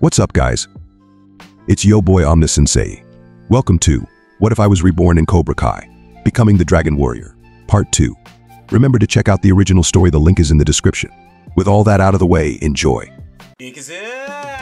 What's up, guys? It's yo boy Omnisynsei. Welcome to What If I Was Reborn in Cobra Kai? Becoming the Dragon Warrior, Part 2. Remember to check out the original story, the link is in the description. With all that out of the way, enjoy. 行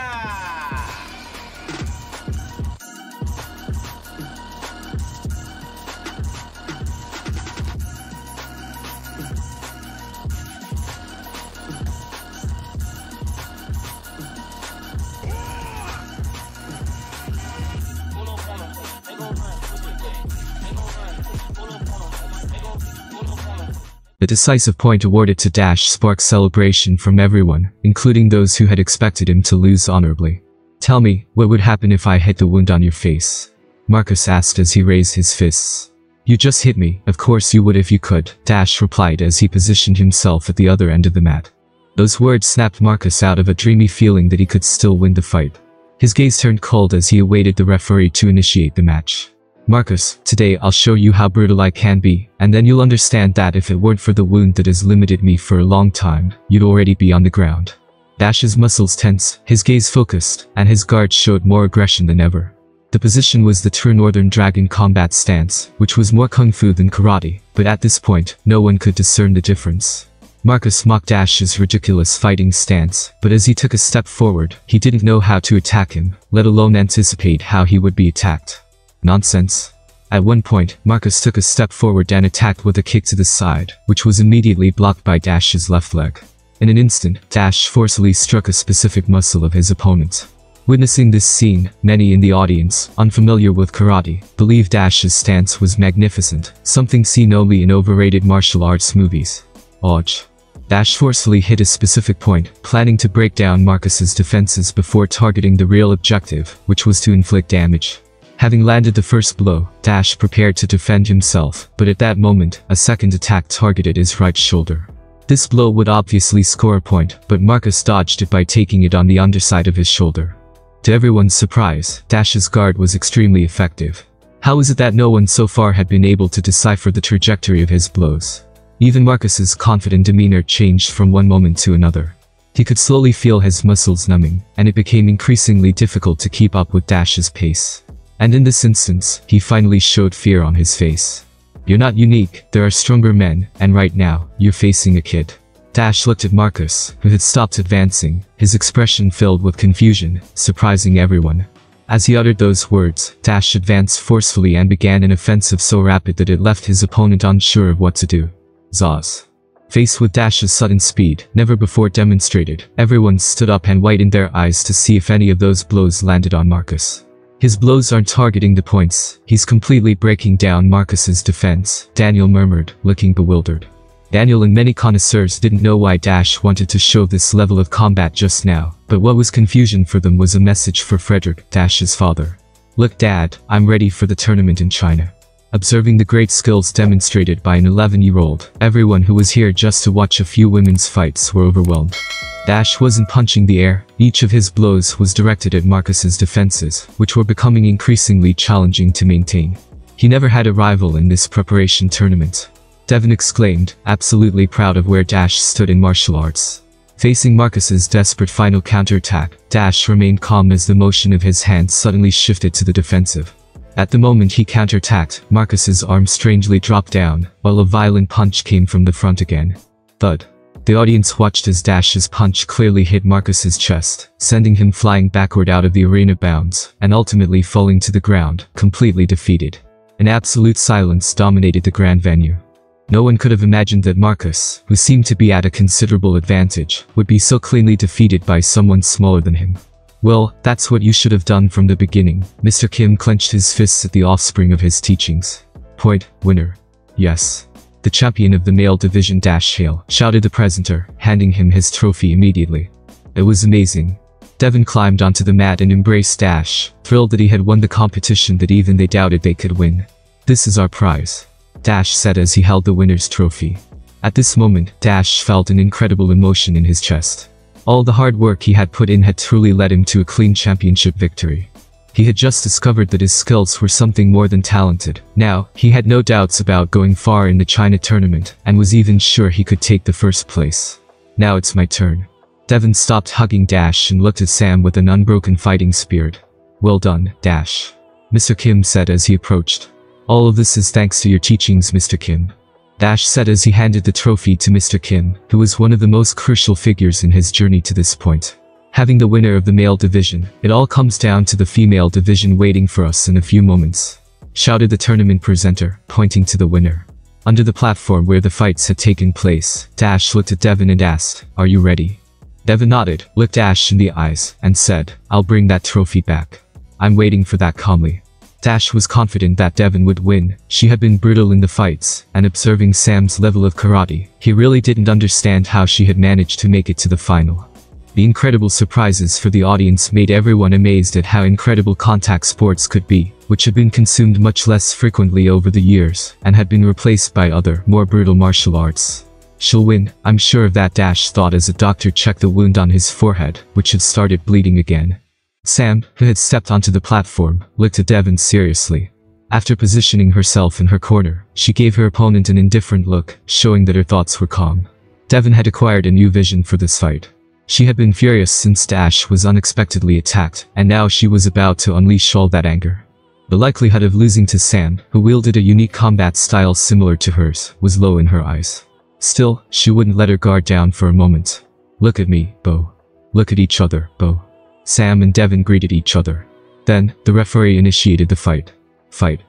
The decisive point awarded to Dash sparked celebration from everyone, including those who had expected him to lose honorably. Tell me, what would happen if I hit the wound on your face? Marcus asked as he raised his fists. You just hit me, of course you would if you could, Dash replied as he positioned himself at the other end of the mat. Those words snapped Marcus out of a dreamy feeling that he could still win the fight. His gaze turned cold as he awaited the referee to initiate the match. Marcus, today I'll show you how brutal I can be, and then you'll understand that if it weren't for the wound that has limited me for a long time, you'd already be on the ground. Dash's muscles tense, his gaze focused, and his guard showed more aggression than ever. The position was the true Northern Dragon combat stance, which was more kung fu than karate, but at this point, no one could discern the difference. Marcus mocked Dash's ridiculous fighting stance, but as he took a step forward, he didn't know how to attack him, let alone anticipate how he would be attacked. Nonsense. At one point, Marcus took a step forward and attacked with a kick to the side, which was immediately blocked by Dash's left leg. In an instant, Dash forcefully struck a specific muscle of his opponent. Witnessing this scene, many in the audience, unfamiliar with karate, believed Dash's stance was magnificent, something seen only in overrated martial arts movies. Odge. Dash forcefully hit a specific point, planning to break down Marcus's defenses before targeting the real objective, which was to inflict damage. Having landed the first blow, Dash prepared to defend himself, but at that moment, a second attack targeted his right shoulder. This blow would obviously score a point, but Marcus dodged it by taking it on the underside of his shoulder. To everyone's surprise, Dash's guard was extremely effective. How is it that no one so far had been able to decipher the trajectory of his blows? Even Marcus's confident demeanor changed from one moment to another. He could slowly feel his muscles numbing, and it became increasingly difficult to keep up with Dash's pace. And in this instance, he finally showed fear on his face. You're not unique, there are stronger men, and right now, you're facing a kid. Dash looked at Marcus, who had stopped advancing, his expression filled with confusion, surprising everyone. As he uttered those words, Dash advanced forcefully and began an offensive so rapid that it left his opponent unsure of what to do. Zaz. Faced with Dash's sudden speed, never before demonstrated, everyone stood up and widened their eyes to see if any of those blows landed on Marcus. His blows aren't targeting the points, he's completely breaking down Marcus's defense, Daniel murmured, looking bewildered. Daniel and many connoisseurs didn't know why Dash wanted to show this level of combat just now, but what was confusion for them was a message for Frederick, Dash's father. Look dad, I'm ready for the tournament in China. Observing the great skills demonstrated by an 11-year-old, everyone who was here just to watch a few women's fights were overwhelmed. Dash wasn't punching the air, each of his blows was directed at Marcus's defenses, which were becoming increasingly challenging to maintain. He never had a rival in this preparation tournament. Devon exclaimed, absolutely proud of where Dash stood in martial arts. Facing Marcus's desperate final counterattack, Dash remained calm as the motion of his hands suddenly shifted to the defensive. At the moment he counterattacked, Marcus's arm strangely dropped down, while a violent punch came from the front again. Thud. The audience watched as Dash's punch clearly hit Marcus's chest, sending him flying backward out of the arena bounds, and ultimately falling to the ground, completely defeated. An absolute silence dominated the grand venue. No one could have imagined that Marcus, who seemed to be at a considerable advantage, would be so cleanly defeated by someone smaller than him. Well, that's what you should have done from the beginning. Mr. Kim clenched his fists at the offspring of his teachings. Point, winner. Yes the champion of the male division Dash Hale, shouted the presenter, handing him his trophy immediately. It was amazing. Devon climbed onto the mat and embraced Dash, thrilled that he had won the competition that even they doubted they could win. This is our prize. Dash said as he held the winner's trophy. At this moment, Dash felt an incredible emotion in his chest. All the hard work he had put in had truly led him to a clean championship victory. He had just discovered that his skills were something more than talented. Now, he had no doubts about going far in the China tournament, and was even sure he could take the first place. Now it's my turn. Devon stopped hugging Dash and looked at Sam with an unbroken fighting spirit. Well done, Dash. Mr. Kim said as he approached. All of this is thanks to your teachings, Mr. Kim. Dash said as he handed the trophy to Mr. Kim, who was one of the most crucial figures in his journey to this point. Having the winner of the male division, it all comes down to the female division waiting for us in a few moments. Shouted the tournament presenter, pointing to the winner. Under the platform where the fights had taken place, Dash looked at Devon and asked, Are you ready? Devon nodded, looked Dash in the eyes, and said, I'll bring that trophy back. I'm waiting for that calmly. Dash was confident that Devon would win. She had been brutal in the fights, and observing Sam's level of karate, he really didn't understand how she had managed to make it to the final. The incredible surprises for the audience made everyone amazed at how incredible contact sports could be, which had been consumed much less frequently over the years, and had been replaced by other, more brutal martial arts. She'll win, I'm sure of that Dash thought as a doctor checked the wound on his forehead, which had started bleeding again. Sam, who had stepped onto the platform, looked at Devon seriously. After positioning herself in her corner, she gave her opponent an indifferent look, showing that her thoughts were calm. Devon had acquired a new vision for this fight. She had been furious since Dash was unexpectedly attacked, and now she was about to unleash all that anger. The likelihood of losing to Sam, who wielded a unique combat style similar to hers, was low in her eyes. Still, she wouldn't let her guard down for a moment. Look at me, Bo. Look at each other, Bo. Sam and Devon greeted each other. Then, the referee initiated the fight. Fight.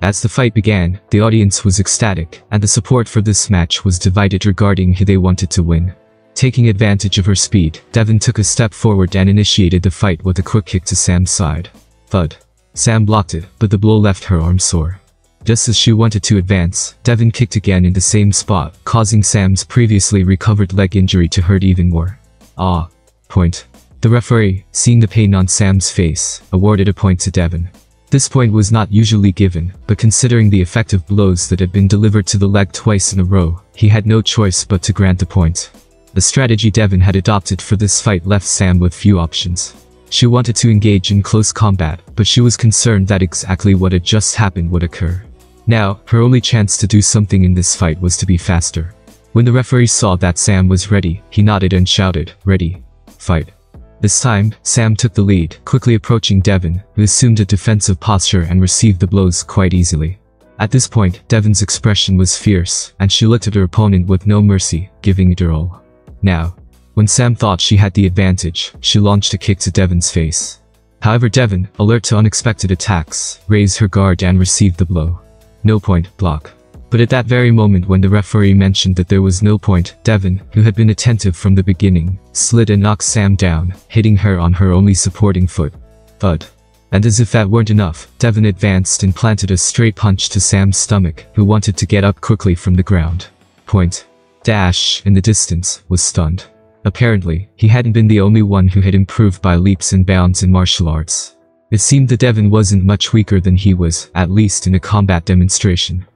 As the fight began, the audience was ecstatic, and the support for this match was divided regarding who they wanted to win. Taking advantage of her speed, Devon took a step forward and initiated the fight with a quick kick to Sam's side. Thud. Sam blocked it, but the blow left her arm sore. Just as she wanted to advance, Devon kicked again in the same spot, causing Sam's previously recovered leg injury to hurt even more. Ah. Point. The referee, seeing the pain on Sam's face, awarded a point to Devon. This point was not usually given, but considering the effective blows that had been delivered to the leg twice in a row, he had no choice but to grant the point. The strategy Devon had adopted for this fight left Sam with few options. She wanted to engage in close combat, but she was concerned that exactly what had just happened would occur. Now, her only chance to do something in this fight was to be faster. When the referee saw that Sam was ready, he nodded and shouted, ready. Fight. This time, Sam took the lead, quickly approaching Devon, who assumed a defensive posture and received the blows quite easily. At this point, Devon's expression was fierce, and she looked at her opponent with no mercy, giving it her all. Now, when Sam thought she had the advantage, she launched a kick to Devon's face. However Devon, alert to unexpected attacks, raised her guard and received the blow. No point, block. But at that very moment when the referee mentioned that there was no point, Devon, who had been attentive from the beginning, slid and knocked Sam down, hitting her on her only supporting foot. Thud. And as if that weren't enough, Devon advanced and planted a straight punch to Sam's stomach, who wanted to get up quickly from the ground. Point. Dash, in the distance, was stunned. Apparently, he hadn't been the only one who had improved by leaps and bounds in martial arts. It seemed that Devon wasn't much weaker than he was, at least in a combat demonstration.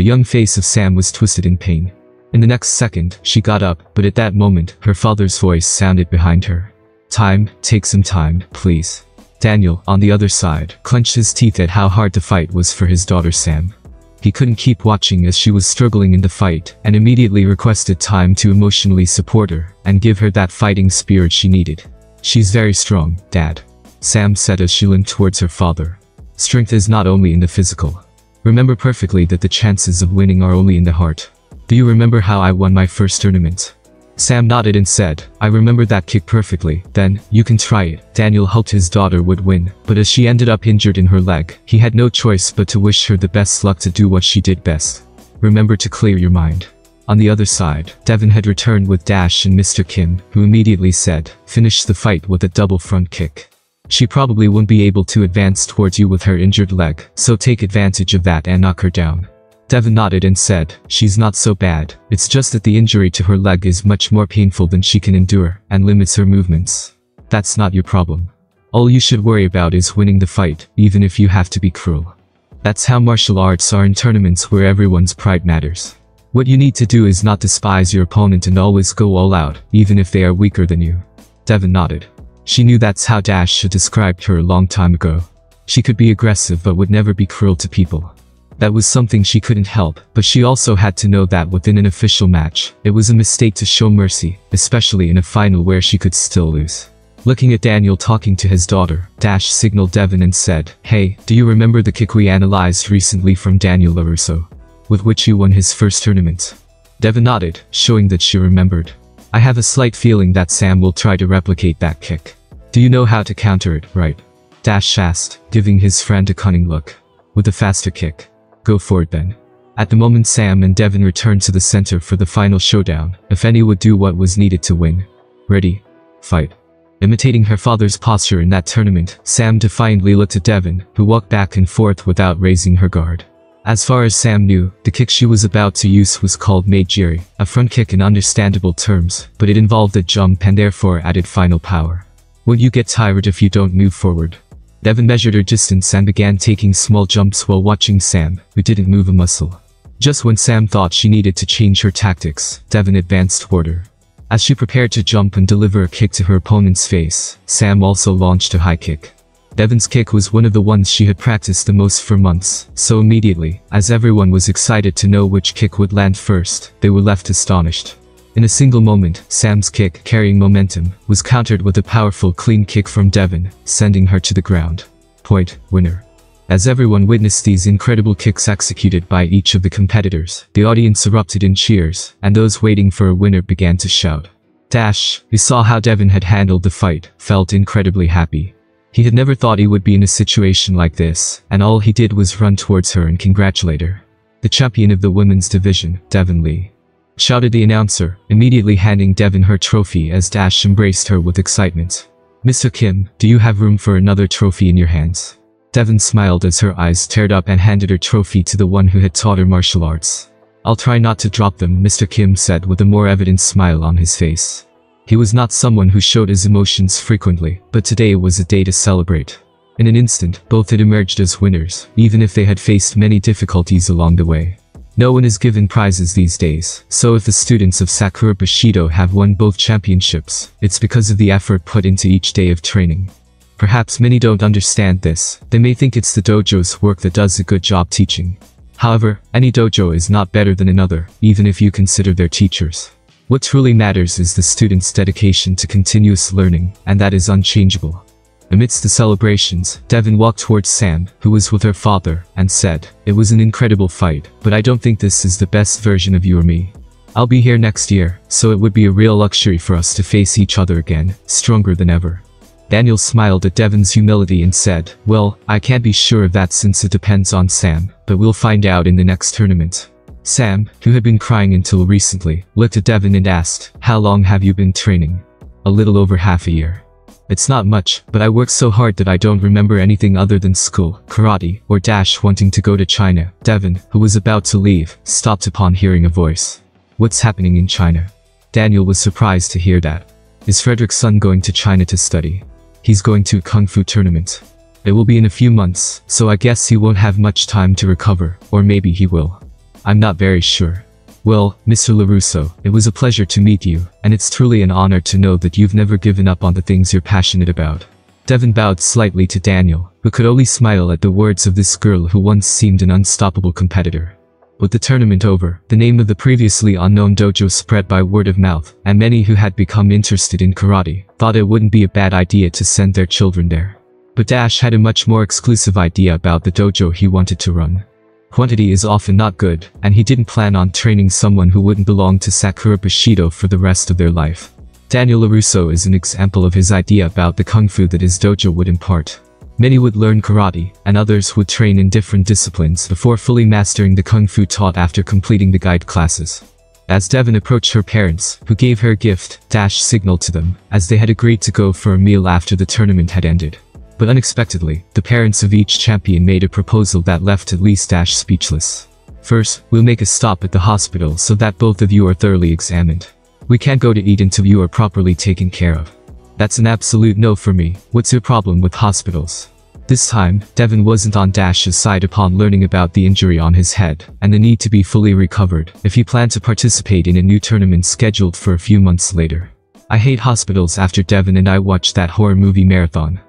The young face of Sam was twisted in pain. In the next second, she got up, but at that moment, her father's voice sounded behind her. Time, take some time, please. Daniel, on the other side, clenched his teeth at how hard the fight was for his daughter Sam. He couldn't keep watching as she was struggling in the fight, and immediately requested time to emotionally support her, and give her that fighting spirit she needed. She's very strong, Dad. Sam said as she limped towards her father. Strength is not only in the physical. Remember perfectly that the chances of winning are only in the heart. Do you remember how I won my first tournament? Sam nodded and said, I remember that kick perfectly, then, you can try it. Daniel hoped his daughter would win, but as she ended up injured in her leg, he had no choice but to wish her the best luck to do what she did best. Remember to clear your mind. On the other side, Devon had returned with Dash and Mr. Kim, who immediately said, finish the fight with a double front kick. She probably won't be able to advance towards you with her injured leg, so take advantage of that and knock her down. Devon nodded and said, she's not so bad, it's just that the injury to her leg is much more painful than she can endure, and limits her movements. That's not your problem. All you should worry about is winning the fight, even if you have to be cruel. That's how martial arts are in tournaments where everyone's pride matters. What you need to do is not despise your opponent and always go all out, even if they are weaker than you. Devon nodded. She knew that's how Dash had described her a long time ago. She could be aggressive but would never be cruel to people. That was something she couldn't help, but she also had to know that within an official match, it was a mistake to show mercy, especially in a final where she could still lose. Looking at Daniel talking to his daughter, Dash signaled Devon and said, Hey, do you remember the kick we analyzed recently from Daniel LaRusso? With which you won his first tournament? Devon nodded, showing that she remembered. I have a slight feeling that Sam will try to replicate that kick. Do you know how to counter it, right? Dash asked, giving his friend a cunning look. With a faster kick. Go for it then. At the moment Sam and Devon returned to the center for the final showdown, if any would do what was needed to win. Ready. Fight. Imitating her father's posture in that tournament, Sam defiantly looked at Devon, who walked back and forth without raising her guard. As far as Sam knew, the kick she was about to use was called Mae Geri, a front kick in understandable terms, but it involved a jump and therefore added final power. Will you get tired if you don't move forward? Devon measured her distance and began taking small jumps while watching Sam, who didn't move a muscle. Just when Sam thought she needed to change her tactics, Devon advanced toward her. As she prepared to jump and deliver a kick to her opponent's face, Sam also launched a high kick. Devon's kick was one of the ones she had practiced the most for months, so immediately, as everyone was excited to know which kick would land first, they were left astonished. In a single moment, Sam's kick, carrying momentum, was countered with a powerful clean kick from Devon, sending her to the ground. Point, winner. As everyone witnessed these incredible kicks executed by each of the competitors, the audience erupted in cheers, and those waiting for a winner began to shout. Dash, who saw how Devon had handled the fight, felt incredibly happy. He had never thought he would be in a situation like this, and all he did was run towards her and congratulate her. The champion of the women's division, Devon Lee shouted the announcer, immediately handing Devon her trophy as Dash embraced her with excitement. Mr. Kim, do you have room for another trophy in your hands? Devon smiled as her eyes teared up and handed her trophy to the one who had taught her martial arts. I'll try not to drop them, Mr. Kim said with a more evident smile on his face. He was not someone who showed his emotions frequently, but today was a day to celebrate. In an instant, both had emerged as winners, even if they had faced many difficulties along the way. No one is given prizes these days, so if the students of Sakura Bushido have won both championships, it's because of the effort put into each day of training. Perhaps many don't understand this, they may think it's the dojo's work that does a good job teaching. However, any dojo is not better than another, even if you consider their teachers. What truly matters is the student's dedication to continuous learning, and that is unchangeable. Amidst the celebrations, Devon walked towards Sam, who was with her father, and said, It was an incredible fight, but I don't think this is the best version of you or me. I'll be here next year, so it would be a real luxury for us to face each other again, stronger than ever. Daniel smiled at Devon's humility and said, Well, I can't be sure of that since it depends on Sam, but we'll find out in the next tournament. Sam, who had been crying until recently, looked at Devon and asked, How long have you been training? A little over half a year. It's not much, but I work so hard that I don't remember anything other than school, karate, or Dash wanting to go to China. Devon, who was about to leave, stopped upon hearing a voice. What's happening in China? Daniel was surprised to hear that. Is Frederick's son going to China to study? He's going to a kung fu tournament. It will be in a few months, so I guess he won't have much time to recover, or maybe he will. I'm not very sure. Well, Mr. LaRusso, it was a pleasure to meet you, and it's truly an honor to know that you've never given up on the things you're passionate about. Devon bowed slightly to Daniel, who could only smile at the words of this girl who once seemed an unstoppable competitor. With the tournament over, the name of the previously unknown dojo spread by word of mouth, and many who had become interested in karate thought it wouldn't be a bad idea to send their children there. But Dash had a much more exclusive idea about the dojo he wanted to run. Quantity is often not good, and he didn't plan on training someone who wouldn't belong to Sakura Bushido for the rest of their life. Daniel LaRusso is an example of his idea about the kung fu that his dojo would impart. Many would learn karate, and others would train in different disciplines before fully mastering the kung fu taught after completing the guide classes. As Devon approached her parents, who gave her a gift, Dash signaled to them, as they had agreed to go for a meal after the tournament had ended. But unexpectedly, the parents of each champion made a proposal that left at least Dash speechless. First, we'll make a stop at the hospital so that both of you are thoroughly examined. We can't go to eat until you are properly taken care of. That's an absolute no for me, what's your problem with hospitals? This time, Devon wasn't on Dash's side upon learning about the injury on his head, and the need to be fully recovered, if he planned to participate in a new tournament scheduled for a few months later. I hate hospitals after Devon and I watched that horror movie marathon.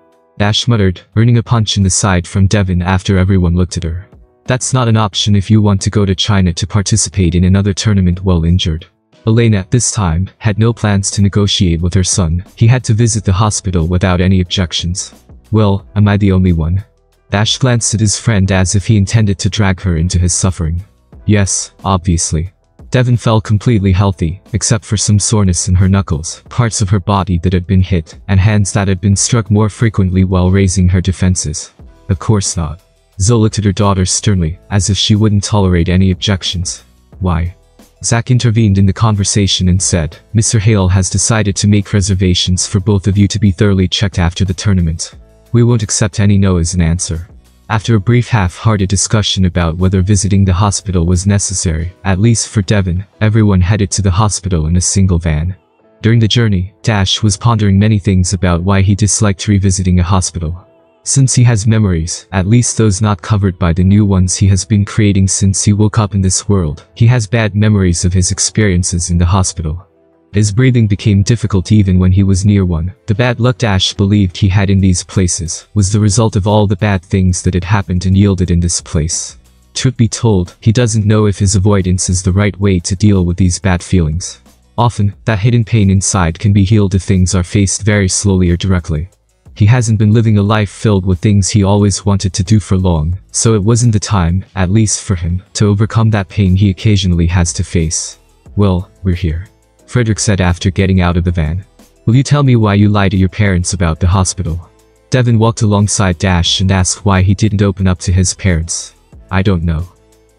Dash muttered, earning a punch in the side from Devon after everyone looked at her. That's not an option if you want to go to China to participate in another tournament while injured. Elena, at this time, had no plans to negotiate with her son. He had to visit the hospital without any objections. Well, am I the only one? Dash glanced at his friend as if he intended to drag her into his suffering. Yes, obviously. Devon felt completely healthy, except for some soreness in her knuckles, parts of her body that had been hit, and hands that had been struck more frequently while raising her defenses. Of course not. Zoe looked at her daughter sternly, as if she wouldn't tolerate any objections. Why? Zack intervened in the conversation and said, Mr. Hale has decided to make reservations for both of you to be thoroughly checked after the tournament. We won't accept any no as an answer. After a brief half-hearted discussion about whether visiting the hospital was necessary, at least for Devon, everyone headed to the hospital in a single van. During the journey, Dash was pondering many things about why he disliked revisiting a hospital. Since he has memories, at least those not covered by the new ones he has been creating since he woke up in this world, he has bad memories of his experiences in the hospital. His breathing became difficult even when he was near one. The bad luck Dash believed he had in these places was the result of all the bad things that had happened and yielded in this place. Truth be told, he doesn't know if his avoidance is the right way to deal with these bad feelings. Often, that hidden pain inside can be healed if things are faced very slowly or directly. He hasn't been living a life filled with things he always wanted to do for long, so it wasn't the time, at least for him, to overcome that pain he occasionally has to face. Well, we're here. Frederick said after getting out of the van. Will you tell me why you lied to your parents about the hospital? Devon walked alongside Dash and asked why he didn't open up to his parents. I don't know.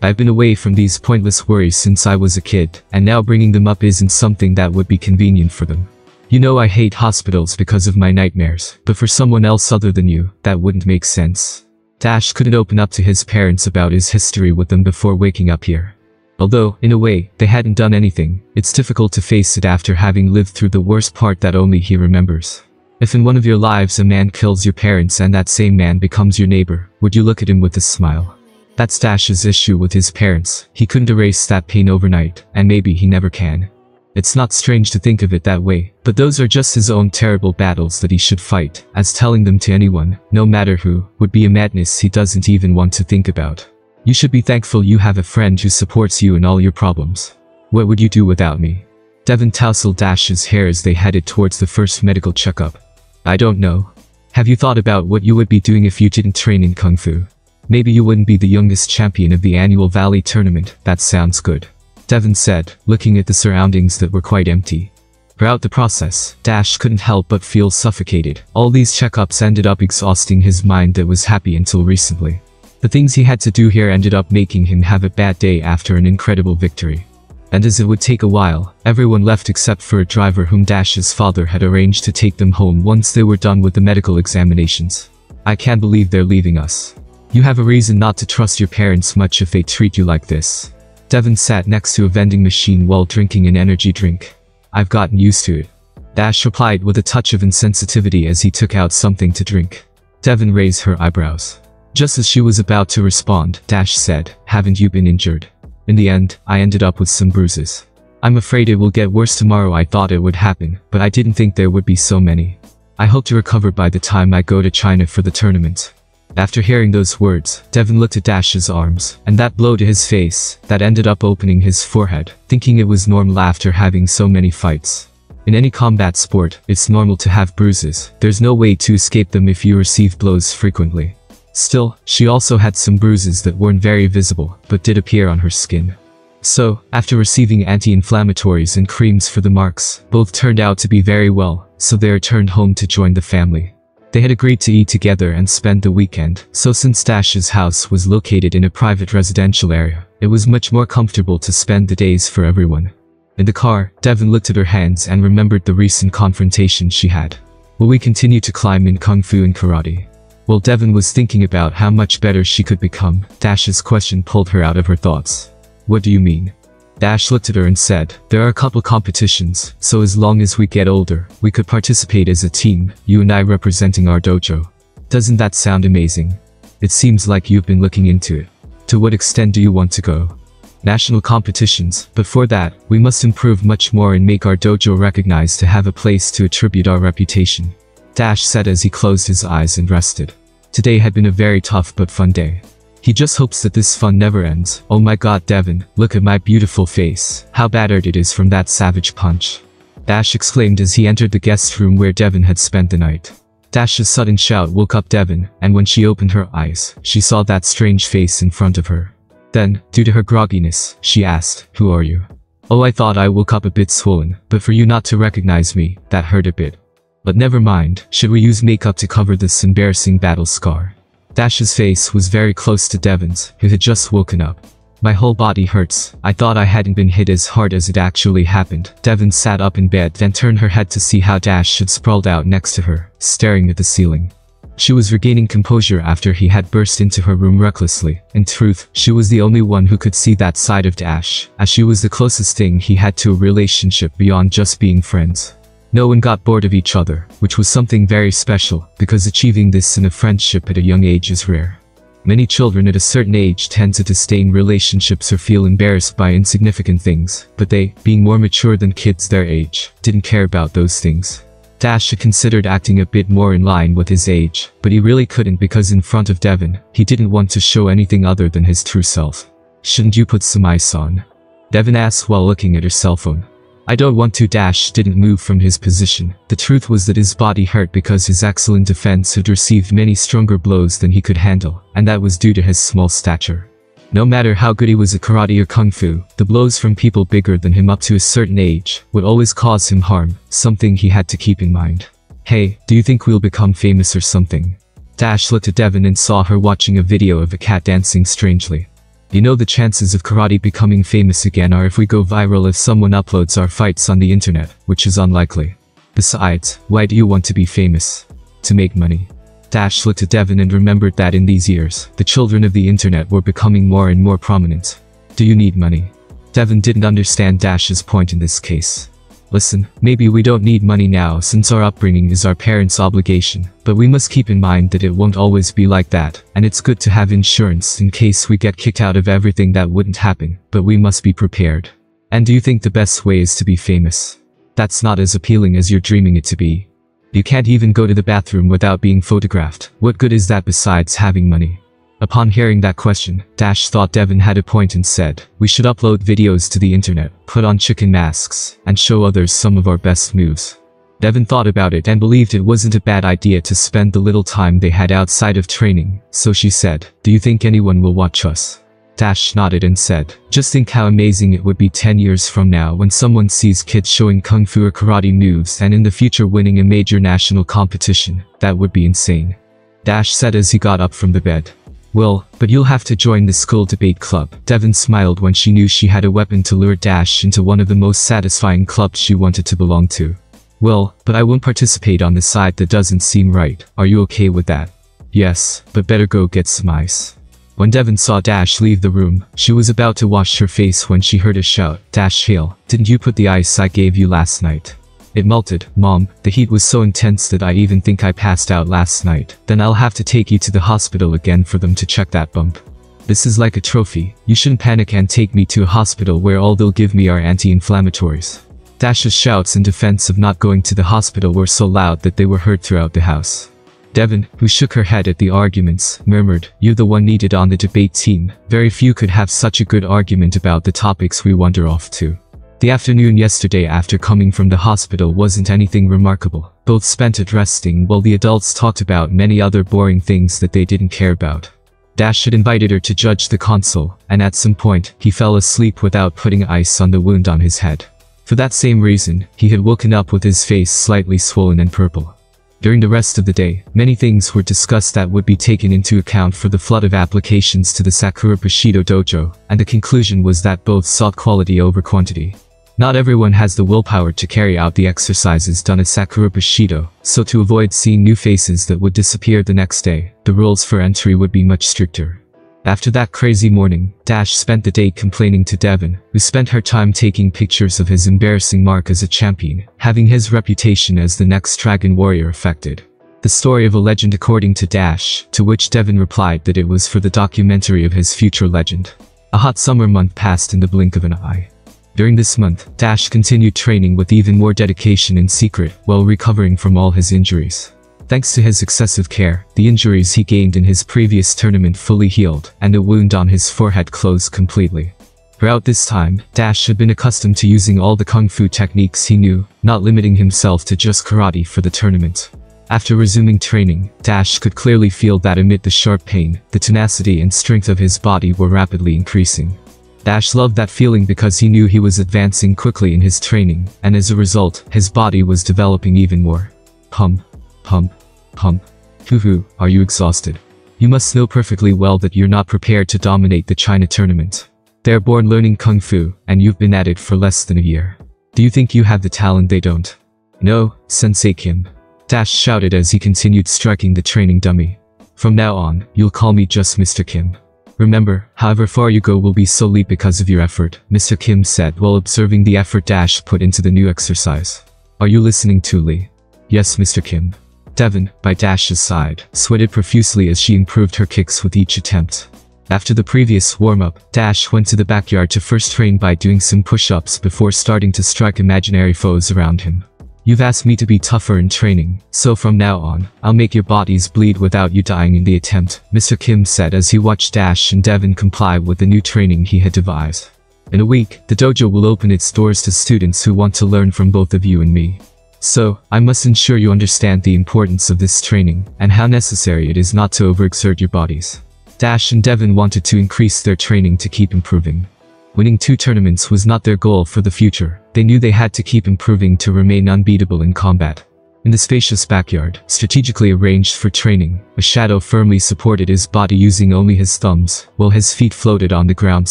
I've been away from these pointless worries since I was a kid, and now bringing them up isn't something that would be convenient for them. You know I hate hospitals because of my nightmares, but for someone else other than you, that wouldn't make sense. Dash couldn't open up to his parents about his history with them before waking up here. Although, in a way, they hadn't done anything, it's difficult to face it after having lived through the worst part that only he remembers. If in one of your lives a man kills your parents and that same man becomes your neighbor, would you look at him with a smile? That's Dash's issue with his parents, he couldn't erase that pain overnight, and maybe he never can. It's not strange to think of it that way, but those are just his own terrible battles that he should fight, as telling them to anyone, no matter who, would be a madness he doesn't even want to think about. You should be thankful you have a friend who supports you in all your problems. What would you do without me? Devon tousled Dash's hair as they headed towards the first medical checkup. I don't know. Have you thought about what you would be doing if you didn't train in Kung Fu? Maybe you wouldn't be the youngest champion of the annual Valley tournament, that sounds good. Devon said, looking at the surroundings that were quite empty. Throughout the process, Dash couldn't help but feel suffocated. All these checkups ended up exhausting his mind that was happy until recently. The things he had to do here ended up making him have a bad day after an incredible victory. And as it would take a while, everyone left except for a driver whom Dash's father had arranged to take them home once they were done with the medical examinations. I can't believe they're leaving us. You have a reason not to trust your parents much if they treat you like this. Devon sat next to a vending machine while drinking an energy drink. I've gotten used to it. Dash replied with a touch of insensitivity as he took out something to drink. Devon raised her eyebrows. Just as she was about to respond, Dash said, haven't you been injured? In the end, I ended up with some bruises. I'm afraid it will get worse tomorrow I thought it would happen, but I didn't think there would be so many. I hope to recover by the time I go to China for the tournament. After hearing those words, Devon looked at Dash's arms, and that blow to his face, that ended up opening his forehead, thinking it was normal after having so many fights. In any combat sport, it's normal to have bruises, there's no way to escape them if you receive blows frequently. Still, she also had some bruises that weren't very visible, but did appear on her skin. So, after receiving anti-inflammatories and creams for the marks, both turned out to be very well, so they returned home to join the family. They had agreed to eat together and spend the weekend, so since Dash's house was located in a private residential area, it was much more comfortable to spend the days for everyone. In the car, Devon looked at her hands and remembered the recent confrontation she had. Will we continue to climb in Kung Fu and Karate? While Devon was thinking about how much better she could become, Dash's question pulled her out of her thoughts. What do you mean? Dash looked at her and said, there are a couple competitions, so as long as we get older, we could participate as a team, you and I representing our dojo. Doesn't that sound amazing? It seems like you've been looking into it. To what extent do you want to go? National competitions, but for that, we must improve much more and make our dojo recognized to have a place to attribute our reputation. Dash said as he closed his eyes and rested. Today had been a very tough but fun day. He just hopes that this fun never ends. Oh my god Devon, look at my beautiful face. How battered it is from that savage punch. Dash exclaimed as he entered the guest room where Devon had spent the night. Dash's sudden shout woke up Devon, and when she opened her eyes, she saw that strange face in front of her. Then, due to her grogginess, she asked, Who are you? Oh I thought I woke up a bit swollen, but for you not to recognize me, that hurt a bit. But never mind, should we use makeup to cover this embarrassing battle scar? Dash's face was very close to Devon's, who had just woken up. My whole body hurts. I thought I hadn't been hit as hard as it actually happened. Devon sat up in bed then turned her head to see how Dash had sprawled out next to her, staring at the ceiling. She was regaining composure after he had burst into her room recklessly. In truth, she was the only one who could see that side of Dash, as she was the closest thing he had to a relationship beyond just being friends. No one got bored of each other, which was something very special, because achieving this in a friendship at a young age is rare. Many children at a certain age tend to disdain relationships or feel embarrassed by insignificant things, but they, being more mature than kids their age, didn't care about those things. Dash considered acting a bit more in line with his age, but he really couldn't because in front of Devon, he didn't want to show anything other than his true self. Shouldn't you put some ice on? Devon asked while looking at her cell phone. I don't want to dash didn't move from his position. The truth was that his body hurt because his excellent defense had received many stronger blows than he could handle, and that was due to his small stature. No matter how good he was at karate or kung fu, the blows from people bigger than him up to a certain age would always cause him harm, something he had to keep in mind. Hey, do you think we'll become famous or something? Dash looked at Devon and saw her watching a video of a cat dancing strangely. You know the chances of karate becoming famous again are if we go viral if someone uploads our fights on the internet, which is unlikely. Besides, why do you want to be famous? To make money. Dash looked at Devon and remembered that in these years, the children of the internet were becoming more and more prominent. Do you need money? Devon didn't understand Dash's point in this case. Listen, maybe we don't need money now since our upbringing is our parents' obligation, but we must keep in mind that it won't always be like that, and it's good to have insurance in case we get kicked out of everything that wouldn't happen, but we must be prepared. And do you think the best way is to be famous? That's not as appealing as you're dreaming it to be. You can't even go to the bathroom without being photographed. What good is that besides having money? Upon hearing that question, Dash thought Devon had a point and said, we should upload videos to the internet, put on chicken masks, and show others some of our best moves. Devon thought about it and believed it wasn't a bad idea to spend the little time they had outside of training, so she said, do you think anyone will watch us? Dash nodded and said, just think how amazing it would be 10 years from now when someone sees kids showing kung fu or karate moves and in the future winning a major national competition, that would be insane. Dash said as he got up from the bed. Well, but you'll have to join the school debate club. Devon smiled when she knew she had a weapon to lure Dash into one of the most satisfying clubs she wanted to belong to. Well, but I won't participate on the side that doesn't seem right. Are you okay with that? Yes, but better go get some ice. When Devon saw Dash leave the room, she was about to wash her face when she heard a shout, Dash Hale, didn't you put the ice I gave you last night? It melted, mom, the heat was so intense that I even think I passed out last night. Then I'll have to take you to the hospital again for them to check that bump. This is like a trophy. You shouldn't panic and take me to a hospital where all they'll give me are anti-inflammatories. Dash's shouts in defense of not going to the hospital were so loud that they were heard throughout the house. Devon, who shook her head at the arguments, murmured, You're the one needed on the debate team. Very few could have such a good argument about the topics we wander off to. The afternoon yesterday after coming from the hospital wasn't anything remarkable. Both spent it resting while the adults talked about many other boring things that they didn't care about. Dash had invited her to judge the console, and at some point, he fell asleep without putting ice on the wound on his head. For that same reason, he had woken up with his face slightly swollen and purple. During the rest of the day, many things were discussed that would be taken into account for the flood of applications to the Sakura Bushido Dojo, and the conclusion was that both sought quality over quantity. Not everyone has the willpower to carry out the exercises done at Sakura Bushido, so to avoid seeing new faces that would disappear the next day, the rules for entry would be much stricter. After that crazy morning, Dash spent the day complaining to Devon, who spent her time taking pictures of his embarrassing mark as a champion, having his reputation as the next Dragon Warrior affected. The story of a legend according to Dash, to which Devon replied that it was for the documentary of his future legend. A hot summer month passed in the blink of an eye. During this month, Dash continued training with even more dedication in secret while recovering from all his injuries. Thanks to his excessive care, the injuries he gained in his previous tournament fully healed, and the wound on his forehead closed completely. Throughout this time, Dash had been accustomed to using all the kung fu techniques he knew, not limiting himself to just karate for the tournament. After resuming training, Dash could clearly feel that amid the sharp pain, the tenacity and strength of his body were rapidly increasing. Dash loved that feeling because he knew he was advancing quickly in his training, and as a result, his body was developing even more. Pump, pump, pump. Hoo hoo, are you exhausted? You must know perfectly well that you're not prepared to dominate the China tournament. They're born learning Kung Fu, and you've been at it for less than a year. Do you think you have the talent they don't? No, Sensei Kim. Dash shouted as he continued striking the training dummy. From now on, you'll call me just Mr. Kim. Remember, however far you go will be solely because of your effort, Mr. Kim said while observing the effort Dash put into the new exercise. Are you listening to Lee? Yes, Mr. Kim. Devon, by Dash's side, sweated profusely as she improved her kicks with each attempt. After the previous warm-up, Dash went to the backyard to first train by doing some push-ups before starting to strike imaginary foes around him. You've asked me to be tougher in training, so from now on, I'll make your bodies bleed without you dying in the attempt, Mr. Kim said as he watched Dash and Devon comply with the new training he had devised. In a week, the dojo will open its doors to students who want to learn from both of you and me. So, I must ensure you understand the importance of this training, and how necessary it is not to overexert your bodies. Dash and Devon wanted to increase their training to keep improving. Winning two tournaments was not their goal for the future, they knew they had to keep improving to remain unbeatable in combat. In the spacious backyard, strategically arranged for training, a shadow firmly supported his body using only his thumbs, while his feet floated on the ground's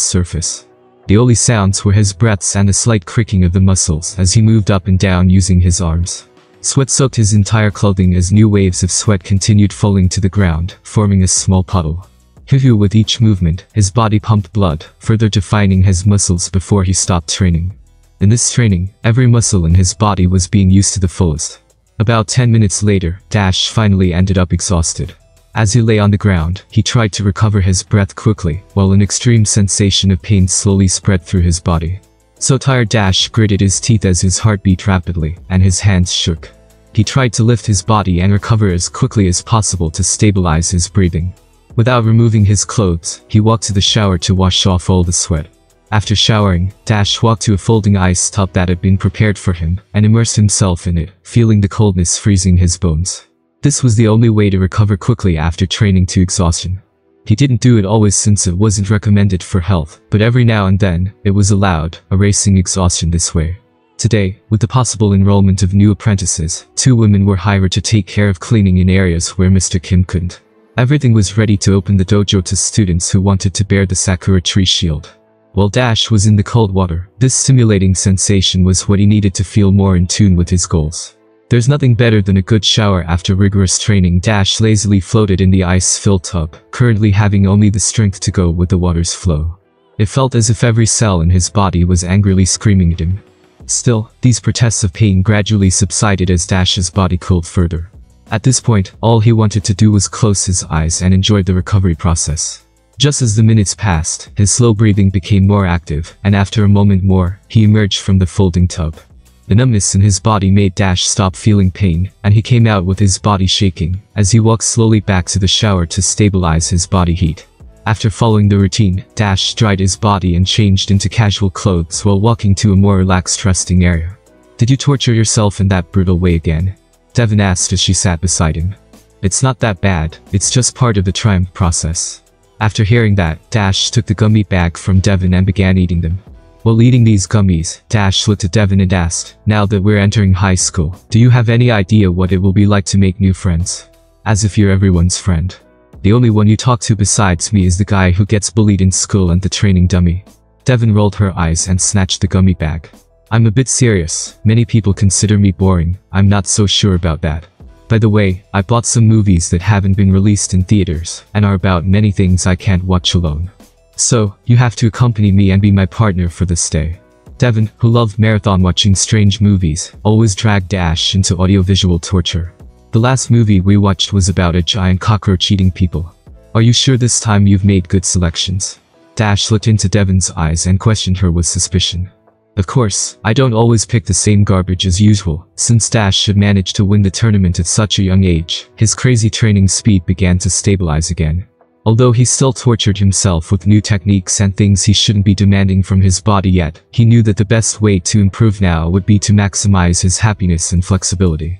surface. The only sounds were his breaths and the slight creaking of the muscles as he moved up and down using his arms. Sweat soaked his entire clothing as new waves of sweat continued falling to the ground, forming a small puddle. With each movement, his body pumped blood, further defining his muscles before he stopped training. In this training, every muscle in his body was being used to the fullest. About 10 minutes later, Dash finally ended up exhausted. As he lay on the ground, he tried to recover his breath quickly, while an extreme sensation of pain slowly spread through his body. So tired Dash gritted his teeth as his heart beat rapidly, and his hands shook. He tried to lift his body and recover as quickly as possible to stabilize his breathing. Without removing his clothes, he walked to the shower to wash off all the sweat. After showering, Dash walked to a folding ice tub that had been prepared for him, and immersed himself in it, feeling the coldness freezing his bones. This was the only way to recover quickly after training to exhaustion. He didn't do it always since it wasn't recommended for health, but every now and then, it was allowed, erasing exhaustion this way. Today, with the possible enrollment of new apprentices, two women were hired to take care of cleaning in areas where Mr. Kim couldn't. Everything was ready to open the dojo to students who wanted to bear the Sakura tree shield. While Dash was in the cold water, this stimulating sensation was what he needed to feel more in tune with his goals. There's nothing better than a good shower after rigorous training Dash lazily floated in the ice-filled tub, currently having only the strength to go with the water's flow. It felt as if every cell in his body was angrily screaming at him. Still, these protests of pain gradually subsided as Dash's body cooled further. At this point, all he wanted to do was close his eyes and enjoy the recovery process. Just as the minutes passed, his slow breathing became more active, and after a moment more, he emerged from the folding tub. The numbness in his body made Dash stop feeling pain, and he came out with his body shaking, as he walked slowly back to the shower to stabilize his body heat. After following the routine, Dash dried his body and changed into casual clothes while walking to a more relaxed resting area. Did you torture yourself in that brutal way again? Devon asked as she sat beside him. It's not that bad, it's just part of the triumph process. After hearing that, Dash took the gummy bag from Devon and began eating them. While eating these gummies, Dash looked at Devon and asked, Now that we're entering high school, do you have any idea what it will be like to make new friends? As if you're everyone's friend. The only one you talk to besides me is the guy who gets bullied in school and the training dummy. Devon rolled her eyes and snatched the gummy bag. I'm a bit serious. Many people consider me boring. I'm not so sure about that. By the way, I bought some movies that haven't been released in theaters, and are about many things I can't watch alone. So, you have to accompany me and be my partner for this day. Devon, who loved marathon watching strange movies, always dragged Dash into audiovisual torture. The last movie we watched was about a giant cockroach eating people. Are you sure this time you've made good selections? Dash looked into Devon's eyes and questioned her with suspicion. Of course, I don't always pick the same garbage as usual, since Dash should manage to win the tournament at such a young age, his crazy training speed began to stabilize again. Although he still tortured himself with new techniques and things he shouldn't be demanding from his body yet, he knew that the best way to improve now would be to maximize his happiness and flexibility.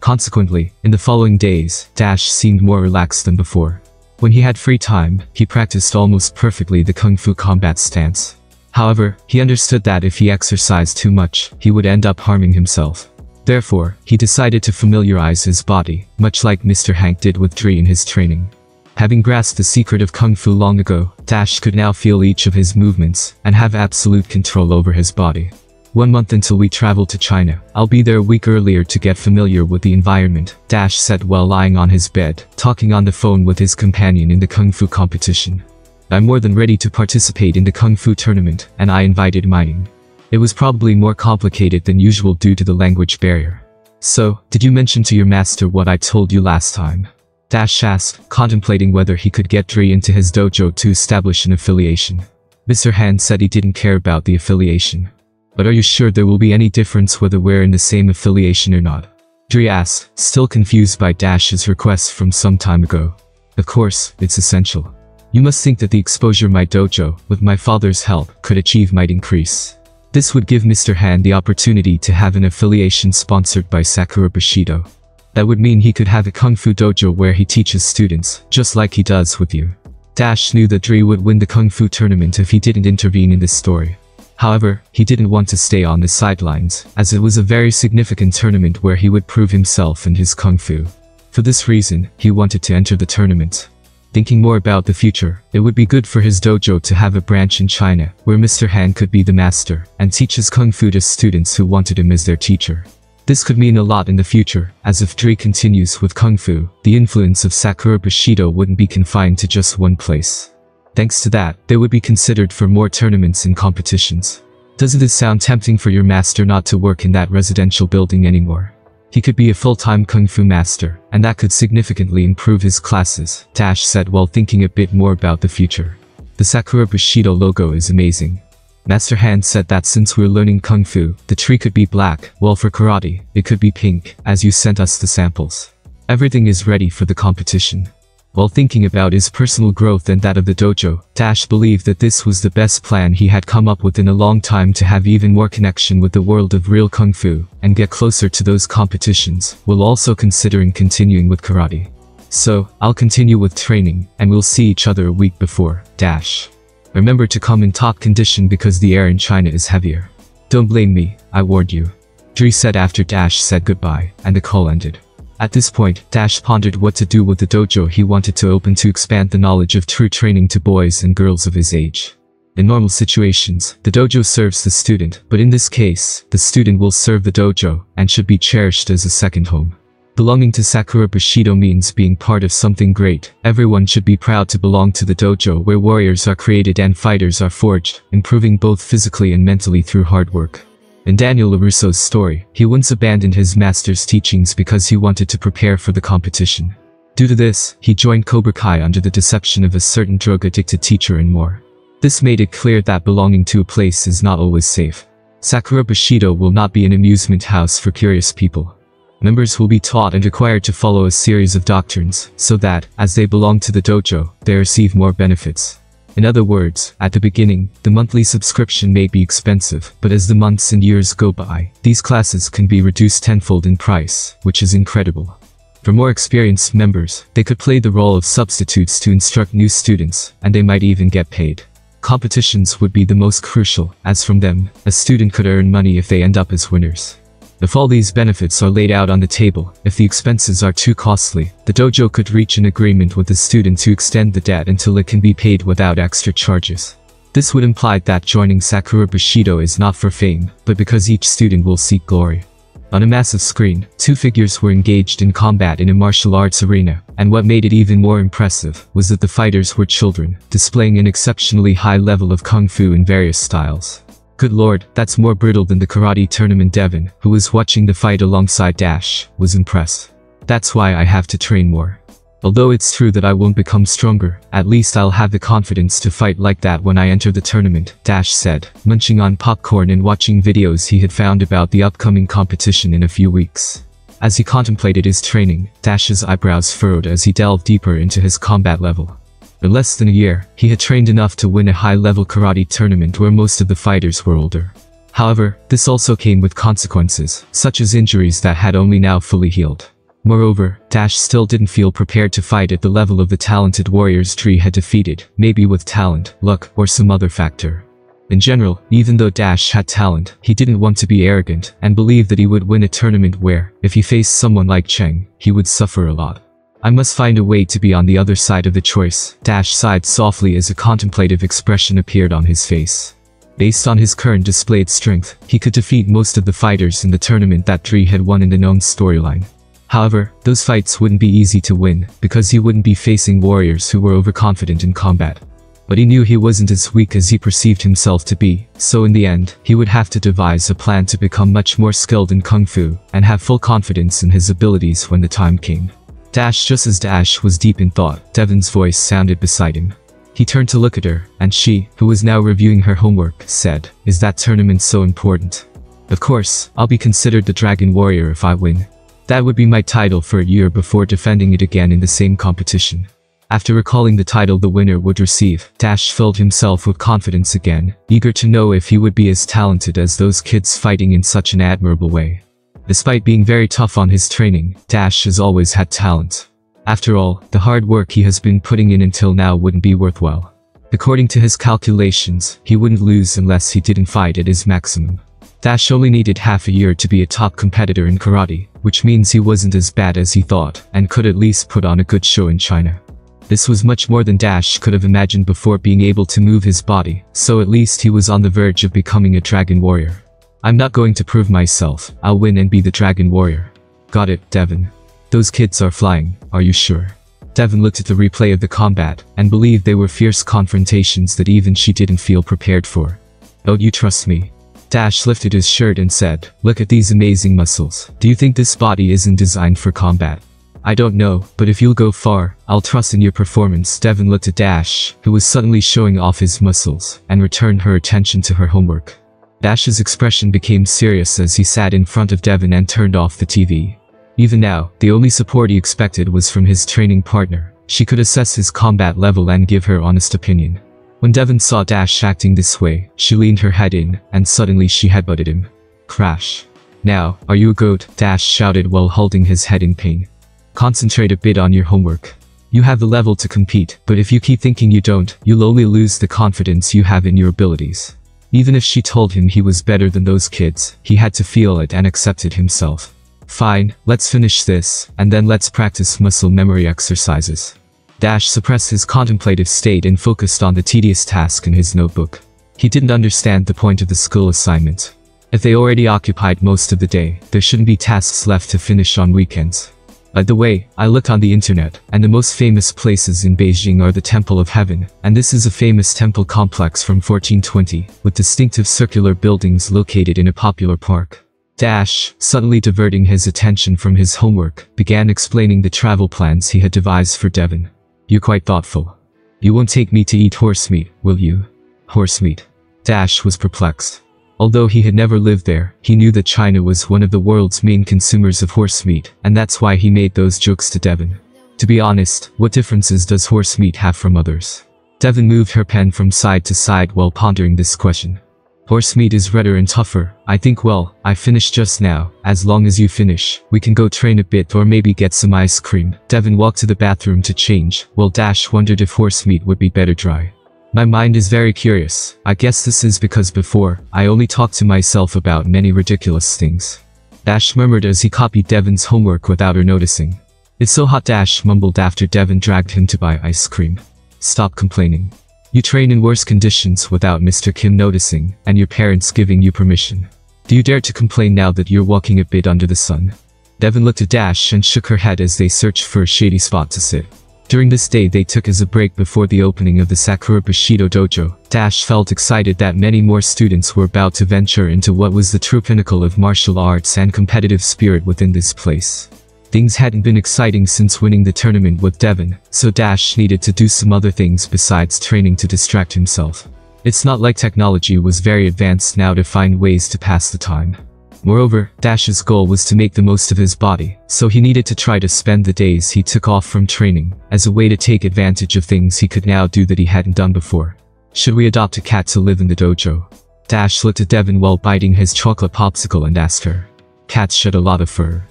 Consequently, in the following days, Dash seemed more relaxed than before. When he had free time, he practiced almost perfectly the kung fu combat stance. However, he understood that if he exercised too much, he would end up harming himself. Therefore, he decided to familiarize his body, much like Mr. Han did with Dre in his training. Having grasped the secret of Kung Fu long ago, Dash could now feel each of his movements, and have absolute control over his body. One month until we travel to China, I'll be there a week earlier to get familiar with the environment, Dash said while lying on his bed, talking on the phone with his companion in the Kung Fu competition. I'm more than ready to participate in the Kung Fu tournament, and I invited Meiying. It was probably more complicated than usual due to the language barrier. So, did you mention to your master what I told you last time? Dash asked, contemplating whether he could get Dre into his dojo to establish an affiliation. Mr. Han said he didn't care about the affiliation. But are you sure there will be any difference whether we're in the same affiliation or not? Dre asked, still confused by Dash's request from some time ago. Of course, it's essential. You must think that the exposure my dojo, with my father's help, could achieve might increase. This would give Mr. Han the opportunity to have an affiliation sponsored by Sakura Bushido. That would mean he could have a kung fu dojo where he teaches students, just like he does with you. Dash knew that Dre would win the kung fu tournament if he didn't intervene in this story. However, he didn't want to stay on the sidelines, as it was a very significant tournament where he would prove himself and his kung fu. For this reason, he wanted to enter the tournament. Thinking more about the future, it would be good for his dojo to have a branch in China, where Mr. Han could be the master, and teach his kung fu to students who wanted him as their teacher. This could mean a lot in the future, as if Dre continues with kung fu, the influence of Sakura Bushido wouldn't be confined to just one place. Thanks to that, they would be considered for more tournaments and competitions. Doesn't it sound tempting for your master not to work in that residential building anymore? He could be a full-time kung fu master, and that could significantly improve his classes, Dash said while thinking a bit more about the future. The Sakura Bushido logo is amazing. Master Han said that since we're learning kung fu, the tree could be black, while for karate, it could be pink, as you sent us the samples. Everything is ready for the competition. While thinking about his personal growth and that of the dojo, Dash believed that this was the best plan he had come up with in a long time to have even more connection with the world of real kung fu, and get closer to those competitions, while also considering continuing with karate. So, I'll continue with training, and we'll see each other a week before, Dash. Remember to come in top condition because the air in China is heavier. Don't blame me, I warned you. Dre said after Dash said goodbye, and the call ended. At this point, Dash pondered what to do with the dojo he wanted to open to expand the knowledge of true training to boys and girls of his age. In normal situations, the dojo serves the student, but in this case, the student will serve the dojo, and should be cherished as a second home. Belonging to Sakura Bushido means being part of something great. Everyone should be proud to belong to the dojo where warriors are created and fighters are forged, improving both physically and mentally through hard work. In Daniel LaRusso's story, he once abandoned his master's teachings because he wanted to prepare for the competition. Due to this, he joined Cobra Kai under the deception of a certain drug-addicted teacher and more. This made it clear that belonging to a place is not always safe. Sakura Bushido will not be an amusement house for curious people. Members will be taught and required to follow a series of doctrines, so that, as they belong to the dojo, they receive more benefits. In other words, at the beginning, the monthly subscription may be expensive, but as the months and years go by, these classes can be reduced tenfold in price, which is incredible. For more experienced members, they could play the role of substitutes to instruct new students, and they might even get paid. Competitions would be the most crucial, as from them, a student could earn money if they end up as winners. If all these benefits are laid out on the table, if the expenses are too costly, the dojo could reach an agreement with the student to extend the debt until it can be paid without extra charges. This would imply that joining Sakura Bushido is not for fame, but because each student will seek glory. On a massive screen, two figures were engaged in combat in a martial arts arena, and what made it even more impressive was that the fighters were children, displaying an exceptionally high level of kung fu in various styles. Good lord, that's more brutal than the karate tournament Devon, who was watching the fight alongside Dash, was impressed. That's why I have to train more. Although it's true that I won't become stronger, at least I'll have the confidence to fight like that when I enter the tournament, Dash said, munching on popcorn and watching videos he had found about the upcoming competition in a few weeks. As he contemplated his training, Dash's eyebrows furrowed as he delved deeper into his combat level. In less than a year, he had trained enough to win a high-level karate tournament where most of the fighters were older. However, this also came with consequences, such as injuries that had only now fully healed. Moreover, Dash still didn't feel prepared to fight at the level of the talented warriors Dre had defeated, maybe with talent, luck, or some other factor. In general, even though Dash had talent, he didn't want to be arrogant and believed that he would win a tournament where, if he faced someone like Cheng, he would suffer a lot. I must find a way to be on the other side of the choice, Dash sighed softly as a contemplative expression appeared on his face. Based on his current displayed strength, he could defeat most of the fighters in the tournament that Dre had won in the known storyline. However, those fights wouldn't be easy to win, because he wouldn't be facing warriors who were overconfident in combat. But he knew he wasn't as weak as he perceived himself to be, so in the end, he would have to devise a plan to become much more skilled in Kung Fu, and have full confidence in his abilities when the time came. Dash just as Dash was deep in thought, Devon's voice sounded beside him. He turned to look at her, and she, who was now reviewing her homework, said, Is that tournament so important? Of course, I'll be considered the Dragon Warrior if I win. That would be my title for a year before defending it again in the same competition. After recalling the title the winner would receive, Dash filled himself with confidence again, eager to know if he would be as talented as those kids fighting in such an admirable way. Despite being very tough on his training, Dash has always had talent. After all, the hard work he has been putting in until now wouldn't be worthwhile. According to his calculations, he wouldn't lose unless he didn't fight at his maximum. Dash only needed half a year to be a top competitor in karate, which means he wasn't as bad as he thought, and could at least put on a good show in China. This was much more than Dash could have imagined before being able to move his body, so at least he was on the verge of becoming a dragon warrior. I'm not going to prove myself, I'll win and be the dragon warrior. Got it, Devon. Those kids are flying, are you sure? Devon looked at the replay of the combat, and believed they were fierce confrontations that even she didn't feel prepared for. Don't you trust me? Dash lifted his shirt and said, Look at these amazing muscles. Do you think this body isn't designed for combat? I don't know, but if you'll go far, I'll trust in your performance. Devon looked at Dash, who was suddenly showing off his muscles, and returned her attention to her homework. Dash's expression became serious as he sat in front of Devon and turned off the TV. Even now, the only support he expected was from his training partner. She could assess his combat level and give her honest opinion. When Devon saw Dash acting this way, she leaned her head in, and suddenly she headbutted him. Crash. Now, are you a goat? Dash shouted while holding his head in pain. Concentrate a bit on your homework. You have the level to compete, but if you keep thinking you don't, you'll only lose the confidence you have in your abilities. Even if she told him he was better than those kids, he had to feel it and accept it himself. Fine, let's finish this, and then let's practice muscle memory exercises. Dash suppressed his contemplative state and focused on the tedious task in his notebook. He didn't understand the point of the school assignment. If they already occupied most of the day, there shouldn't be tasks left to finish on weekends. By the way, I looked on the internet, and the most famous places in Beijing are the Temple of Heaven, and this is a famous temple complex from 1420, with distinctive circular buildings located in a popular park. Dash, suddenly diverting his attention from his homework, began explaining the travel plans he had devised for Devon. You're quite thoughtful. You won't take me to eat horse meat, will you? Horse meat. Dash was perplexed. Although he had never lived there, he knew that China was one of the world's main consumers of horse meat, and that's why he made those jokes to Devon. To be honest, what differences does horse meat have from others? Devon moved her pen from side to side while pondering this question. Horse meat is redder and tougher. I think well, I finished just now. As long as you finish, we can go train a bit or maybe get some ice cream. Devon walked to the bathroom to change, while Dash wondered if horse meat would be better dry. My mind is very curious. I guess this is because before, I only talked to myself about many ridiculous things. Dash murmured as he copied Devon's homework without her noticing. It's so hot Dash mumbled after Devon dragged him to buy ice cream. Stop complaining. You train in worse conditions without Mr. Kim noticing, and your parents giving you permission. Do you dare to complain now that you're walking a bit under the sun? Devon looked at Dash and shook her head as they searched for a shady spot to sit. During this day they took as a break before the opening of the Sakura Bushido Dojo. Dash felt excited that many more students were about to venture into what was the true pinnacle of martial arts and competitive spirit within this place. Things hadn't been exciting since winning the tournament with Devon, so Dash needed to do some other things besides training to distract himself. It's not like technology was very advanced now to find ways to pass the time. Moreover, Dash's goal was to make the most of his body, so he needed to try to spend the days he took off from training, as a way to take advantage of things he could now do that he hadn't done before. Should we adopt a cat to live in the dojo? Dash looked at Devon while biting his chocolate popsicle and asked her. Cats shed a lot of fur.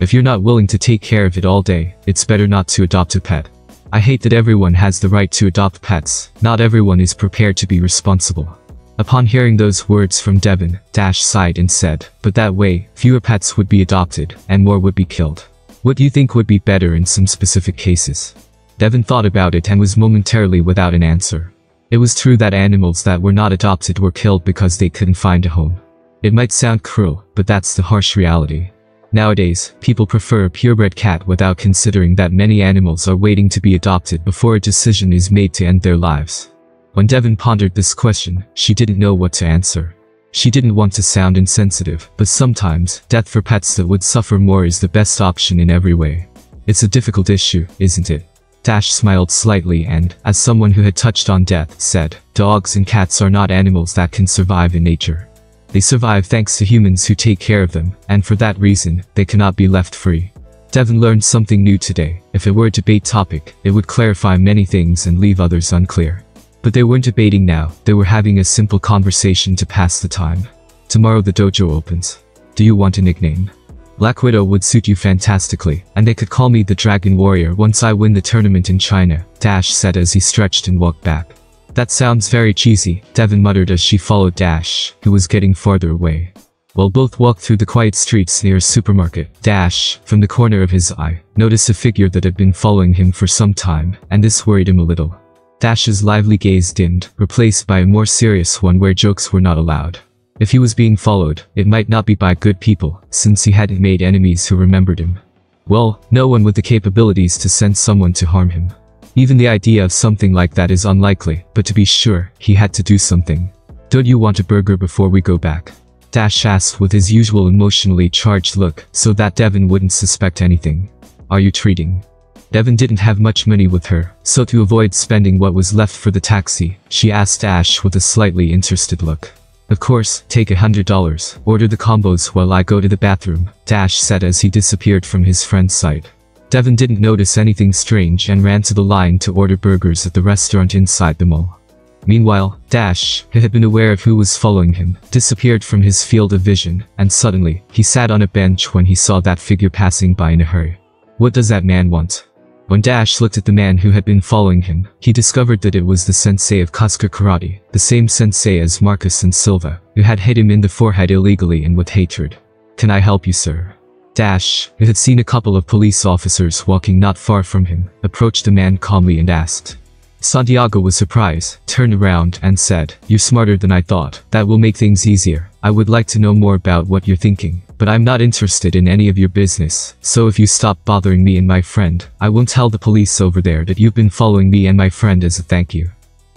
If you're not willing to take care of it all day, it's better not to adopt a pet. I hate that everyone has the right to adopt pets, not everyone is prepared to be responsible. Upon hearing those words from Devon, Dash sighed and said, but that way, fewer pets would be adopted, and more would be killed. What do you think would be better in some specific cases? Devon thought about it and was momentarily without an answer. It was true that animals that were not adopted were killed because they couldn't find a home. It might sound cruel, but that's the harsh reality. Nowadays, people prefer a purebred cat without considering that many animals are waiting to be adopted before a decision is made to end their lives. When Devon pondered this question, she didn't know what to answer. She didn't want to sound insensitive, but sometimes, death for pets that would suffer more is the best option in every way. It's a difficult issue, isn't it? Dash smiled slightly and, as someone who had touched on death, said, dogs and cats are not animals that can survive in nature. They survive thanks to humans who take care of them, and for that reason, they cannot be left free. Devon learned something new today. If it were a debate topic, it would clarify many things and leave others unclear. But they weren't debating now, they were having a simple conversation to pass the time. Tomorrow the dojo opens. Do you want a nickname? Black Widow would suit you fantastically, and they could call me the Dragon Warrior once I win the tournament in China, Dash said as he stretched and walked back. That sounds very cheesy, Devon muttered as she followed Dash, who was getting farther away. While both walked through the quiet streets near a supermarket, Dash, from the corner of his eye, noticed a figure that had been following him for some time, and this worried him a little. Dash's lively gaze dimmed, replaced by a more serious one where jokes were not allowed. If he was being followed, it might not be by good people, since he hadn't made enemies who remembered him. Well, no one with the capabilities to send someone to harm him. Even the idea of something like that is unlikely, but to be sure, he had to do something. Don't you want a burger before we go back? Dash asked with his usual emotionally charged look, so that Devon wouldn't suspect anything. Are you treating? Devon didn't have much money with her, so to avoid spending what was left for the taxi, she asked Dash with a slightly interested look. Of course, take a hundred dollars, order the combos while I go to the bathroom, Dash said as he disappeared from his friend's sight. Devon didn't notice anything strange and ran to the line to order burgers at the restaurant inside the mall. Meanwhile, Dash, who had been aware of who was following him, disappeared from his field of vision, and suddenly, he sat on a bench when he saw that figure passing by in a hurry. What does that man want? When Dash looked at the man who had been following him, he discovered that it was the sensei of Kasuga Karate, the same sensei as Marcus and Silva, who had hit him in the forehead illegally and with hatred. Can I help you sir? Dash, who had seen a couple of police officers walking not far from him, approached the man calmly and asked. Santiago was surprised, turned around and said, You're smarter than I thought. That will make things easier. I would like to know more about what you're thinking, but I'm not interested in any of your business, so if you stop bothering me and my friend, I won't tell the police over there that you've been following me and my friend as a thank you.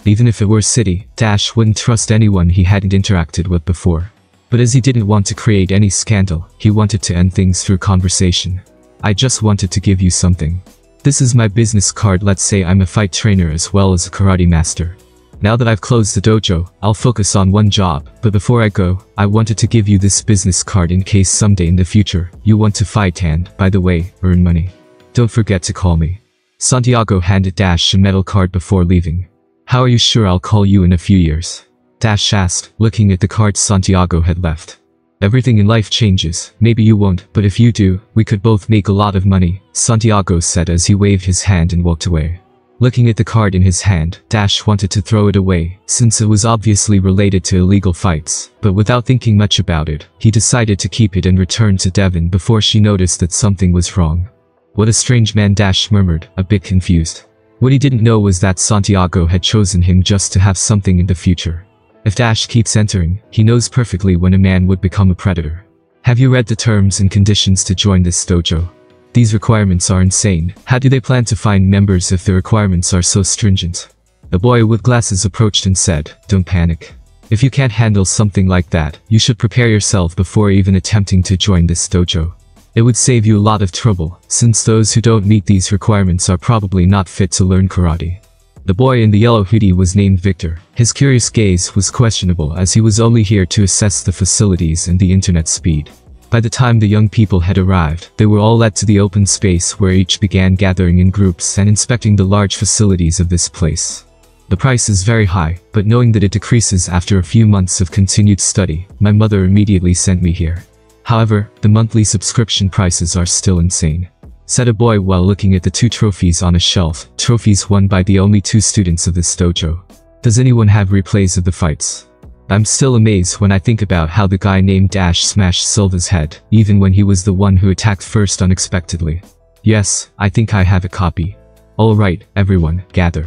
Even if it were city, Dash wouldn't trust anyone he hadn't interacted with before. But as he didn't want to create any scandal, he wanted to end things through conversation. I just wanted to give you something. This is my business card let's say I'm a fight trainer as well as a karate master. Now that I've closed the dojo, I'll focus on one job, but before I go, I wanted to give you this business card in case someday in the future, you want to fight and, by the way, earn money. Don't forget to call me. Santiago handed Dash a metal card before leaving. How are you sure I'll call you in a few years? Dash asked, looking at the card Santiago had left. Everything in life changes, maybe you won't, but if you do, we could both make a lot of money, Santiago said as he waved his hand and walked away. Looking at the card in his hand, Dash wanted to throw it away, since it was obviously related to illegal fights, but without thinking much about it, he decided to keep it and return to Devon before she noticed that something was wrong. What a strange man Dash murmured, a bit confused. What he didn't know was that Santiago had chosen him just to have something in the future. If Dash keeps entering, he knows perfectly when a man would become a predator. Have you read the terms and conditions to join this dojo? These requirements are insane. How do they plan to find members if the requirements are so stringent? A boy with glasses approached and said, don't panic. If you can't handle something like that, you should prepare yourself before even attempting to join this dojo. It would save you a lot of trouble, since those who don't meet these requirements are probably not fit to learn karate. The boy in the yellow hoodie was named Victor. His curious gaze was questionable as he was only here to assess the facilities and the internet speed. By the time the young people had arrived, they were all led to the open space where each began gathering in groups and inspecting the large facilities of this place. The price is very high, but knowing that it decreases after a few months of continued study, my mother immediately sent me here. However, the monthly subscription prices are still insane said a boy while looking at the two trophies on a shelf, trophies won by the only two students of this dojo. Does anyone have replays of the fights? I'm still amazed when I think about how the guy named Dash smashed Silva's head, even when he was the one who attacked first unexpectedly. Yes, I think I have a copy. Alright, everyone, gather.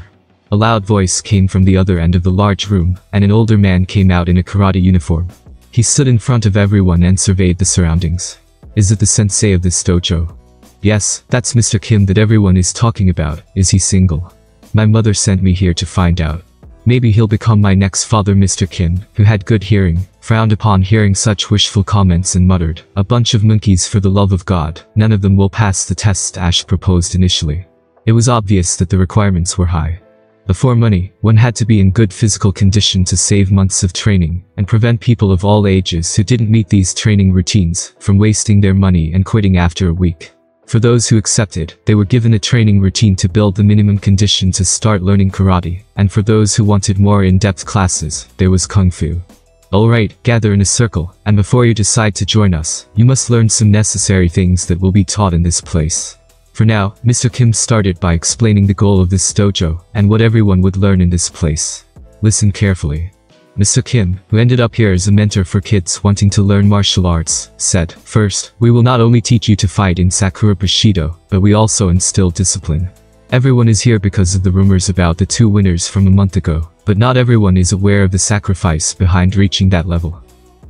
A loud voice came from the other end of the large room, and an older man came out in a karate uniform. He stood in front of everyone and surveyed the surroundings. Is it the sensei of this dojo? Yes, that's Mr. Kim that everyone is talking about. Is he single? My mother sent me here to find out. Maybe he'll become my next father Mr. Kim, who had good hearing, frowned upon hearing such wishful comments and muttered, a bunch of monkeys for the love of God, none of them will pass the test Dash proposed initially. It was obvious that the requirements were high. Before money, one had to be in good physical condition to save months of training, and prevent people of all ages who didn't meet these training routines from wasting their money and quitting after a week. For those who accepted, they were given a training routine to build the minimum condition to start learning karate, and for those who wanted more in-depth classes, there was kung fu. Alright, gather in a circle, and before you decide to join us, you must learn some necessary things that will be taught in this place. For now, Mr. Kim started by explaining the goal of this dojo, and what everyone would learn in this place. Listen carefully. Mr. Kim, who ended up here as a mentor for kids wanting to learn martial arts, said, First, we will not only teach you to fight in Sakura Bushido, but we also instill discipline. Everyone is here because of the rumors about the two winners from a month ago, but not everyone is aware of the sacrifice behind reaching that level.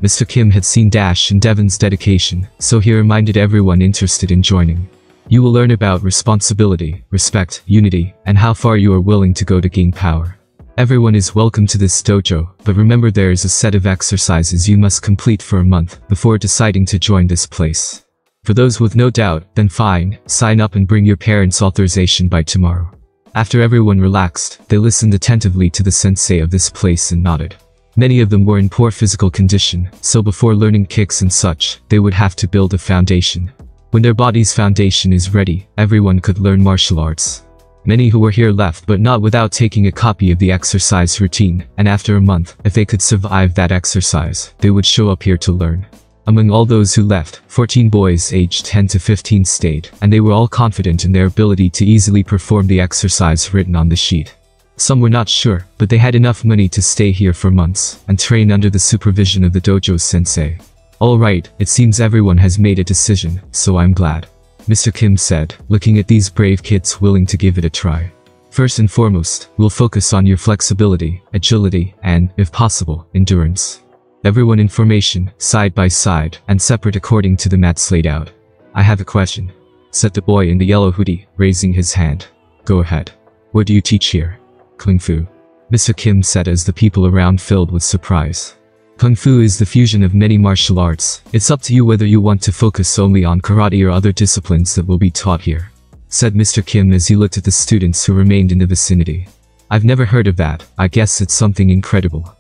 Mr. Kim had seen Dash and Devon's dedication, so he reminded everyone interested in joining. You will learn about responsibility, respect, unity, and how far you are willing to go to gain power. Everyone is welcome to this dojo, but remember there is a set of exercises you must complete for a month before deciding to join this place. For those with no doubt, then fine, sign up and bring your parents' authorization by tomorrow. After everyone relaxed, they listened attentively to the sensei of this place and nodded. Many of them were in poor physical condition, so before learning kicks and such, they would have to build a foundation. When their body's foundation is ready, everyone could learn martial arts. Many who were here left but not without taking a copy of the exercise routine, and after a month, if they could survive that exercise, they would show up here to learn. Among all those who left, 14 boys aged 10 to 15 stayed, and they were all confident in their ability to easily perform the exercise written on the sheet. Some were not sure, but they had enough money to stay here for months, and train under the supervision of the dojo sensei. Alright, it seems everyone has made a decision, so I'm glad. Mr. Kim said, looking at these brave kids willing to give it a try. First and foremost, we'll focus on your flexibility, agility, and, if possible, endurance. Everyone in formation, side by side, and separate according to the mats laid out. I have a question. Said the boy in the yellow hoodie, raising his hand. Go ahead. What do you teach here? Kung Fu. Mr. Kim said as the people around filled with surprise. Kung Fu is the fusion of many martial arts. It's up to you whether you want to focus only on karate or other disciplines that will be taught here. Said Mr. Kim as he looked at the students who remained in the vicinity. I've never heard of that, I guess it's something incredible.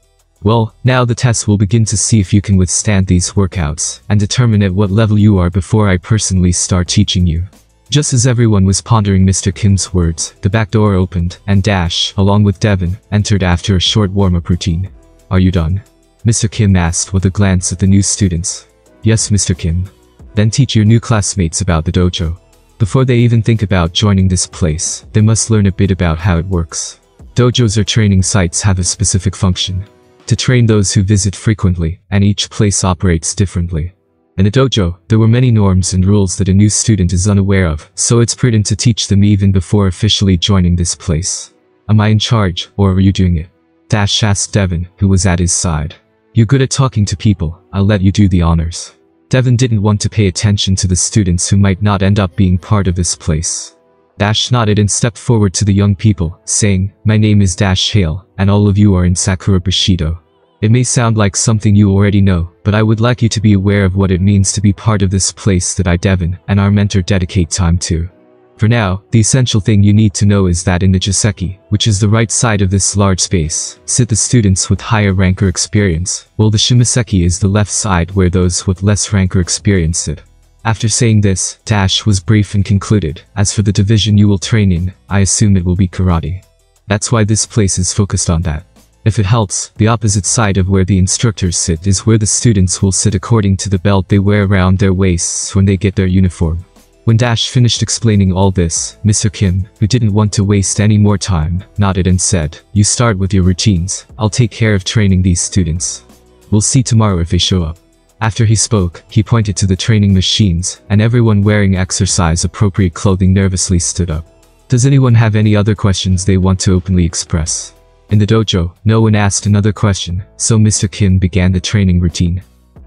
Well, now the test will begin to see if you can withstand these workouts, and determine at what level you are before I personally start teaching you. Just as everyone was pondering Mr. Kim's words, the back door opened, and Dash, along with Devon, entered after a short warm-up routine. Are you done? Mr. Kim asked with a glance at the new students. Yes, Mr. Kim. Then teach your new classmates about the dojo. Before they even think about joining this place, they must learn a bit about how it works. Dojos or training sites have a specific function. To train those who visit frequently, and each place operates differently. In a dojo, there were many norms and rules that a new student is unaware of, so it's prudent to teach them even before officially joining this place. Am I in charge, or are you doing it? Dash asked Devon, who was at his side. You're good at talking to people, I'll let you do the honors. Devon didn't want to pay attention to the students who might not end up being part of this place. Dash nodded and stepped forward to the young people, saying, My name is Dash Hale, and all of you are in Sakura Bushido. It may sound like something you already know, but I would like you to be aware of what it means to be part of this place that I Devon and our mentor dedicate time to. For now, the essential thing you need to know is that in the Joseki, which is the right side of this large space, sit the students with higher rank or experience, while the Shimoseki is the left side where those with less rank or experience sit. After saying this, Dash was brief and concluded, as for the division you will train in, I assume it will be karate. That's why this place is focused on that. If it helps, the opposite side of where the instructors sit is where the students will sit according to the belt they wear around their waists when they get their uniform. When Dash finished explaining all this, Mr. Kim, who didn't want to waste any more time, nodded and said, You start with your routines, I'll take care of training these students. We'll see tomorrow if they show up. After he spoke, he pointed to the training machines, and everyone wearing exercise-appropriate clothing nervously stood up. Does anyone have any other questions they want to openly express? In the dojo, no one asked another question, so Mr. Kim began the training routine.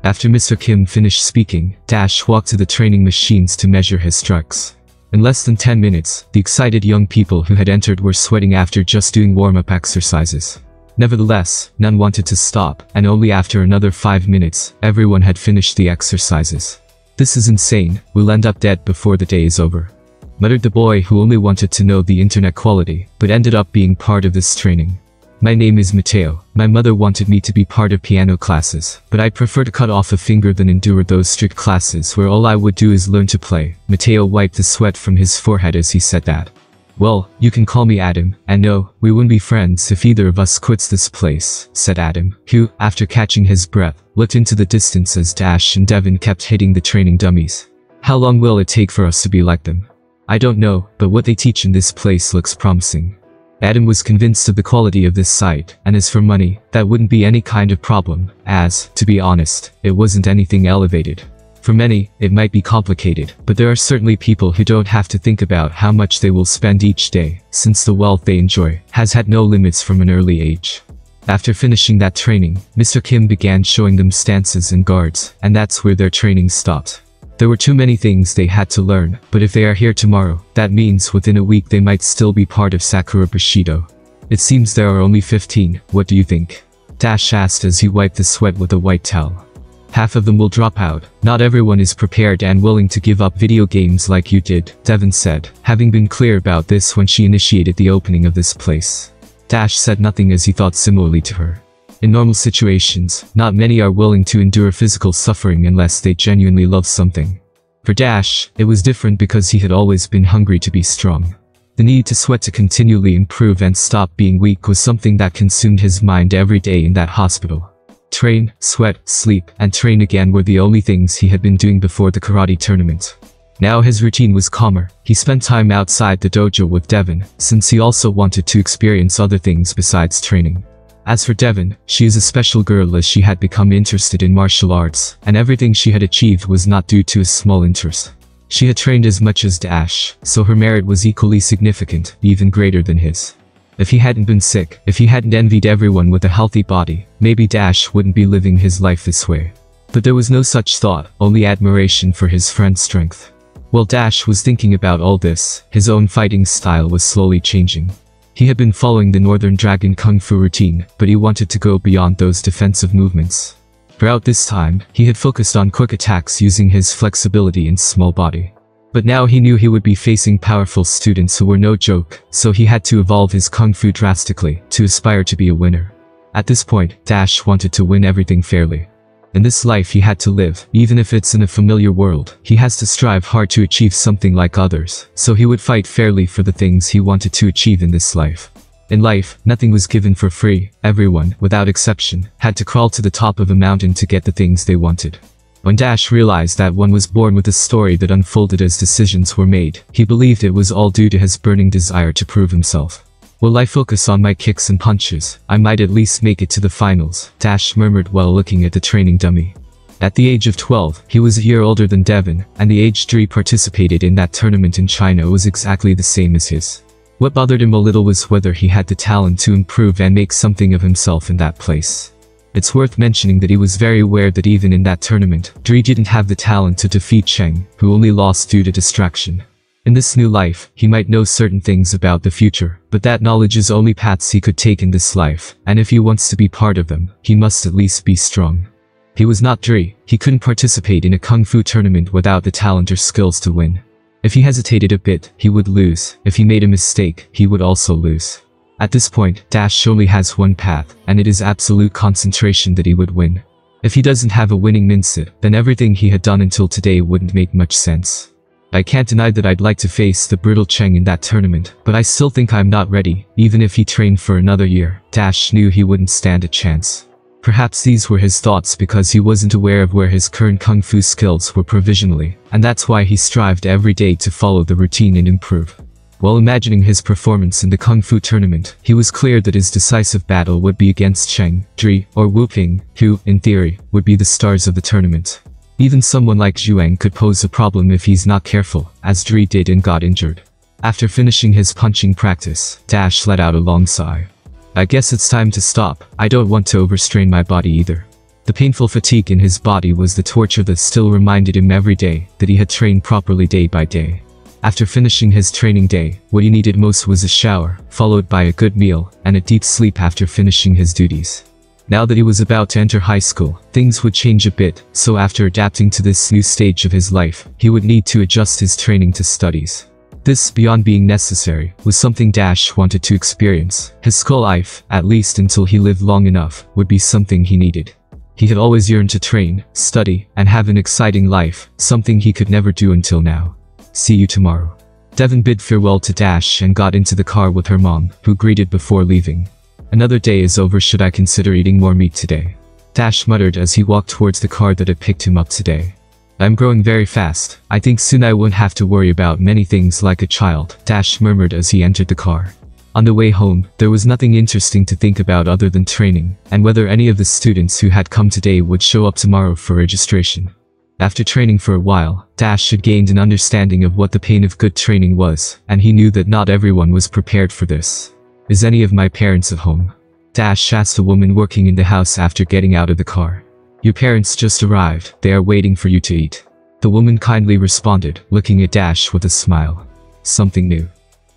After Mr. Kim finished speaking, Dash walked to the training machines to measure his strikes. In less than 10 minutes, the excited young people who had entered were sweating after just doing warm-up exercises. Nevertheless, none wanted to stop, and only after another 5 minutes, everyone had finished the exercises. This is insane, we'll end up dead before the day is over. Muttered the boy who only wanted to know the internet quality, but ended up being part of this training. My name is Mateo. My mother wanted me to be part of piano classes, but I'd prefer to cut off a finger than endure those strict classes where all I would do is learn to play. Mateo wiped the sweat from his forehead as he said that. Well, you can call me Adam, and no, we wouldn't be friends if either of us quits this place, said Adam, who, after catching his breath, looked into the distance as Dash and Devon kept hitting the training dummies. How long will it take for us to be like them? I don't know, but what they teach in this place looks promising. Adam was convinced of the quality of this site, and as for money, that wouldn't be any kind of problem, as, to be honest, it wasn't anything elevated. For many, it might be complicated, but there are certainly people who don't have to think about how much they will spend each day, since the wealth they enjoy has had no limits from an early age. After finishing that training, Mr. Kim began showing them stances and guards, and that's where their training stopped. There were too many things they had to learn, but if they are here tomorrow, that means within a week they might still be part of Sakura Bushido. It seems there are only 15, what do you think? Dash asked as he wiped the sweat with a white towel. Half of them will drop out. Not everyone is prepared and willing to give up video games like you did, Devon said, having been clear about this when she initiated the opening of this place. Dash said nothing as he thought similarly to her. In normal situations, not many are willing to endure physical suffering unless they genuinely love something. For Dash, it was different because he had always been hungry to be strong. The need to sweat to continually improve and stop being weak was something that consumed his mind every day in that hospital. Train, sweat, sleep, and train again were the only things he had been doing before the karate tournament. Now his routine was calmer. He spent time outside the dojo with Devon, since he also wanted to experience other things besides training. As for Devon, she is a special girl as she had become interested in martial arts, and everything she had achieved was not due to a small interest. She had trained as much as Dash, so her merit was equally significant, even greater than his. If he hadn't been sick, if he hadn't envied everyone with a healthy body, maybe Dash wouldn't be living his life this way. But there was no such thought, only admiration for his friend's strength. While Dash was thinking about all this, his own fighting style was slowly changing. He had been following the Northern Dragon Kung Fu routine, but he wanted to go beyond those defensive movements. Throughout this time, he had focused on quick attacks using his flexibility and small body. But now he knew he would be facing powerful students who were no joke, so he had to evolve his kung fu drastically to aspire to be a winner. At this point, Dash wanted to win everything fairly. In this life he had to live, even if it's in a familiar world, he has to strive hard to achieve something like others, so he would fight fairly for the things he wanted to achieve in this life. In life, nothing was given for free, everyone, without exception, had to crawl to the top of a mountain to get the things they wanted. When Dash realized that one was born with a story that unfolded as decisions were made, he believed it was all due to his burning desire to prove himself. Will I focus on my kicks and punches? I might at least make it to the finals, Dash murmured while looking at the training dummy. At the age of 12, he was a year older than Devon, and the age Dre participated in that tournament in China was exactly the same as his. What bothered him a little was whether he had the talent to improve and make something of himself in that place. It's worth mentioning that he was very aware that even in that tournament, Dre didn't have the talent to defeat Cheng, who only lost due to distraction. In this new life, he might know certain things about the future, but that knowledge is only paths he could take in this life, and if he wants to be part of them, he must at least be strong. He was not Dre, he couldn't participate in a kung fu tournament without the talent or skills to win. If he hesitated a bit, he would lose. If he made a mistake, he would also lose. At this point, Dash surely has one path, and it is absolute concentration that he would win. If he doesn't have a winning mindset, then everything he had done until today wouldn't make much sense. I can't deny that I'd like to face the brutal Cheng in that tournament, but I still think I'm not ready, even if he trained for another year. Dash knew he wouldn't stand a chance. Perhaps these were his thoughts because he wasn't aware of where his current kung fu skills were provisionally, and that's why he strived every day to follow the routine and improve. While imagining his performance in the Kung Fu tournament, he was clear that his decisive battle would be against Cheng, Dre, or Wu Ping, who, in theory, would be the stars of the tournament. Even someone like Zhuang could pose a problem if he's not careful, as Dre did and got injured. After finishing his punching practice, Dash let out a long sigh. I guess it's time to stop, I don't want to overstrain my body either. The painful fatigue in his body was the torture that still reminded him every day that he had trained properly day by day. After finishing his training day, what he needed most was a shower, followed by a good meal, and a deep sleep after finishing his duties. Now that he was about to enter high school, things would change a bit, so after adapting to this new stage of his life, he would need to adjust his training to studies. This, beyond being necessary, was something Dash wanted to experience. His school life, at least until he lived long enough, would be something he needed. He had always yearned to train, study, and have an exciting life, something he could never do until now. See you tomorrow. Devon bid farewell to Dash and got into the car with her mom, who greeted before leaving. Another day is over should I consider eating more meat today. Dash muttered as he walked towards the car that had picked him up today. I'm growing very fast. I think soon I won't have to worry about many things like a child, Dash murmured as he entered the car. On the way home, there was nothing interesting to think about other than training, and whether any of the students who had come today would show up tomorrow for registration. After training for a while, Dash had gained an understanding of what the pain of good training was, and he knew that not everyone was prepared for this. Is any of my parents at home? Dash asked the woman working in the house after getting out of the car. Your parents just arrived, they are waiting for you to eat. The woman kindly responded, looking at Dash with a smile. Something new.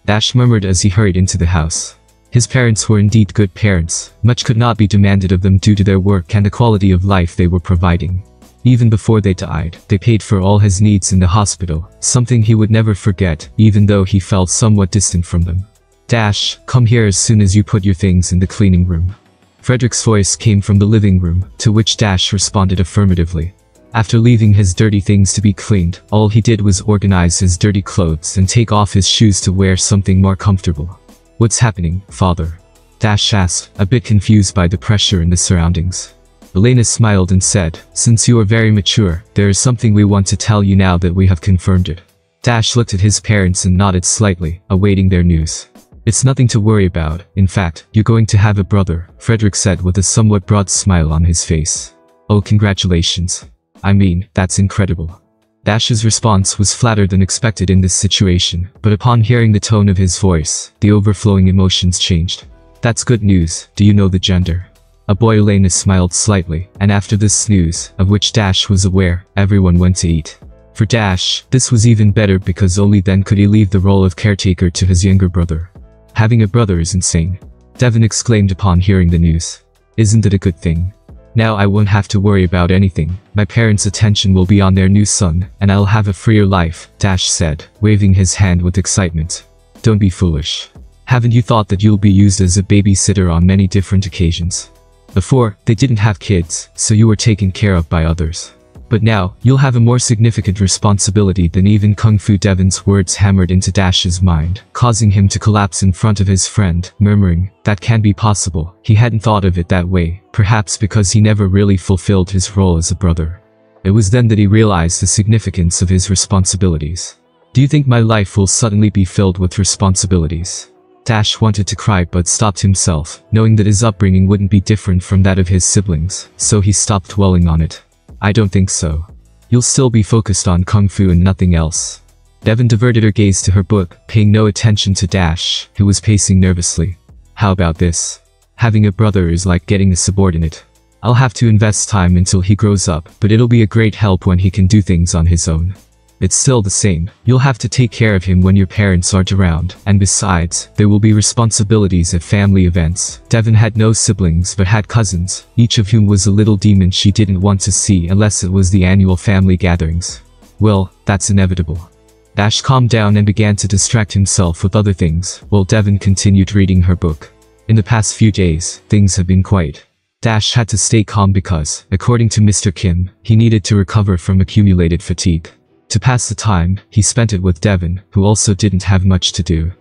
Dash murmured as he hurried into the house. His parents were indeed good parents, much could not be demanded of them due to their work and the quality of life they were providing. Even before they died, they paid for all his needs in the hospital, something he would never forget, even though he felt somewhat distant from them. Dash, come here as soon as you put your things in the cleaning room. Frederick's voice came from the living room, to which Dash responded affirmatively. After leaving his dirty things to be cleaned, all he did was organize his dirty clothes and take off his shoes to wear something more comfortable. What's happening, father? Dash asked, a bit confused by the pressure in the surroundings. Elena smiled and said, Since you are very mature, there is something we want to tell you now that we have confirmed it. Dash looked at his parents and nodded slightly, awaiting their news. It's nothing to worry about, in fact, you're going to have a brother, Frederick said with a somewhat broad smile on his face. Oh congratulations. I mean, that's incredible. Dash's response was flatter than expected in this situation, but upon hearing the tone of his voice, the overflowing emotions changed. That's good news, do you know the gender? A boy Elena smiled slightly, and after this news, of which Dash was aware, everyone went to eat. For Dash, this was even better because only then could he leave the role of caretaker to his younger brother. Having a brother is insane. Devon exclaimed upon hearing the news. Isn't it a good thing? Now I won't have to worry about anything, my parents' attention will be on their new son, and I'll have a freer life, Dash said, waving his hand with excitement. Don't be foolish. Haven't you thought that you'll be used as a babysitter on many different occasions? Before, they didn't have kids, so you were taken care of by others. But now, you'll have a more significant responsibility than even Kung Fu Devon's words hammered into Dash's mind, causing him to collapse in front of his friend, murmuring, that can't be possible. He hadn't thought of it that way, perhaps because he never really fulfilled his role as a brother. It was then that he realized the significance of his responsibilities. Do you think my life will suddenly be filled with responsibilities? Dash wanted to cry but stopped himself, knowing that his upbringing wouldn't be different from that of his siblings, so he stopped dwelling on it. I don't think so. You'll still be focused on Kung Fu and nothing else. Devon diverted her gaze to her book, paying no attention to Dash, who was pacing nervously. How about this? Having a brother is like getting a subordinate. I'll have to invest time until he grows up, but it'll be a great help when he can do things on his own. It's still the same. You'll have to take care of him when your parents aren't around, and besides, there will be responsibilities at family events. Devon had no siblings but had cousins, each of whom was a little demon she didn't want to see unless it was the annual family gatherings. Well, that's inevitable. Dash calmed down and began to distract himself with other things, while Devon continued reading her book. In the past few days, things have been quiet. Dash had to stay calm because, according to Mr. Kim, he needed to recover from accumulated fatigue. To pass the time, he spent it with Devon, who also didn't have much to do.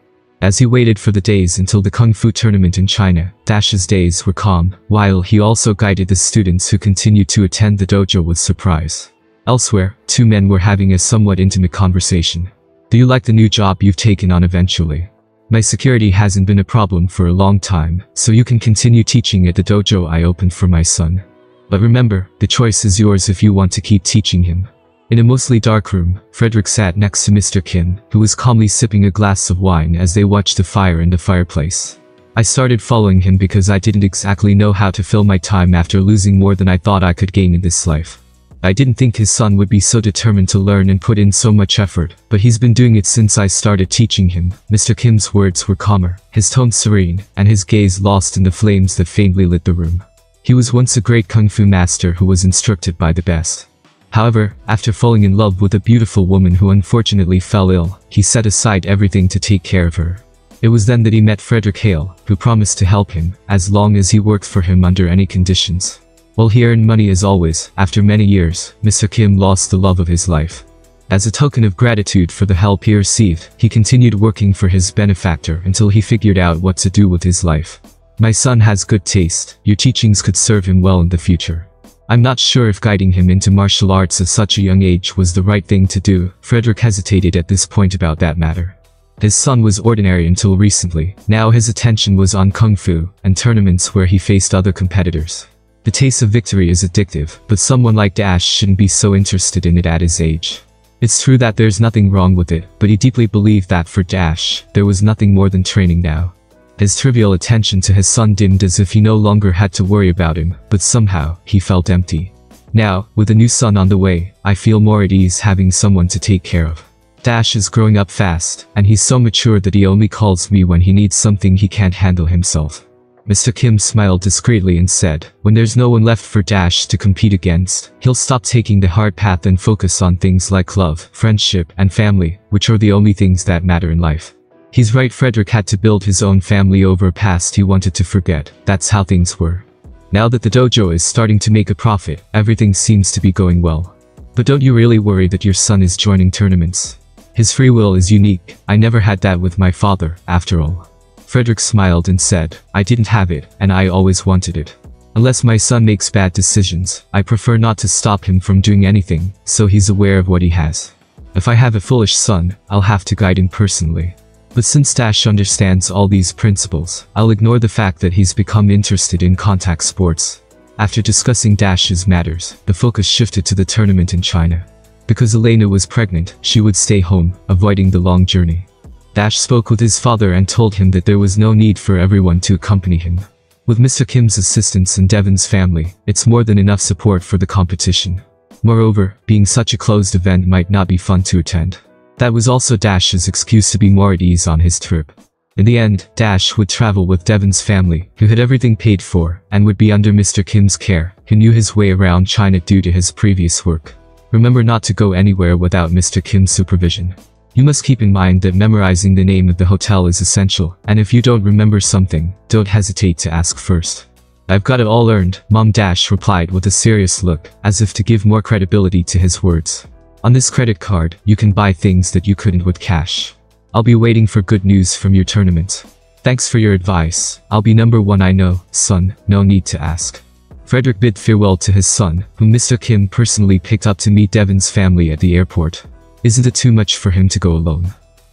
As he waited for the days until the Kung Fu tournament in China, Dash's days were calm, while he also guided the students who continued to attend the dojo with surprise. Elsewhere, two men were having a somewhat intimate conversation. Do you like the new job you've taken on eventually? My security hasn't been a problem for a long time, so you can continue teaching at the dojo I opened for my son. But remember, the choice is yours if you want to keep teaching him. In a mostly dark room, Frederick sat next to Mr. Kim, who was calmly sipping a glass of wine as they watched the fire in the fireplace. I started following him because I didn't exactly know how to fill my time after losing more than I thought I could gain in this life. I didn't think his son would be so determined to learn and put in so much effort, but he's been doing it since I started teaching him. Mr. Kim's words were calmer, his tone serene, and his gaze lost in the flames that faintly lit the room. He was once a great kung fu master who was instructed by the best. However, after falling in love with a beautiful woman who unfortunately fell ill, he set aside everything to take care of her. It was then that he met Frederick Hale, who promised to help him, as long as he worked for him under any conditions. While he earned money as always, after many years, Mr. Kim lost the love of his life. As a token of gratitude for the help he received, he continued working for his benefactor until he figured out what to do with his life. My son has good taste, your teachings could serve him well in the future. I'm not sure if guiding him into martial arts at such a young age was the right thing to do. Frederick hesitated at this point about that matter. His son was ordinary until recently. Now his attention was on kung fu and tournaments where he faced other competitors. The taste of victory is addictive, but someone like Dash shouldn't be so interested in it at his age. It's true that there's nothing wrong with it, but he deeply believed that for Dash, there was nothing more than training now. His trivial attention to his son dimmed as if he no longer had to worry about him, but somehow, he felt empty. Now, with a new son on the way, I feel more at ease having someone to take care of. Dash is growing up fast, and he's so mature that he only calls me when he needs something he can't handle himself. Mr. Kim smiled discreetly and said, when there's no one left for Dash to compete against, he'll stop taking the hard path and focus on things like love, friendship, and family, which are the only things that matter in life. He's right Frederick had to build his own family over a past he wanted to forget, that's how things were. Now that the dojo is starting to make a profit, everything seems to be going well. But don't you really worry that your son is joining tournaments? His free will is unique, I never had that with my father, after all. Frederick smiled and said, I didn't have it, and I always wanted it. Unless my son makes bad decisions, I prefer not to stop him from doing anything, so he's aware of what he has. If I have a foolish son, I'll have to guide him personally. But since Dash understands all these principles, I'll ignore the fact that he's become interested in contact sports. After discussing Dash's matters, the focus shifted to the tournament in China. Because Elena was pregnant, she would stay home, avoiding the long journey. Dash spoke with his father and told him that there was no need for everyone to accompany him. With Mr. Kim's assistance and Devon's family, it's more than enough support for the competition. Moreover, being such a closed event might not be fun to attend. That was also Dash's excuse to be more at ease on his trip. In the end, Dash would travel with Devon's family, who had everything paid for, and would be under Mr. Kim's care, who knew his way around China due to his previous work. Remember not to go anywhere without Mr. Kim's supervision. You must keep in mind that memorizing the name of the hotel is essential, and if you don't remember something, don't hesitate to ask first. I've got it all earned, Mom Dash replied with a serious look, as if to give more credibility to his words. On this credit card, you can buy things that you couldn't with cash. I'll be waiting for good news from your tournament. Thanks for your advice. I'll be number one I know, son, no need to ask. Frederick bid farewell to his son, whom Mr. Kim personally picked up to meet Devon's family at the airport. Isn't it too much for him to go alone?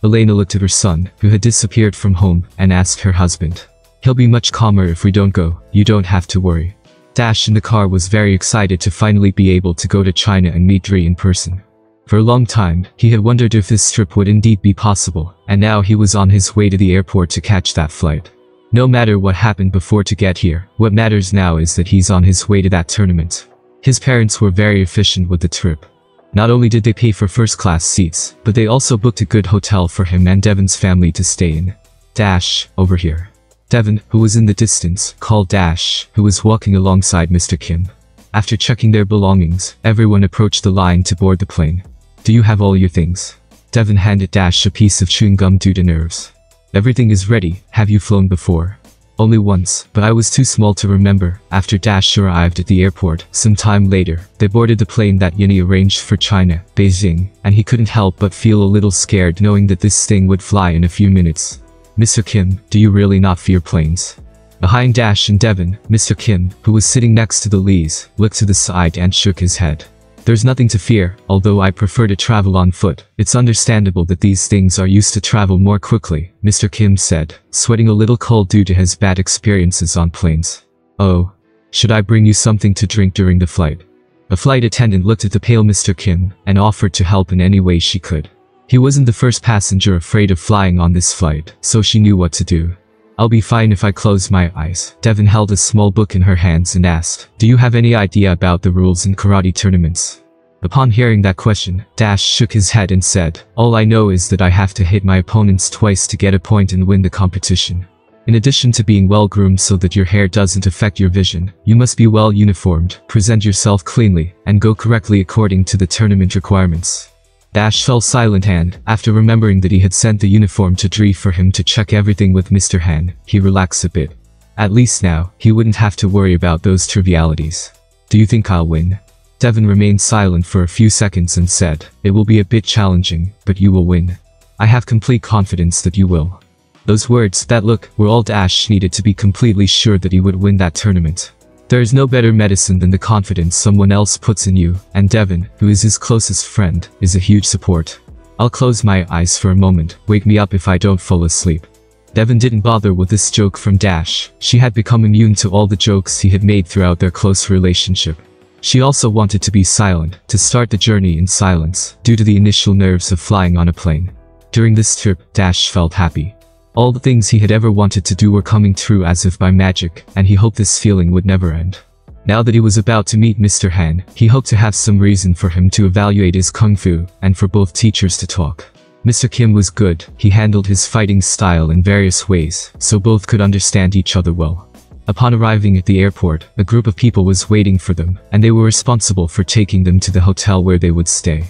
Elena looked at her son, who had disappeared from home, and asked her husband. He'll be much calmer if we don't go, you don't have to worry. Dash in the car was very excited to finally be able to go to China and meet Dre in person. For a long time, he had wondered if this trip would indeed be possible, and now he was on his way to the airport to catch that flight. No matter what happened before to get here, what matters now is that he's on his way to that tournament. His parents were very efficient with the trip. Not only did they pay for first-class seats, but they also booked a good hotel for him and Devon's family to stay in. Dash, over here. Devon, who was in the distance, called Dash, who was walking alongside Mr. Kim. After checking their belongings, everyone approached the line to board the plane. Do you have all your things? Devon handed Dash a piece of chewing gum due to nerves. Everything is ready, have you flown before? Only once, but I was too small to remember. After Dash arrived at the airport, some time later, they boarded the plane that Yini arranged for China, Beijing, and he couldn't help but feel a little scared knowing that this thing would fly in a few minutes. Mr. Kim, do you really not fear planes? Behind Dash and Devon, Mr. Kim, who was sitting next to the Lees, looked to the side and shook his head. There's nothing to fear, although I prefer to travel on foot. It's understandable that these things are used to travel more quickly, Mr. Kim said, sweating a little cold due to his bad experiences on planes. Oh. Should I bring you something to drink during the flight? A flight attendant looked at the pale Mr. Kim and offered to help in any way she could. He wasn't the first passenger afraid of flying on this flight, so she knew what to do. I'll be fine if I close my eyes. Devon held a small book in her hands and asked, Do you have any idea about the rules in karate tournaments? Upon hearing that question, Dash shook his head and said, All I know is that I have to hit my opponents twice to get a point and win the competition. In addition to being well groomed so that your hair doesn't affect your vision, you must be well uniformed, present yourself cleanly, and go correctly according to the tournament requirements. Dash fell silent and, after remembering that he had sent the uniform to Dre for him to check everything with Mr. Han, he relaxed a bit. At least now, he wouldn't have to worry about those trivialities. Do you think I'll win? Devon remained silent for a few seconds and said, It will be a bit challenging, but you will win. I have complete confidence that you will. Those words, that look, were all Dash needed to be completely sure that he would win that tournament. There is no better medicine than the confidence someone else puts in you, and Devon, who is his closest friend, is a huge support. I'll close my eyes for a moment, wake me up if I don't fall asleep. Devon didn't bother with this joke from Dash, she had become immune to all the jokes he had made throughout their close relationship. She also wanted to be silent, to start the journey in silence, due to the initial nerves of flying on a plane. During this trip, Dash felt happy. All the things he had ever wanted to do were coming true as if by magic, and he hoped this feeling would never end. Now that he was about to meet Mr. Han, he hoped to have some reason for him to evaluate his kung fu, and for both teachers to talk. Mr. Kim was good, he handled his fighting style in various ways, so both could understand each other well. Upon arriving at the airport, a group of people was waiting for them, and they were responsible for taking them to the hotel where they would stay.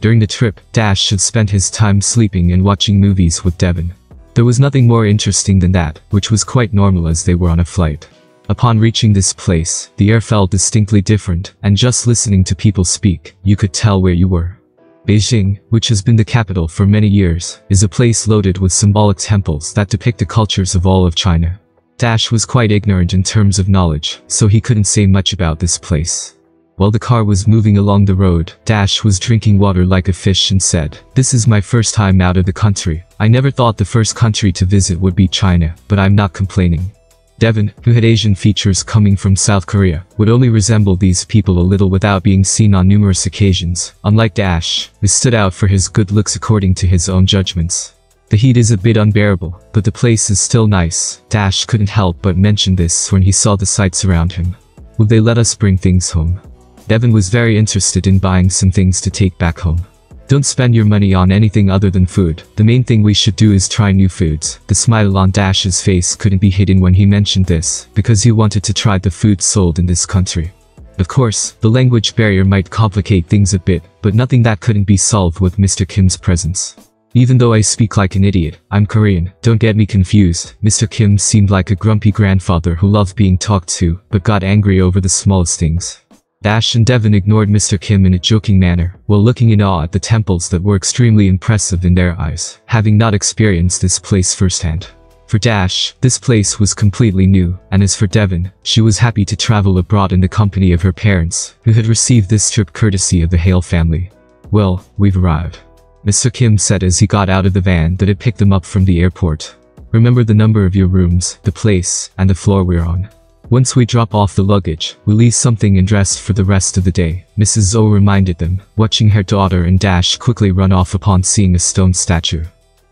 During the trip, Dash had spent his time sleeping and watching movies with Devon. There was nothing more interesting than that, which was quite normal as they were on a flight. Upon reaching this place, the air felt distinctly different, and just listening to people speak, you could tell where you were. Beijing, which has been the capital for many years, is a place loaded with symbolic temples that depict the cultures of all of China. Dash was quite ignorant in terms of knowledge, so he couldn't say much about this place. While the car was moving along the road, Dash was drinking water like a fish and said, This is my first time out of the country. I never thought the first country to visit would be China, but I'm not complaining. Devon, who had Asian features coming from South Korea, would only resemble these people a little without being seen on numerous occasions, unlike Dash, who stood out for his good looks according to his own judgments. The heat is a bit unbearable, but the place is still nice. Dash couldn't help but mention this when he saw the sights around him. Will they let us bring things home? Devon was very interested in buying some things to take back home. Don't spend your money on anything other than food. The main thing we should do is try new foods. The smile on Dash's face couldn't be hidden when he mentioned this, because he wanted to try the food sold in this country. Of course, the language barrier might complicate things a bit, but nothing that couldn't be solved with Mr. Kim's presence. Even though I speak like an idiot, I'm Korean, don't get me confused. Mr. Kim seemed like a grumpy grandfather who loved being talked to, but got angry over the smallest things. Dash and Devon ignored Mr. Kim in a joking manner, while looking in awe at the temples that were extremely impressive in their eyes, having not experienced this place firsthand. For Dash, this place was completely new, and as for Devon, she was happy to travel abroad in the company of her parents, who had received this trip courtesy of the Hale family. Well, we've arrived. Mr. Kim said as he got out of the van that had picked them up from the airport. Remember the number of your rooms, the place, and the floor we're on. Once we drop off the luggage, we'll leave something and rest for the rest of the day, Mrs. Zhou reminded them, watching her daughter and Dash quickly run off upon seeing a stone statue.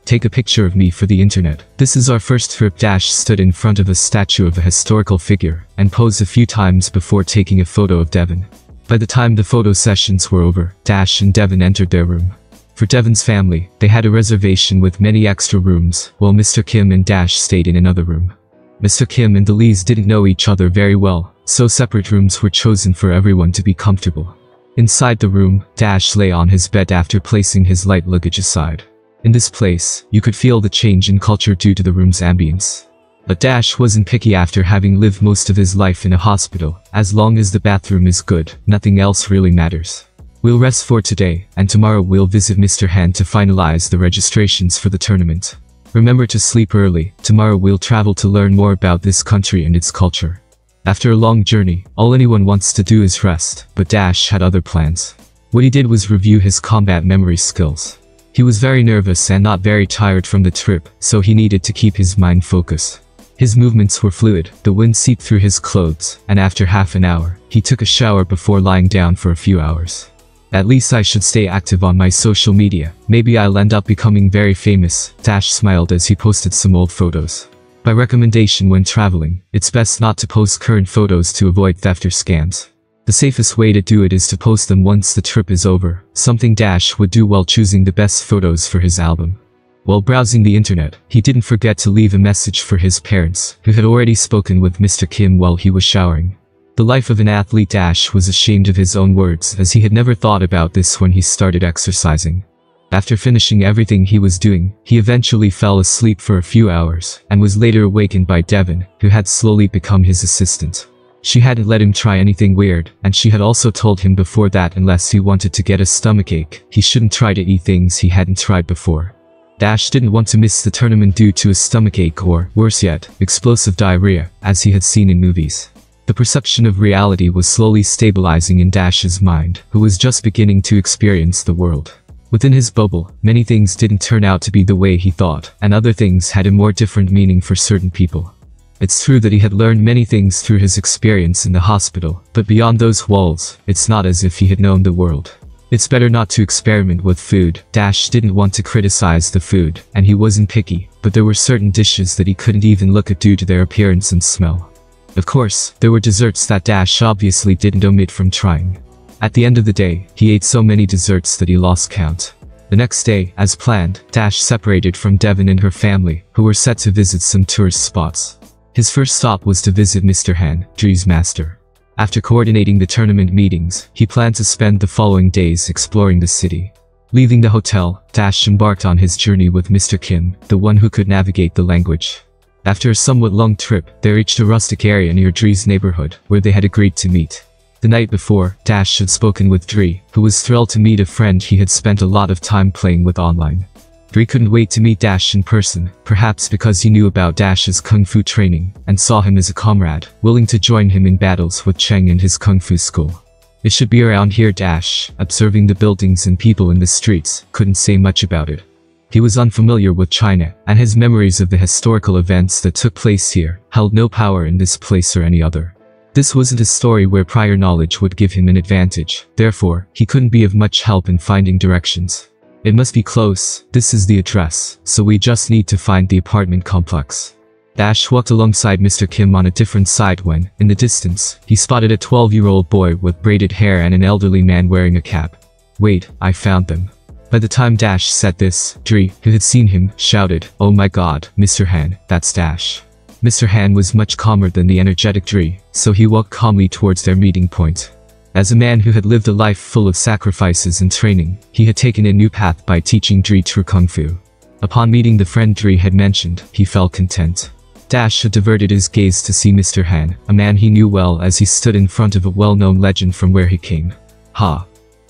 Take a picture of me for the internet. This is our first trip Dash stood in front of a statue of a historical figure, and posed a few times before taking a photo of Devon. By the time the photo sessions were over, Dash and Devon entered their room. For Devon's family, they had a reservation with many extra rooms, while Mr. Kim and Dash stayed in another room. Mr. Kim and Lees didn't know each other very well, so separate rooms were chosen for everyone to be comfortable. Inside the room, Dash lay on his bed after placing his light luggage aside. In this place, you could feel the change in culture due to the room's ambience. But Dash wasn't picky after having lived most of his life in a hospital. As long as the bathroom is good, nothing else really matters. We'll rest for today, and tomorrow we'll visit Mr. Han to finalize the registrations for the tournament. Remember to sleep early, tomorrow we'll travel to learn more about this country and its culture. After a long journey, all anyone wants to do is rest, but Dash had other plans. What he did was review his combat memory skills. He was very nervous and not very tired from the trip, so he needed to keep his mind focused. His movements were fluid, the wind seeped through his clothes, and after half an hour, he took a shower before lying down for a few hours. At least I should stay active on my social media, maybe I'll end up becoming very famous, Dash smiled as he posted some old photos. By recommendation when traveling, it's best not to post current photos to avoid theft or scams. The safest way to do it is to post them once the trip is over, something Dash would do while choosing the best photos for his album. While browsing the internet, he didn't forget to leave a message for his parents, who had already spoken with Mr. Kim while he was showering. The life of an athlete Dash was ashamed of his own words as he had never thought about this when he started exercising. After finishing everything he was doing, he eventually fell asleep for a few hours and was later awakened by Devon, who had slowly become his assistant. She hadn't let him try anything weird, and she had also told him before that unless he wanted to get a stomachache, he shouldn't try to eat things he hadn't tried before. Dash didn't want to miss the tournament due to a stomachache or, worse yet, explosive diarrhea, as he had seen in movies. The perception of reality was slowly stabilizing in Dash's mind, who was just beginning to experience the world. Within his bubble, many things didn't turn out to be the way he thought, and other things had a more different meaning for certain people. It's true that he had learned many things through his experience in the hospital, but beyond those walls, it's not as if he had known the world. It's better not to experiment with food. Dash didn't want to criticize the food, and he wasn't picky, but there were certain dishes that he couldn't even look at due to their appearance and smell. Of course, there were desserts that Dash obviously didn't omit from trying. At the end of the day, he ate so many desserts that he lost count. The next day, as planned, Dash separated from Devon and her family, who were set to visit some tourist spots. His first stop was to visit Mr. Han, Dre's master. After coordinating the tournament meetings, he planned to spend the following days exploring the city. Leaving the hotel, Dash embarked on his journey with Mr. Kim, the one who could navigate the language. After a somewhat long trip, they reached a rustic area near Dre's neighborhood, where they had agreed to meet. The night before, Dash had spoken with Dre, who was thrilled to meet a friend he had spent a lot of time playing with online. Dre couldn't wait to meet Dash in person, perhaps because he knew about Dash's kung fu training, and saw him as a comrade, willing to join him in battles with Cheng and his kung fu school. It should be around here Dash, observing the buildings and people in the streets, couldn't say much about it. He was unfamiliar with China, and his memories of the historical events that took place here held no power in this place or any other. This wasn't a story where prior knowledge would give him an advantage, therefore, he couldn't be of much help in finding directions. It must be close, this is the address, so we just need to find the apartment complex. Dash walked alongside Mr. Kim on a different side when, in the distance, he spotted a 12-year-old boy with braided hair and an elderly man wearing a cap. Wait, I found them. By the time Dash said this, Dre, who had seen him, shouted, Oh my god, Mr. Han, that's Dash. Mr. Han was much calmer than the energetic Dre, so he walked calmly towards their meeting point. As a man who had lived a life full of sacrifices and training, he had taken a new path by teaching Dre true kung fu. Upon meeting the friend Dre had mentioned, he felt content. Dash had diverted his gaze to see Mr. Han, a man he knew well as he stood in front of a well-known legend from where he came. Ha.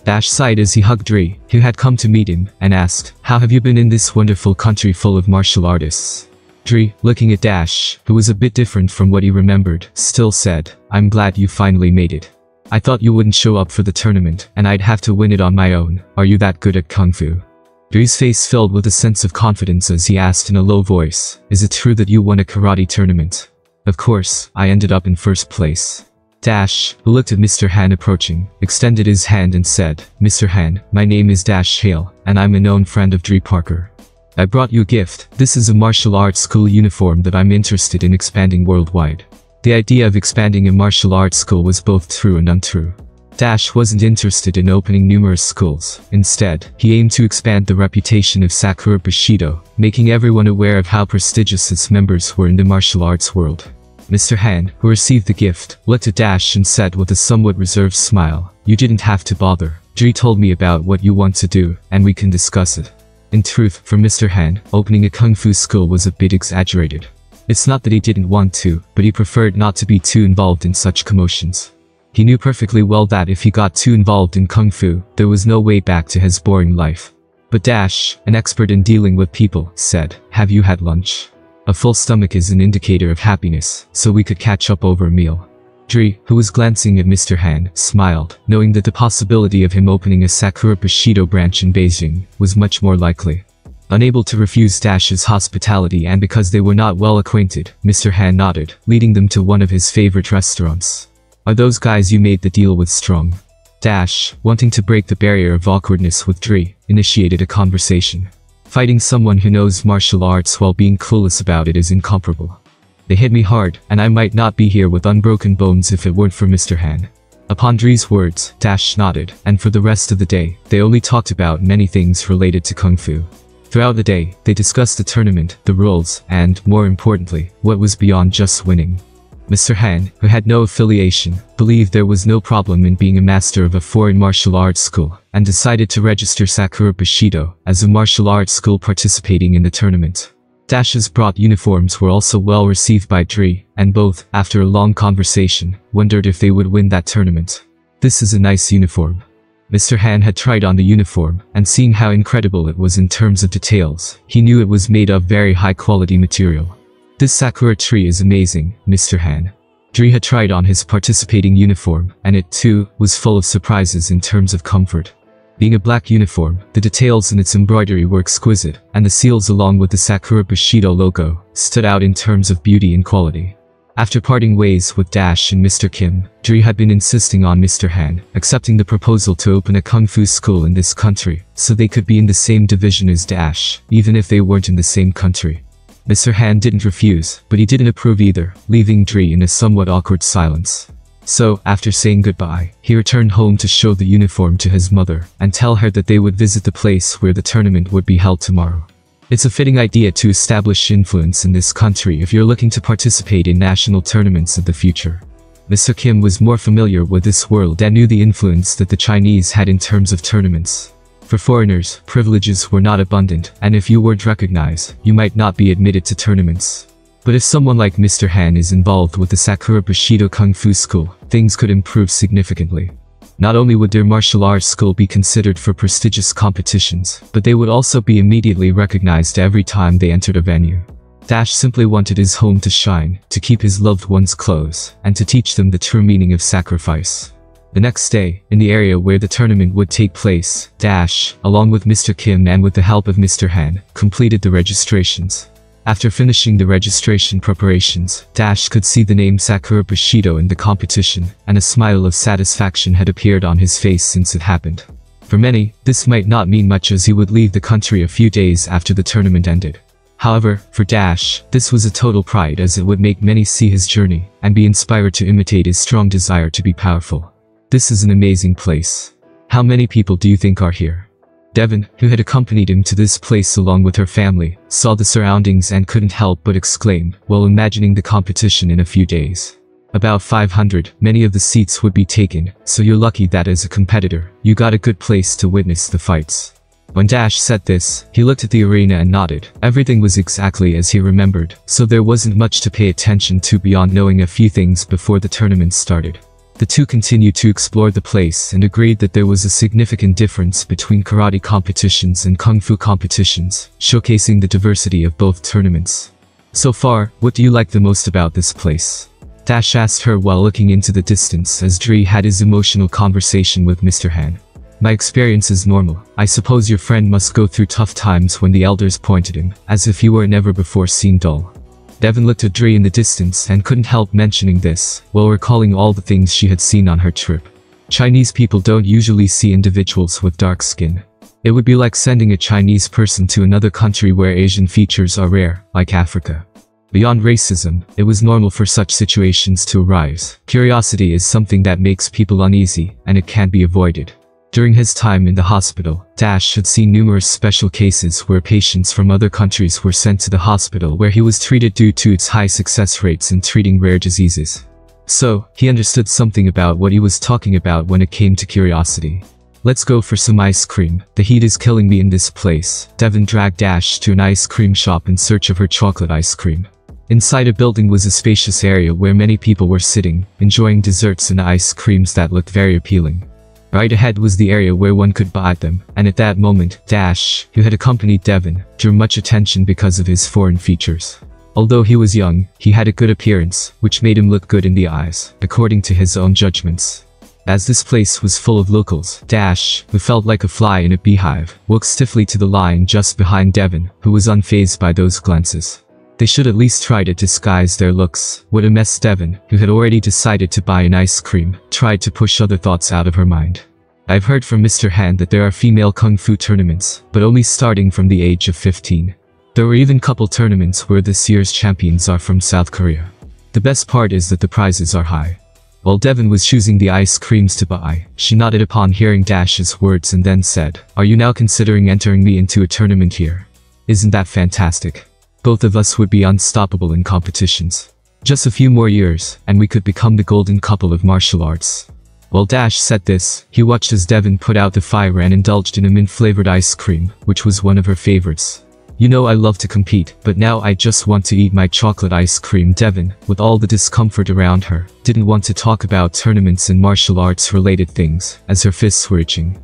Dash sighed as he hugged Dre, who had come to meet him, and asked, How have you been in this wonderful country full of martial artists? Dre, looking at Dash, who was a bit different from what he remembered, still said, I'm glad you finally made it. I thought you wouldn't show up for the tournament, and I'd have to win it on my own. Are you that good at kung fu? Dre's face filled with a sense of confidence as he asked in a low voice, Is it true that you won a karate tournament? Of course, I ended up in first place. Dash, who looked at Mr. Han approaching, extended his hand and said, Mr. Han, my name is Dash Hale, and I'm a known friend of Dre Parker. I brought you a gift. This is a martial arts school uniform that I'm interested in expanding worldwide. The idea of expanding a martial arts school was both true and untrue. Dash wasn't interested in opening numerous schools. Instead, he aimed to expand the reputation of Sakura Bushido, making everyone aware of how prestigious its members were in the martial arts world. Mr. Han, who received the gift, looked at Dash and said with a somewhat reserved smile, You didn't have to bother. Dre told me about what you want to do, and we can discuss it. In truth, for Mr. Han, opening a kung fu school was a bit exaggerated. It's not that he didn't want to, but he preferred not to be too involved in such commotions. He knew perfectly well that if he got too involved in kung fu, there was no way back to his boring life. But Dash, an expert in dealing with people, said, Have you had lunch? A full stomach is an indicator of happiness, so we could catch up over a meal. Dre, who was glancing at Mr. Han, smiled, knowing that the possibility of him opening a Sakura Bushido branch in Beijing was much more likely. Unable to refuse Dash's hospitality and because they were not well acquainted, Mr. Han nodded, leading them to one of his favorite restaurants. Are those guys you made the deal with strong? Dash, wanting to break the barrier of awkwardness with Dre, initiated a conversation. Fighting someone who knows martial arts while being clueless about it is incomparable. They hit me hard, and I might not be here with unbroken bones if it weren't for Mr. Han. Upon Dre's words, Dash nodded, and for the rest of the day, they only talked about many things related to Kung Fu. Throughout the day, they discussed the tournament, the rules, and, more importantly, what was beyond just winning. Mr. Han, who had no affiliation, believed there was no problem in being a master of a foreign martial arts school, and decided to register Sakura Bushido as a martial arts school participating in the tournament. Dash's brought uniforms were also well received by Dre, and both, after a long conversation, wondered if they would win that tournament. This is a nice uniform. Mr. Han had tried on the uniform, and seeing how incredible it was in terms of details, he knew it was made of very high quality material. This Sakura tree is amazing, Mr. Han. Dre had tried on his participating uniform, and it too, was full of surprises in terms of comfort. Being a black uniform, the details in its embroidery were exquisite, and the seals along with the Sakura Bushido logo, stood out in terms of beauty and quality. After parting ways with Dash and Mr. Kim, Dre had been insisting on Mr. Han, accepting the proposal to open a kung fu school in this country, so they could be in the same division as Dash, even if they weren't in the same country. Mr. Han didn't refuse, but he didn't approve either, leaving Dre in a somewhat awkward silence. So, after saying goodbye, he returned home to show the uniform to his mother, and tell her that they would visit the place where the tournament would be held tomorrow. It's a fitting idea to establish influence in this country if you're looking to participate in national tournaments of the future. Mr. Kim was more familiar with this world and knew the influence that the Chinese had in terms of tournaments. For foreigners, privileges were not abundant, and if you weren't recognized, you might not be admitted to tournaments. But if someone like Mr. Han is involved with the Sakura Bushido Kung Fu School, things could improve significantly. Not only would their martial arts school be considered for prestigious competitions, but they would also be immediately recognized every time they entered a venue. Dash simply wanted his home to shine, to keep his loved ones close, and to teach them the true meaning of sacrifice. The next day, in the area where the tournament would take place, Dash, along with Mr. Kim and with the help of Mr. Han, completed the registrations. After finishing the registration preparations, Dash could see the name Sakura Bushido in the competition, and a smile of satisfaction had appeared on his face since it happened. For many, this might not mean much as he would leave the country a few days after the tournament ended. However, for Dash, this was a total pride as it would make many see his journey, and be inspired to imitate his strong desire to be powerful. This is an amazing place. How many people do you think are here? Devon, who had accompanied him to this place along with her family, saw the surroundings and couldn't help but exclaim, while imagining the competition in a few days. About 500, many of the seats would be taken, so you're lucky that as a competitor, you got a good place to witness the fights. When Dash said this, he looked at the arena and nodded. Everything was exactly as he remembered, so there wasn't much to pay attention to beyond knowing a few things before the tournament started. The two continued to explore the place and agreed that there was a significant difference between karate competitions and kung fu competitions, showcasing the diversity of both tournaments. So far, what do you like the most about this place? Dash asked her while looking into the distance as Dre had his emotional conversation with Mr. Han. My experience is normal. I suppose your friend must go through tough times when the elders pointed him, as if he were never before seen dull. Devon looked at Dre in the distance and couldn't help mentioning this, while recalling all the things she had seen on her trip. Chinese people don't usually see individuals with dark skin. It would be like sending a Chinese person to another country where Asian features are rare, like Africa. Beyond racism, it was normal for such situations to arise. Curiosity is something that makes people uneasy, and it can't be avoided. During his time in the hospital, Dash had seen numerous special cases where patients from other countries were sent to the hospital where he was treated due to its high success rates in treating rare diseases. So, he understood something about what he was talking about when it came to curiosity. Let's go for some ice cream. The heat is killing me in this place. Devon dragged Dash to an ice cream shop in search of her chocolate ice cream. Inside a building was a spacious area where many people were sitting, enjoying desserts and ice creams that looked very appealing. Right ahead was the area where one could buy them, and at that moment, Dash, who had accompanied Devon, drew much attention because of his foreign features. Although he was young, he had a good appearance, which made him look good in the eyes, according to his own judgments. As this place was full of locals, Dash, who felt like a fly in a beehive, walked stiffly to the line just behind Devon, who was unfazed by those glances. They should at least try to disguise their looks. What a mess Devon, who had already decided to buy an ice cream, tried to push other thoughts out of her mind. I've heard from Mr. Han that there are female kung fu tournaments, but only starting from the age of 15. There were even couple tournaments where this year's champions are from South Korea. The best part is that the prizes are high. While Devon was choosing the ice creams to buy, she nodded upon hearing Dash's words and then said, Are you now considering entering me into a tournament here? Isn't that fantastic? Both of us would be unstoppable in competitions. Just a few more years, and we could become the golden couple of martial arts. While Dash said this, he watched as Devon put out the fire and indulged in a mint-flavored ice cream, which was one of her favorites. You know I love to compete, but now I just want to eat my chocolate ice cream Devon, with all the discomfort around her, didn't want to talk about tournaments and martial arts related things, as her fists were itching.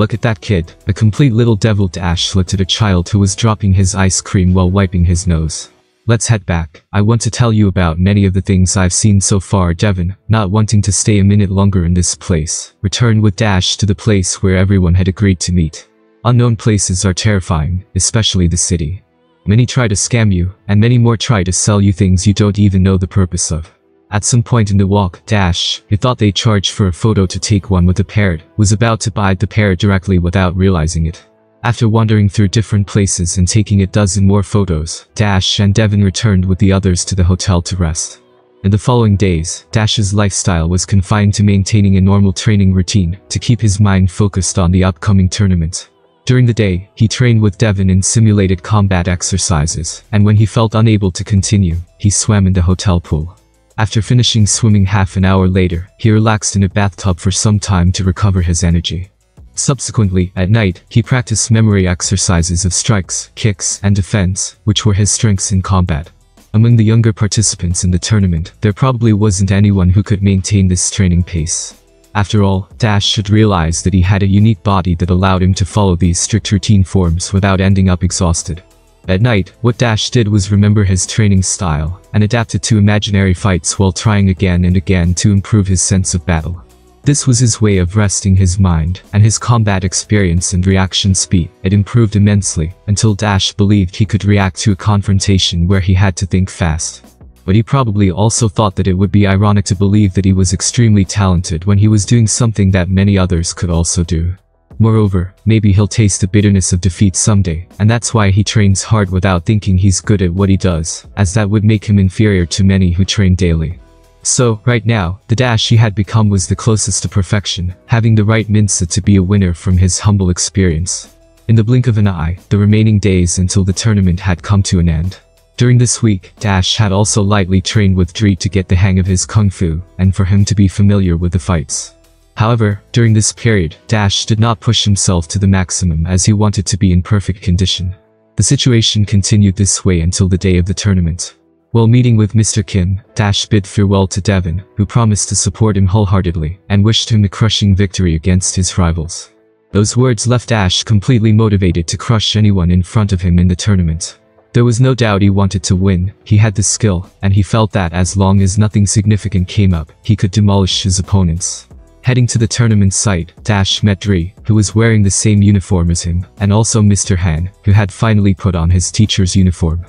Look at that kid. A complete little devil Dash looked at a child who was dropping his ice cream while wiping his nose. Let's head back. I want to tell you about many of the things I've seen so far Devon, not wanting to stay a minute longer in this place, returned with Dash to the place where everyone had agreed to meet. Unknown places are terrifying, especially the city. Many try to scam you, and many more try to sell you things you don't even know the purpose of. At some point in the walk, Dash, who thought they charged for a photo to take one with the parrot, was about to buy the parrot directly without realizing it. After wandering through different places and taking a dozen more photos, Dash and Devon returned with the others to the hotel to rest. In the following days, Dash's lifestyle was confined to maintaining a normal training routine to keep his mind focused on the upcoming tournament. During the day, he trained with Devon in simulated combat exercises, and when he felt unable to continue, he swam in the hotel pool. After finishing swimming half an hour later, he relaxed in a bathtub for some time to recover his energy. Subsequently, at night, he practiced memory exercises of strikes, kicks, and defense, which were his strengths in combat. Among the younger participants in the tournament, there probably wasn't anyone who could maintain this training pace. After all, Dash should realize that he had a unique body that allowed him to follow these strict routine forms without ending up exhausted. At night, what Dash did was remember his training style, and adapted to imaginary fights while trying again and again to improve his sense of battle. This was his way of resting his mind, and his combat experience and reaction speed, it improved immensely, until Dash believed he could react to a confrontation where he had to think fast. But he probably also thought that it would be ironic to believe that he was extremely talented when he was doing something that many others could also do. Moreover, maybe he'll taste the bitterness of defeat someday, and that's why he trains hard without thinking he's good at what he does, as that would make him inferior to many who train daily. So, right now, the Dash he had become was the closest to perfection, having the right mindset to be a winner from his humble experience. In the blink of an eye, the remaining days until the tournament had come to an end. During this week, Dash had also lightly trained with Dre to get the hang of his kung fu, and for him to be familiar with the fights. However, during this period, Dash did not push himself to the maximum as he wanted to be in perfect condition. The situation continued this way until the day of the tournament. While meeting with Mr. Kim, Dash bid farewell to Devon, who promised to support him wholeheartedly, and wished him a crushing victory against his rivals. Those words left Dash completely motivated to crush anyone in front of him in the tournament. There was no doubt he wanted to win, he had the skill, and he felt that as long as nothing significant came up, he could demolish his opponents. Heading to the tournament site, Dash met Dre, who was wearing the same uniform as him, and also Mr. Han, who had finally put on his teacher's uniform.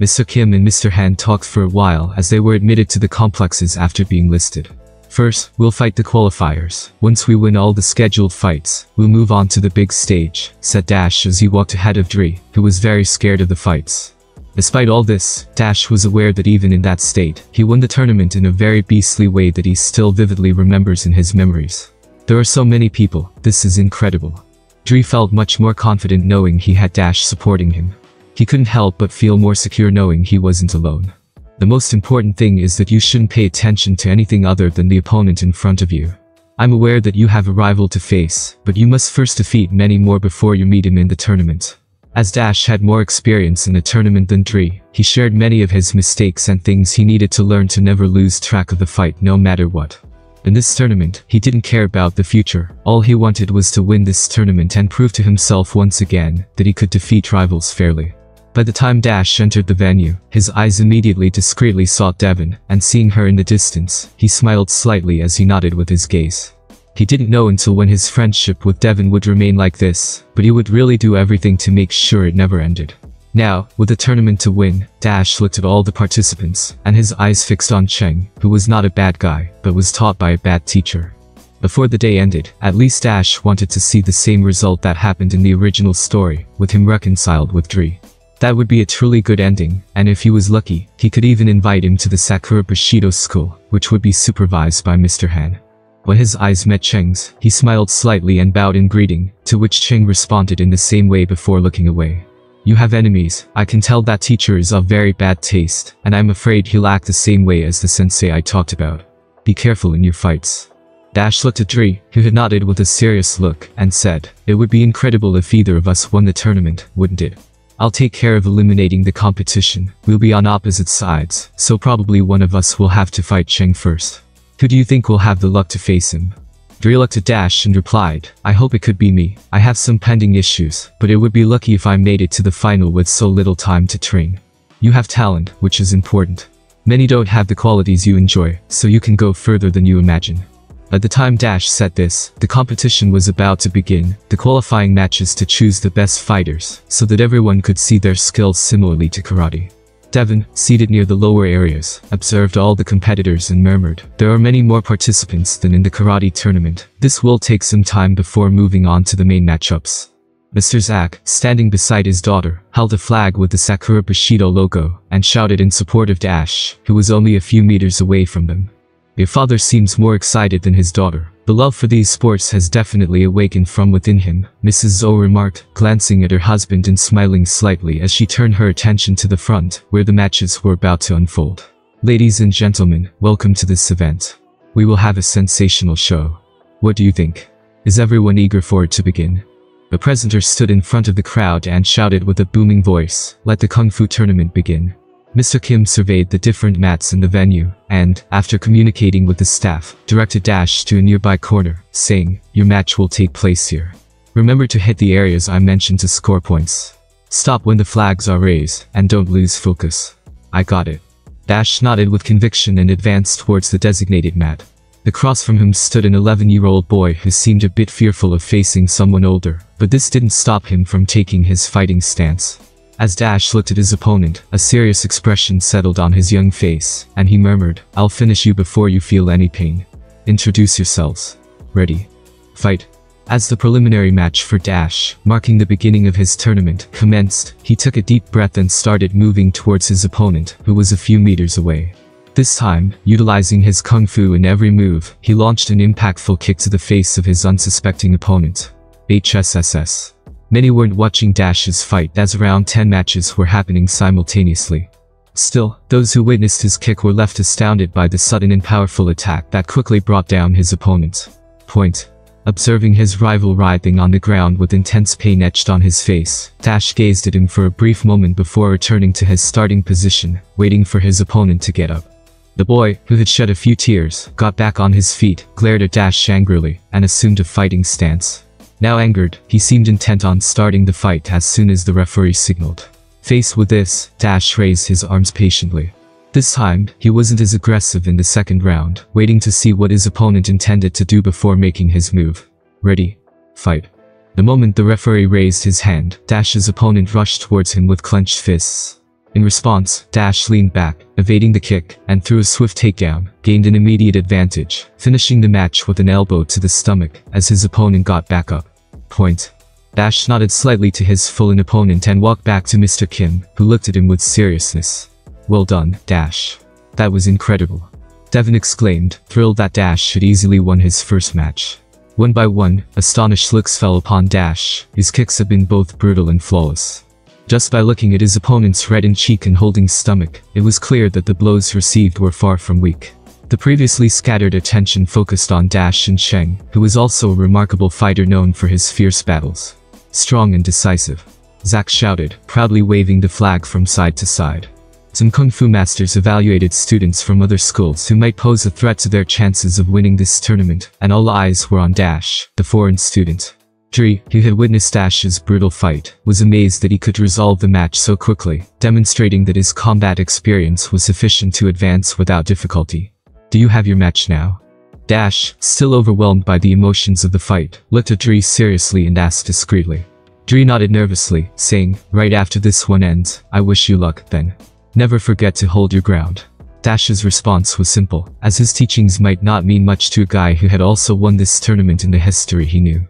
Mr. Kim and Mr. Han talked for a while as they were admitted to the complexes after being listed. First, we'll fight the qualifiers. Once we win all the scheduled fights, we'll move on to the big stage, said Dash as he walked ahead of Dre, who was very scared of the fights. Despite all this, Dash was aware that even in that state, he won the tournament in a very beastly way that he still vividly remembers in his memories. There are so many people, this is incredible. Dre felt much more confident knowing he had Dash supporting him. He couldn't help but feel more secure knowing he wasn't alone. The most important thing is that you shouldn't pay attention to anything other than the opponent in front of you. I'm aware that you have a rival to face, but you must first defeat many more before you meet him in the tournament. As Dash had more experience in the tournament than Dre, he shared many of his mistakes and things he needed to learn to never lose track of the fight no matter what. In this tournament, he didn't care about the future, all he wanted was to win this tournament and prove to himself once again that he could defeat rivals fairly. By the time Dash entered the venue, his eyes immediately discreetly sought Devon, and seeing her in the distance, he smiled slightly as he nodded with his gaze. He didn't know until when his friendship with Devon would remain like this, but he would really do everything to make sure it never ended. Now, with the tournament to win, Dash looked at all the participants, and his eyes fixed on Cheng, who was not a bad guy, but was taught by a bad teacher. Before the day ended, at least Dash wanted to see the same result that happened in the original story, with him reconciled with Dre. That would be a truly good ending, and if he was lucky, he could even invite him to the Sakura Bushido school, which would be supervised by Mr. Han. When his eyes met Cheng's, he smiled slightly and bowed in greeting, to which Cheng responded in the same way before looking away. You have enemies, I can tell that teacher is of very bad taste, and I'm afraid he'll act the same way as the sensei I talked about. Be careful in your fights. Dash looked at Dre, who had nodded with a serious look, and said, It would be incredible if either of us won the tournament, wouldn't it? I'll take care of eliminating the competition. We'll be on opposite sides, so probably one of us will have to fight Cheng first. Who do you think will have the luck to face him? Dre looked at Dash and replied, I hope it could be me. I have some pending issues, but it would be lucky if I made it to the final with so little time to train. You have talent, which is important. Many don't have the qualities you enjoy, so you can go further than you imagine. At the time Dash said this, the competition was about to begin, the qualifying matches to choose the best fighters, so that everyone could see their skills similarly to karate. Devon, seated near the lower areas, observed all the competitors and murmured, There are many more participants than in the karate tournament. This will take some time before moving on to the main matchups. Mr. Zack, standing beside his daughter, held a flag with the Sakura Bushido logo, and shouted in support of Dash, who was only a few meters away from them. Your father seems more excited than his daughter. The love for these sports has definitely awakened from within him, Mrs. Zhou remarked, glancing at her husband and smiling slightly as she turned her attention to the front, where the matches were about to unfold. Ladies and gentlemen, welcome to this event. We will have a sensational show. What do you think? Is everyone eager for it to begin? The presenter stood in front of the crowd and shouted with a booming voice, let the Kung Fu tournament begin. Mr. Kim surveyed the different mats in the venue, and, after communicating with the staff, directed Dash to a nearby corner, saying, Your match will take place here. Remember to hit the areas I mentioned to score points. Stop when the flags are raised, and don't lose focus. I got it. Dash nodded with conviction and advanced towards the designated mat. Across from him stood an 11-year-old boy who seemed a bit fearful of facing someone older, but this didn't stop him from taking his fighting stance. As Dash looked at his opponent, a serious expression settled on his young face, and he murmured, I'll finish you before you feel any pain. Introduce yourselves. Ready. Fight. As the preliminary match for Dash, marking the beginning of his tournament, commenced, he took a deep breath and started moving towards his opponent, who was a few meters away. This time, utilizing his kung fu in every move, he launched an impactful kick to the face of his unsuspecting opponent. HSSS. Many weren't watching Dash's fight as around 10 matches were happening simultaneously. Still, those who witnessed his kick were left astounded by the sudden and powerful attack that quickly brought down his opponent. Point. Observing his rival writhing on the ground with intense pain etched on his face, Dash gazed at him for a brief moment before returning to his starting position, waiting for his opponent to get up. The boy, who had shed a few tears, got back on his feet, glared at Dash angrily, and assumed a fighting stance. Now angered, he seemed intent on starting the fight as soon as the referee signaled. Faced with this, Dash raised his arms patiently. This time, he wasn't as aggressive in the second round, waiting to see what his opponent intended to do before making his move. Ready? Fight. The moment the referee raised his hand, Dash's opponent rushed towards him with clenched fists. In response, Dash leaned back, evading the kick, and through a swift takedown, gained an immediate advantage, finishing the match with an elbow to the stomach as his opponent got back up. Point. Dash nodded slightly to his fallen opponent and walked back to Mr. Kim, who looked at him with seriousness. Well done, Dash. That was incredible. Devon exclaimed, thrilled that Dash had easily won his first match. One by one, astonished looks fell upon Dash, his kicks had been both brutal and flawless. Just by looking at his opponent's reddened cheek and holding stomach, it was clear that the blows received were far from weak. The previously scattered attention focused on Dash and Cheng, who was also a remarkable fighter known for his fierce battles. Strong and decisive. Zack shouted, proudly waving the flag from side to side. Some kung fu masters evaluated students from other schools who might pose a threat to their chances of winning this tournament, and all eyes were on Dash, the foreign student. Dre, who had witnessed Dash's brutal fight, was amazed that he could resolve the match so quickly, demonstrating that his combat experience was sufficient to advance without difficulty. Do you have your match now? Dash, still overwhelmed by the emotions of the fight, looked at Dre seriously and asked discreetly. Dre nodded nervously, saying, right after this one ends, I wish you luck, then. Never forget to hold your ground. Dash's response was simple, as his teachings might not mean much to a guy who had also won this tournament in the history he knew.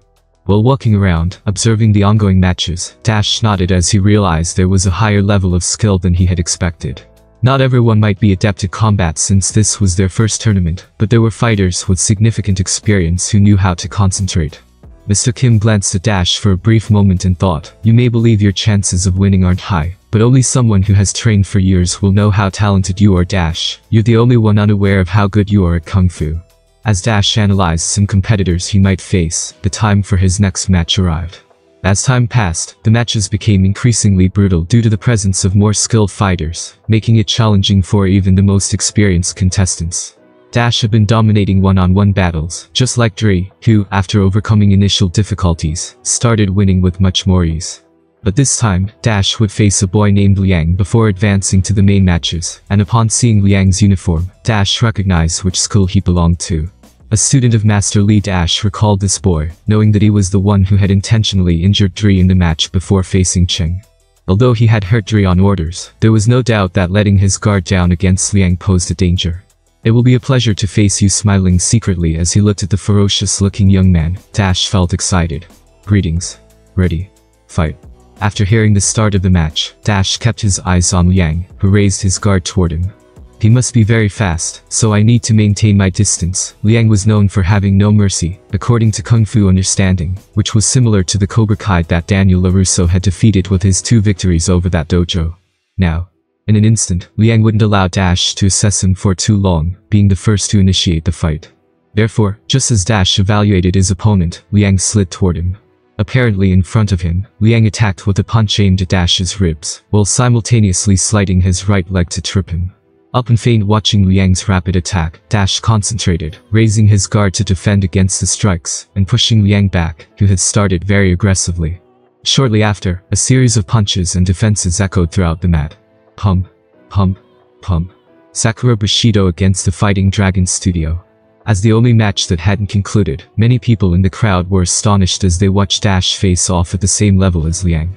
While walking around, observing the ongoing matches, Dash nodded as he realized there was a higher level of skill than he had expected. Not everyone might be adept at combat since this was their first tournament, but there were fighters with significant experience who knew how to concentrate. Mr. Kim glanced at Dash for a brief moment and thought, you may believe your chances of winning aren't high, but only someone who has trained for years will know how talented you are Dash. You're the only one unaware of how good you are at Kung Fu. As Dash analyzed some competitors he might face, the time for his next match arrived. As time passed, the matches became increasingly brutal due to the presence of more skilled fighters, making it challenging for even the most experienced contestants. Dash had been dominating one-on-one -on -one battles, just like Dre, who, after overcoming initial difficulties, started winning with much more ease. But this time, Dash would face a boy named Liang before advancing to the main matches, and upon seeing Liang's uniform, Dash recognized which school he belonged to. A student of Master Li Dash recalled this boy, knowing that he was the one who had intentionally injured Dre in the match before facing Cheng. Although he had hurt Dre on orders, there was no doubt that letting his guard down against Liang posed a danger. It will be a pleasure to face you smiling secretly as he looked at the ferocious-looking young man, Dash felt excited. Greetings. Ready. Fight. After hearing the start of the match, Dash kept his eyes on Liang, who raised his guard toward him. He must be very fast, so I need to maintain my distance. Liang was known for having no mercy, according to Kung Fu understanding, which was similar to the Cobra Kai that Daniel LaRusso had defeated with his two victories over that dojo. Now, in an instant, Liang wouldn't allow Dash to assess him for too long, being the first to initiate the fight. Therefore, just as Dash evaluated his opponent, Liang slid toward him. Apparently in front of him, Liang attacked with a punch aimed at Dash's ribs, while simultaneously sliding his right leg to trip him. Up and faint watching Liang's rapid attack, Dash concentrated, raising his guard to defend against the strikes, and pushing Liang back, who had started very aggressively. Shortly after, a series of punches and defenses echoed throughout the mat. Pump, pump, pump. Sakura Bushido against the Fighting Dragon Studio. As the only match that hadn't concluded, many people in the crowd were astonished as they watched Dash face off at the same level as Liang.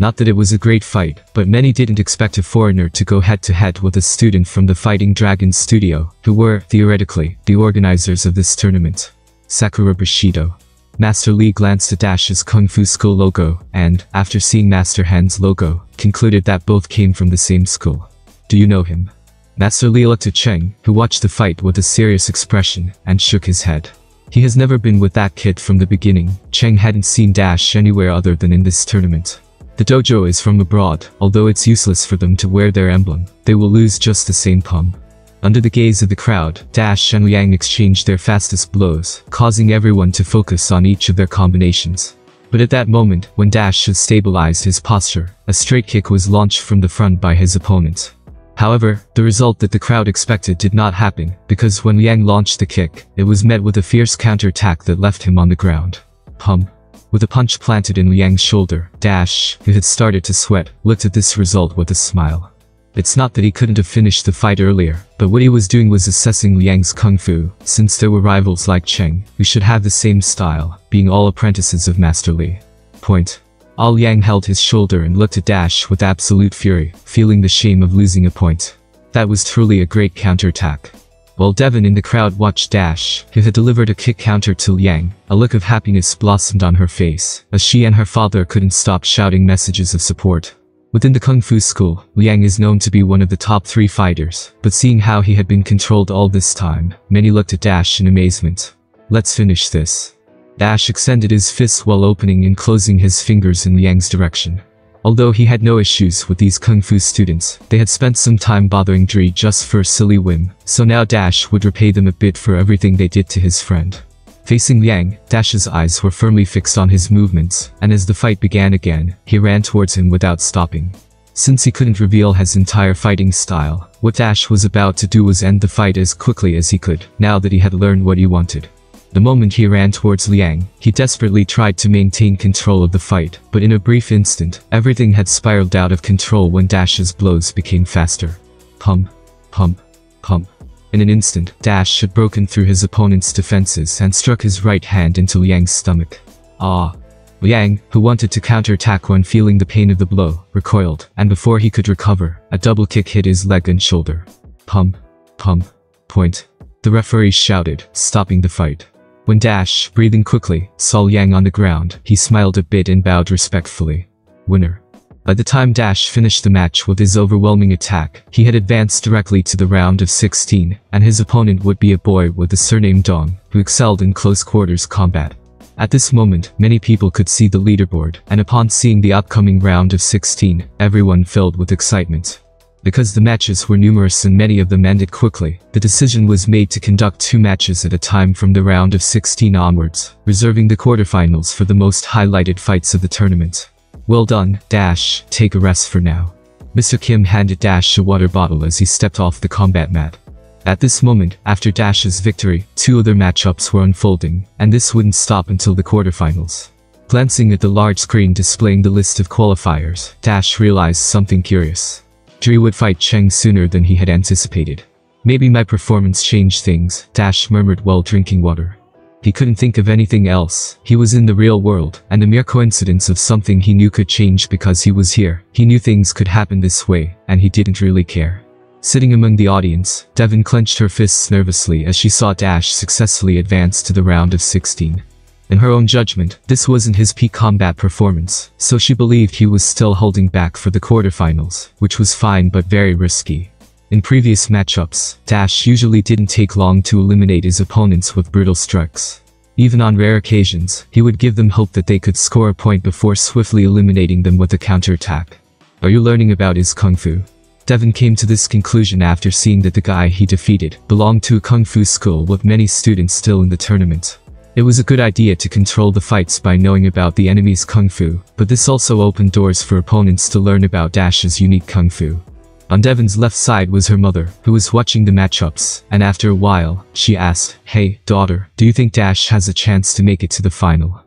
Not that it was a great fight, but many didn't expect a foreigner to go head-to-head -head with a student from the Fighting Dragons studio, who were, theoretically, the organizers of this tournament. Sakura Bushido. Master Li glanced at Dash's Kung Fu School logo, and, after seeing Master Han's logo, concluded that both came from the same school. Do you know him? Master Li looked at Cheng, who watched the fight with a serious expression, and shook his head. He has never been with that kid from the beginning, Cheng hadn't seen Dash anywhere other than in this tournament. The dojo is from abroad, although it's useless for them to wear their emblem, they will lose just the same pump. Under the gaze of the crowd, Dash and Liang exchanged their fastest blows, causing everyone to focus on each of their combinations. But at that moment, when Dash had stabilized his posture, a straight kick was launched from the front by his opponent. However, the result that the crowd expected did not happen, because when Liang launched the kick, it was met with a fierce counterattack that left him on the ground. Pump. With a punch planted in Liang's shoulder, Dash, who had started to sweat, looked at this result with a smile. It's not that he couldn't have finished the fight earlier, but what he was doing was assessing Liang's kung fu, since there were rivals like Cheng, who should have the same style, being all apprentices of Master Li. Point. Ah all Yang held his shoulder and looked at Dash with absolute fury, feeling the shame of losing a point. That was truly a great counterattack. While Devon in the crowd watched Dash, who had delivered a kick counter to Liang, a look of happiness blossomed on her face, as she and her father couldn't stop shouting messages of support. Within the Kung Fu school, Liang is known to be one of the top three fighters, but seeing how he had been controlled all this time, many looked at Dash in amazement. Let's finish this. Dash extended his fists while opening and closing his fingers in Liang's direction. Although he had no issues with these kung fu students, they had spent some time bothering Dre just for a silly whim, so now Dash would repay them a bit for everything they did to his friend. Facing Liang, Dash's eyes were firmly fixed on his movements, and as the fight began again, he ran towards him without stopping. Since he couldn't reveal his entire fighting style, what Dash was about to do was end the fight as quickly as he could, now that he had learned what he wanted. The moment he ran towards Liang, he desperately tried to maintain control of the fight, but in a brief instant, everything had spiraled out of control when Dash's blows became faster. Pump, pump, pump. In an instant, Dash had broken through his opponent's defenses and struck his right hand into Liang's stomach. Ah! Liang, who wanted to counterattack when feeling the pain of the blow, recoiled, and before he could recover, a double kick hit his leg and shoulder. Pump, pump, point. The referee shouted, stopping the fight. When Dash, breathing quickly, saw Liang on the ground, he smiled a bit and bowed respectfully. Winner. By the time Dash finished the match with his overwhelming attack, he had advanced directly to the round of 16, and his opponent would be a boy with the surname Dong, who excelled in close quarters combat. At this moment, many people could see the leaderboard, and upon seeing the upcoming round of 16, everyone filled with excitement. Because the matches were numerous and many of them ended quickly, the decision was made to conduct two matches at a time from the round of 16 onwards, reserving the quarterfinals for the most highlighted fights of the tournament. Well done, Dash, take a rest for now. Mr. Kim handed Dash a water bottle as he stepped off the combat mat. At this moment, after Dash's victory, two other matchups were unfolding, and this wouldn't stop until the quarterfinals. Glancing at the large screen displaying the list of qualifiers, Dash realized something curious. Dre would fight Cheng sooner than he had anticipated. Maybe my performance changed things, Dash murmured while drinking water. He couldn't think of anything else. He was in the real world, and the mere coincidence of something he knew could change because he was here. He knew things could happen this way, and he didn't really care. Sitting among the audience, Devon clenched her fists nervously as she saw Dash successfully advance to the round of 16. In her own judgment, this wasn't his peak combat performance, so she believed he was still holding back for the quarterfinals, which was fine but very risky. In previous matchups, Dash usually didn't take long to eliminate his opponents with brutal strikes. Even on rare occasions, he would give them hope that they could score a point before swiftly eliminating them with a counterattack. Are you learning about his kung fu? Devon came to this conclusion after seeing that the guy he defeated belonged to a kung fu school with many students still in the tournament. It was a good idea to control the fights by knowing about the enemy's kung fu, but this also opened doors for opponents to learn about Dash's unique kung fu. On Devon's left side was her mother, who was watching the matchups, and after a while, she asked, Hey, daughter, do you think Dash has a chance to make it to the final?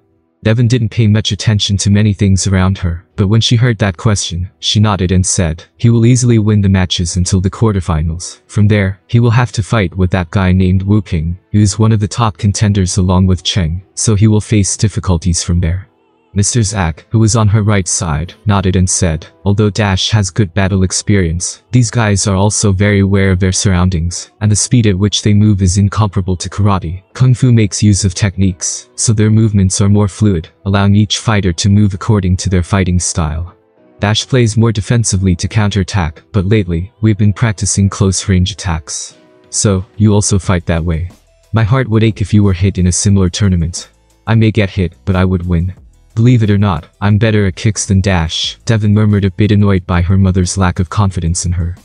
Devon didn't pay much attention to many things around her, but when she heard that question, she nodded and said, he will easily win the matches until the quarterfinals. From there, he will have to fight with that guy named Wu Ping, who is one of the top contenders along with Cheng, so he will face difficulties from there. Mr. Zack, who was on her right side, nodded and said, although Dash has good battle experience, these guys are also very aware of their surroundings, and the speed at which they move is incomparable to karate. Kung Fu makes use of techniques, so their movements are more fluid, allowing each fighter to move according to their fighting style. Dash plays more defensively to counterattack, but lately, we've been practicing close-range attacks. So, you also fight that way. My heart would ache if you were hit in a similar tournament. I may get hit, but I would win. Believe it or not, I'm better at kicks than Dash, Devon murmured a bit annoyed by her mother's lack of confidence in her.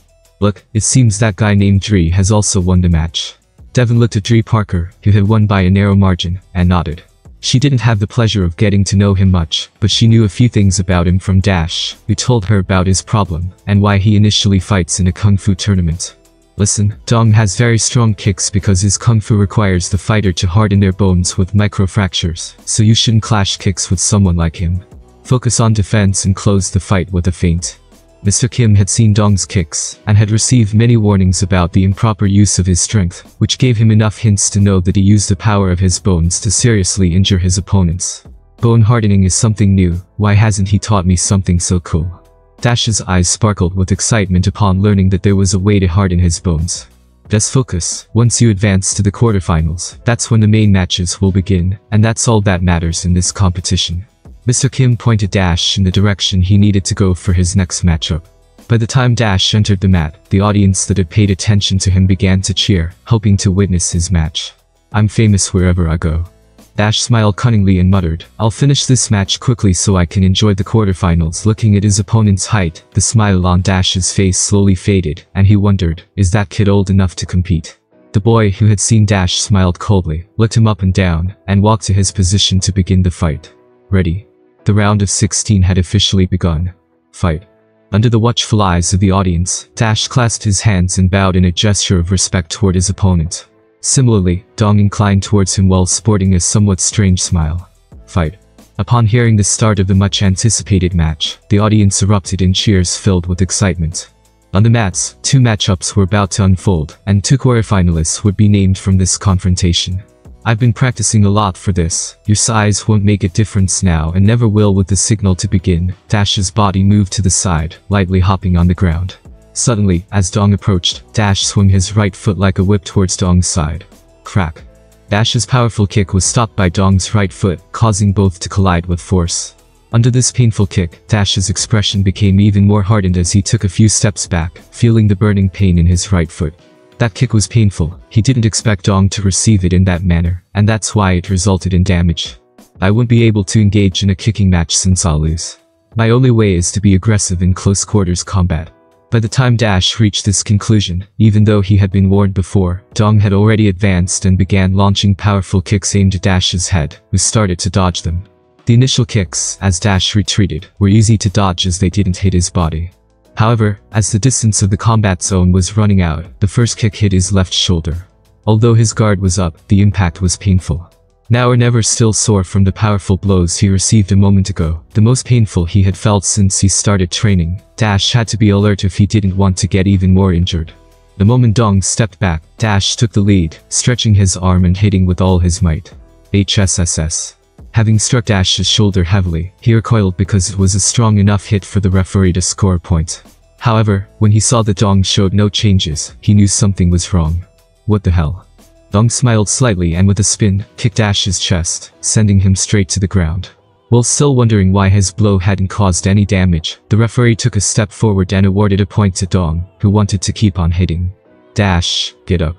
Look, it seems that guy named Dre has also won the match. Devon looked at Dre Parker, who had won by a narrow margin, and nodded. She didn't have the pleasure of getting to know him much, but she knew a few things about him from Dash, who told her about his problem, and why he initially fights in a kung fu tournament. Listen, Dong has very strong kicks because his kung fu requires the fighter to harden their bones with microfractures, so you shouldn't clash kicks with someone like him. Focus on defense and close the fight with a feint. Mr. Kim had seen Dong's kicks, and had received many warnings about the improper use of his strength, which gave him enough hints to know that he used the power of his bones to seriously injure his opponents. Bone hardening is something new, why hasn't he taught me something so cool? Dash's eyes sparkled with excitement upon learning that there was a way to harden his bones. Just focus. Once you advance to the quarterfinals, that's when the main matches will begin, and that's all that matters in this competition. Mr. Kim pointed Dash in the direction he needed to go for his next matchup. By the time Dash entered the mat, the audience that had paid attention to him began to cheer, hoping to witness his match. I'm famous wherever I go. Dash smiled cunningly and muttered, I'll finish this match quickly so I can enjoy the quarterfinals looking at his opponent's height. The smile on Dash's face slowly faded, and he wondered, is that kid old enough to compete? The boy who had seen Dash smiled coldly, looked him up and down, and walked to his position to begin the fight. Ready. The round of 16 had officially begun. Fight. Under the watchful eyes of the audience, Dash clasped his hands and bowed in a gesture of respect toward his opponent. Similarly, Dong inclined towards him while sporting a somewhat strange smile. Fight. Upon hearing the start of the much anticipated match, the audience erupted in cheers filled with excitement. On the mats, two matchups were about to unfold, and two quarterfinalists would be named from this confrontation. I've been practicing a lot for this, your size won't make a difference now and never will with the signal to begin, Dash's body moved to the side, lightly hopping on the ground. Suddenly, as Dong approached, Dash swung his right foot like a whip towards Dong's side. Crack. Dash's powerful kick was stopped by Dong's right foot, causing both to collide with force. Under this painful kick, Dash's expression became even more hardened as he took a few steps back, feeling the burning pain in his right foot. That kick was painful, he didn't expect Dong to receive it in that manner, and that's why it resulted in damage. I won't be able to engage in a kicking match since I'll lose. My only way is to be aggressive in close quarters combat. By the time Dash reached this conclusion, even though he had been warned before, Dong had already advanced and began launching powerful kicks aimed at Dash's head, who started to dodge them. The initial kicks, as Dash retreated, were easy to dodge as they didn't hit his body. However, as the distance of the combat zone was running out, the first kick hit his left shoulder. Although his guard was up, the impact was painful. Now or never still sore from the powerful blows he received a moment ago, the most painful he had felt since he started training. Dash had to be alert if he didn't want to get even more injured. The moment Dong stepped back, Dash took the lead, stretching his arm and hitting with all his might. HSSS. Having struck Dash's shoulder heavily, he recoiled because it was a strong enough hit for the referee to score a point. However, when he saw that Dong showed no changes, he knew something was wrong. What the hell? Dong smiled slightly and with a spin, kicked Dash's chest, sending him straight to the ground. While still wondering why his blow hadn't caused any damage, the referee took a step forward and awarded a point to Dong, who wanted to keep on hitting. Dash, get up.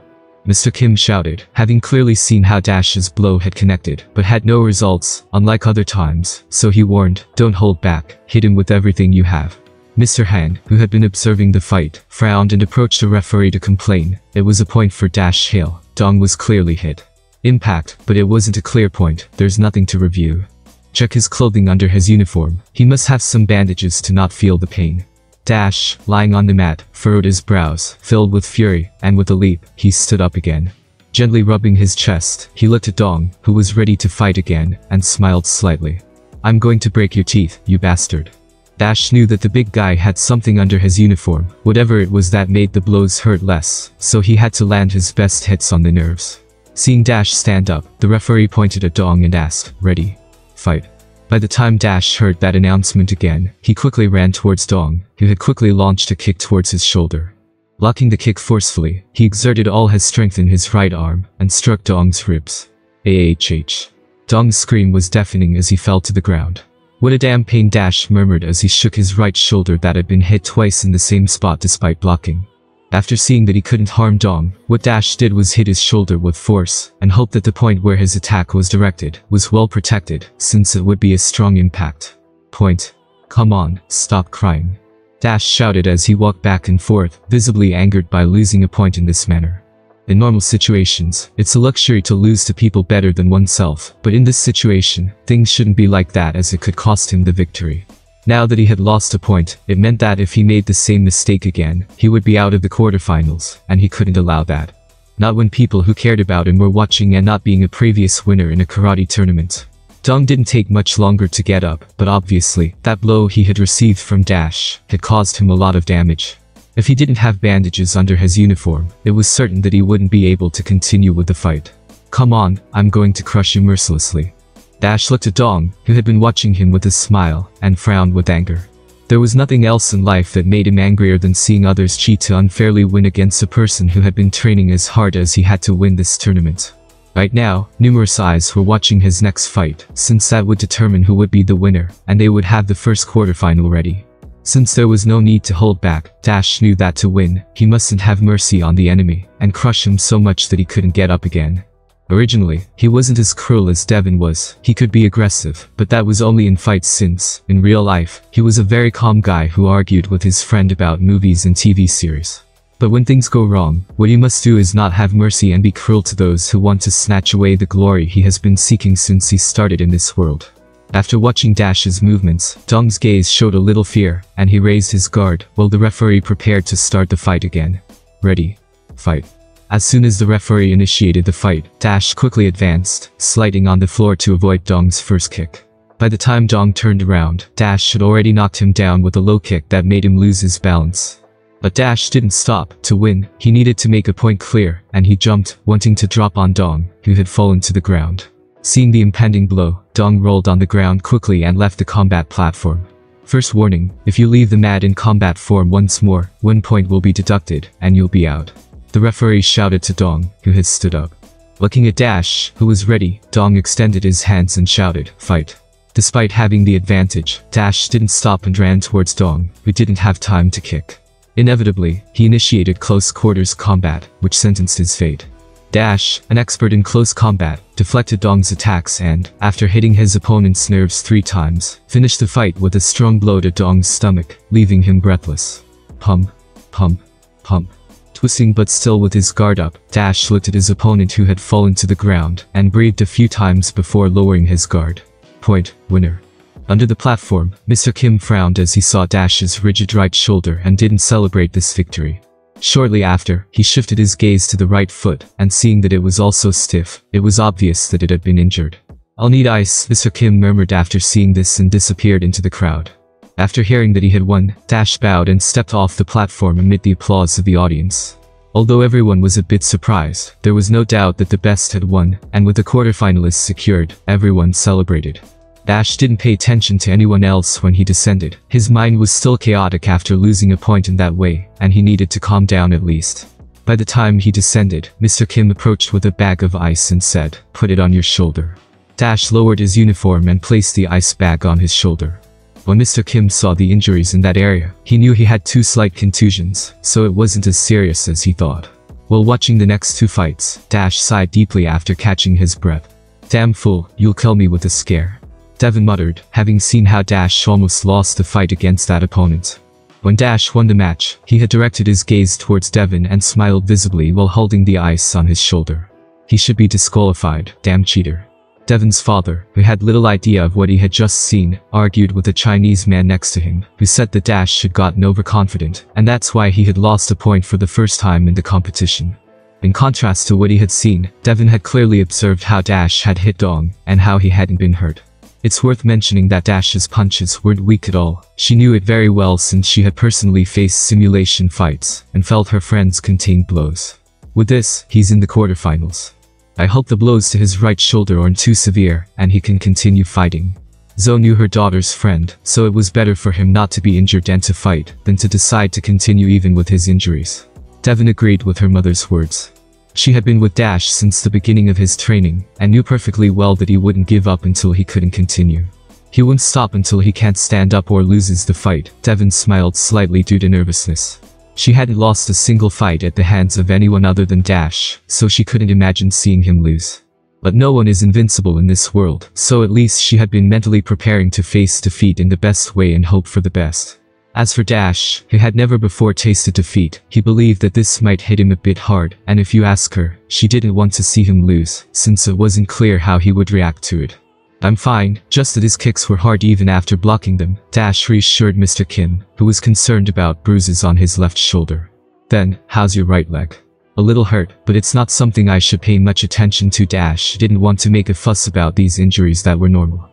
Mr. Kim shouted, having clearly seen how Dash's blow had connected, but had no results, unlike other times, so he warned, don't hold back, hit him with everything you have. Mr. Han, who had been observing the fight, frowned and approached the referee to complain. It was a point for Dash Hale. Dong was clearly hit. Impact, but it wasn't a clear point, there's nothing to review. Check his clothing under his uniform, he must have some bandages to not feel the pain. Dash, lying on the mat, furrowed his brows, filled with fury, and with a leap, he stood up again. Gently rubbing his chest, he looked at Dong, who was ready to fight again, and smiled slightly. I'm going to break your teeth, you bastard. Dash knew that the big guy had something under his uniform, whatever it was that made the blows hurt less, so he had to land his best hits on the nerves. Seeing Dash stand up, the referee pointed at Dong and asked, ready? Fight. By the time Dash heard that announcement again, he quickly ran towards Dong, who had quickly launched a kick towards his shoulder. Locking the kick forcefully, he exerted all his strength in his right arm, and struck Dong's ribs. AHH. Dong's scream was deafening as he fell to the ground. What a damn pain Dash murmured as he shook his right shoulder that had been hit twice in the same spot despite blocking. After seeing that he couldn't harm Dong, what Dash did was hit his shoulder with force, and hope that the point where his attack was directed was well protected, since it would be a strong impact. Point. Come on, stop crying. Dash shouted as he walked back and forth, visibly angered by losing a point in this manner. In normal situations, it's a luxury to lose to people better than oneself, but in this situation, things shouldn't be like that as it could cost him the victory. Now that he had lost a point, it meant that if he made the same mistake again, he would be out of the quarterfinals, and he couldn't allow that. Not when people who cared about him were watching and not being a previous winner in a karate tournament. Dong didn't take much longer to get up, but obviously, that blow he had received from Dash had caused him a lot of damage. If he didn't have bandages under his uniform, it was certain that he wouldn't be able to continue with the fight. Come on, I'm going to crush you mercilessly. Dash looked at Dong, who had been watching him with a smile, and frowned with anger. There was nothing else in life that made him angrier than seeing others cheat to unfairly win against a person who had been training as hard as he had to win this tournament. Right now, numerous eyes were watching his next fight, since that would determine who would be the winner, and they would have the first quarterfinal ready. Since there was no need to hold back, Dash knew that to win, he mustn't have mercy on the enemy, and crush him so much that he couldn't get up again. Originally, he wasn't as cruel as Devon was, he could be aggressive, but that was only in fights since, in real life, he was a very calm guy who argued with his friend about movies and TV series. But when things go wrong, what you must do is not have mercy and be cruel to those who want to snatch away the glory he has been seeking since he started in this world. After watching Dash's movements, Dong's gaze showed a little fear, and he raised his guard, while the referee prepared to start the fight again. Ready. Fight. As soon as the referee initiated the fight, Dash quickly advanced, sliding on the floor to avoid Dong's first kick. By the time Dong turned around, Dash had already knocked him down with a low kick that made him lose his balance. But Dash didn't stop. To win, he needed to make a point clear, and he jumped, wanting to drop on Dong, who had fallen to the ground. Seeing the impending blow, Dong rolled on the ground quickly and left the combat platform. First warning, if you leave the mat in combat form once more, one point will be deducted, and you'll be out. The referee shouted to Dong, who had stood up. Looking at Dash, who was ready, Dong extended his hands and shouted, fight. Despite having the advantage, Dash didn't stop and ran towards Dong, who didn't have time to kick. Inevitably, he initiated close quarters combat, which sentenced his fate. Dash, an expert in close combat, deflected Dong's attacks and, after hitting his opponent's nerves three times, finished the fight with a strong blow to Dong's stomach, leaving him breathless. Pump, pump, pump. Twisting but still with his guard up, Dash looked at his opponent who had fallen to the ground and breathed a few times before lowering his guard. Point, winner. Under the platform, Mr. Kim frowned as he saw Dash's rigid right shoulder and didn't celebrate this victory. Shortly after, he shifted his gaze to the right foot, and seeing that it was also stiff, it was obvious that it had been injured. I'll need ice, Mr. Kim murmured after seeing this and disappeared into the crowd. After hearing that he had won, Dash bowed and stepped off the platform amid the applause of the audience. Although everyone was a bit surprised, there was no doubt that the best had won, and with the quarterfinalists secured, everyone celebrated. Dash didn't pay attention to anyone else when he descended. His mind was still chaotic after losing a point in that way, and he needed to calm down at least. By the time he descended, Mr. Kim approached with a bag of ice and said, put it on your shoulder. Dash lowered his uniform and placed the ice bag on his shoulder. When Mr. Kim saw the injuries in that area, he knew he had two slight contusions, so it wasn't as serious as he thought. While watching the next two fights, Dash sighed deeply after catching his breath. Damn fool, you'll kill me with a scare. Devon muttered, having seen how Dash almost lost the fight against that opponent. When Dash won the match, he had directed his gaze towards Devon and smiled visibly while holding the ice on his shoulder. He should be disqualified, damn cheater. Devon's father, who had little idea of what he had just seen, argued with the Chinese man next to him, who said that Dash had gotten overconfident, and that's why he had lost a point for the first time in the competition. In contrast to what he had seen, Devon had clearly observed how Dash had hit Dong, and how he hadn't been hurt. It's worth mentioning that Dash's punches weren't weak at all. She knew it very well since she had personally faced simulation fights, and felt her friends contained blows. With this, he's in the quarterfinals. I hope the blows to his right shoulder aren't too severe, and he can continue fighting. Zoe knew her daughter's friend, so it was better for him not to be injured and to fight, than to decide to continue even with his injuries. Devon agreed with her mother's words. She had been with Dash since the beginning of his training, and knew perfectly well that he wouldn't give up until he couldn't continue. He wouldn't stop until he can't stand up or loses the fight. Devon smiled slightly due to nervousness. She hadn't lost a single fight at the hands of anyone other than Dash, so she couldn't imagine seeing him lose. But no one is invincible in this world, so at least she had been mentally preparing to face defeat in the best way and hope for the best. As for Dash, who had never before tasted defeat, he believed that this might hit him a bit hard, and if you ask her, she didn't want to see him lose, since it wasn't clear how he would react to it. I'm fine, just that his kicks were hard even after blocking them, Dash reassured Mr. Kim, who was concerned about bruises on his left shoulder. Then, how's your right leg? A little hurt, but it's not something I should pay much attention to Dash didn't want to make a fuss about these injuries that were normal.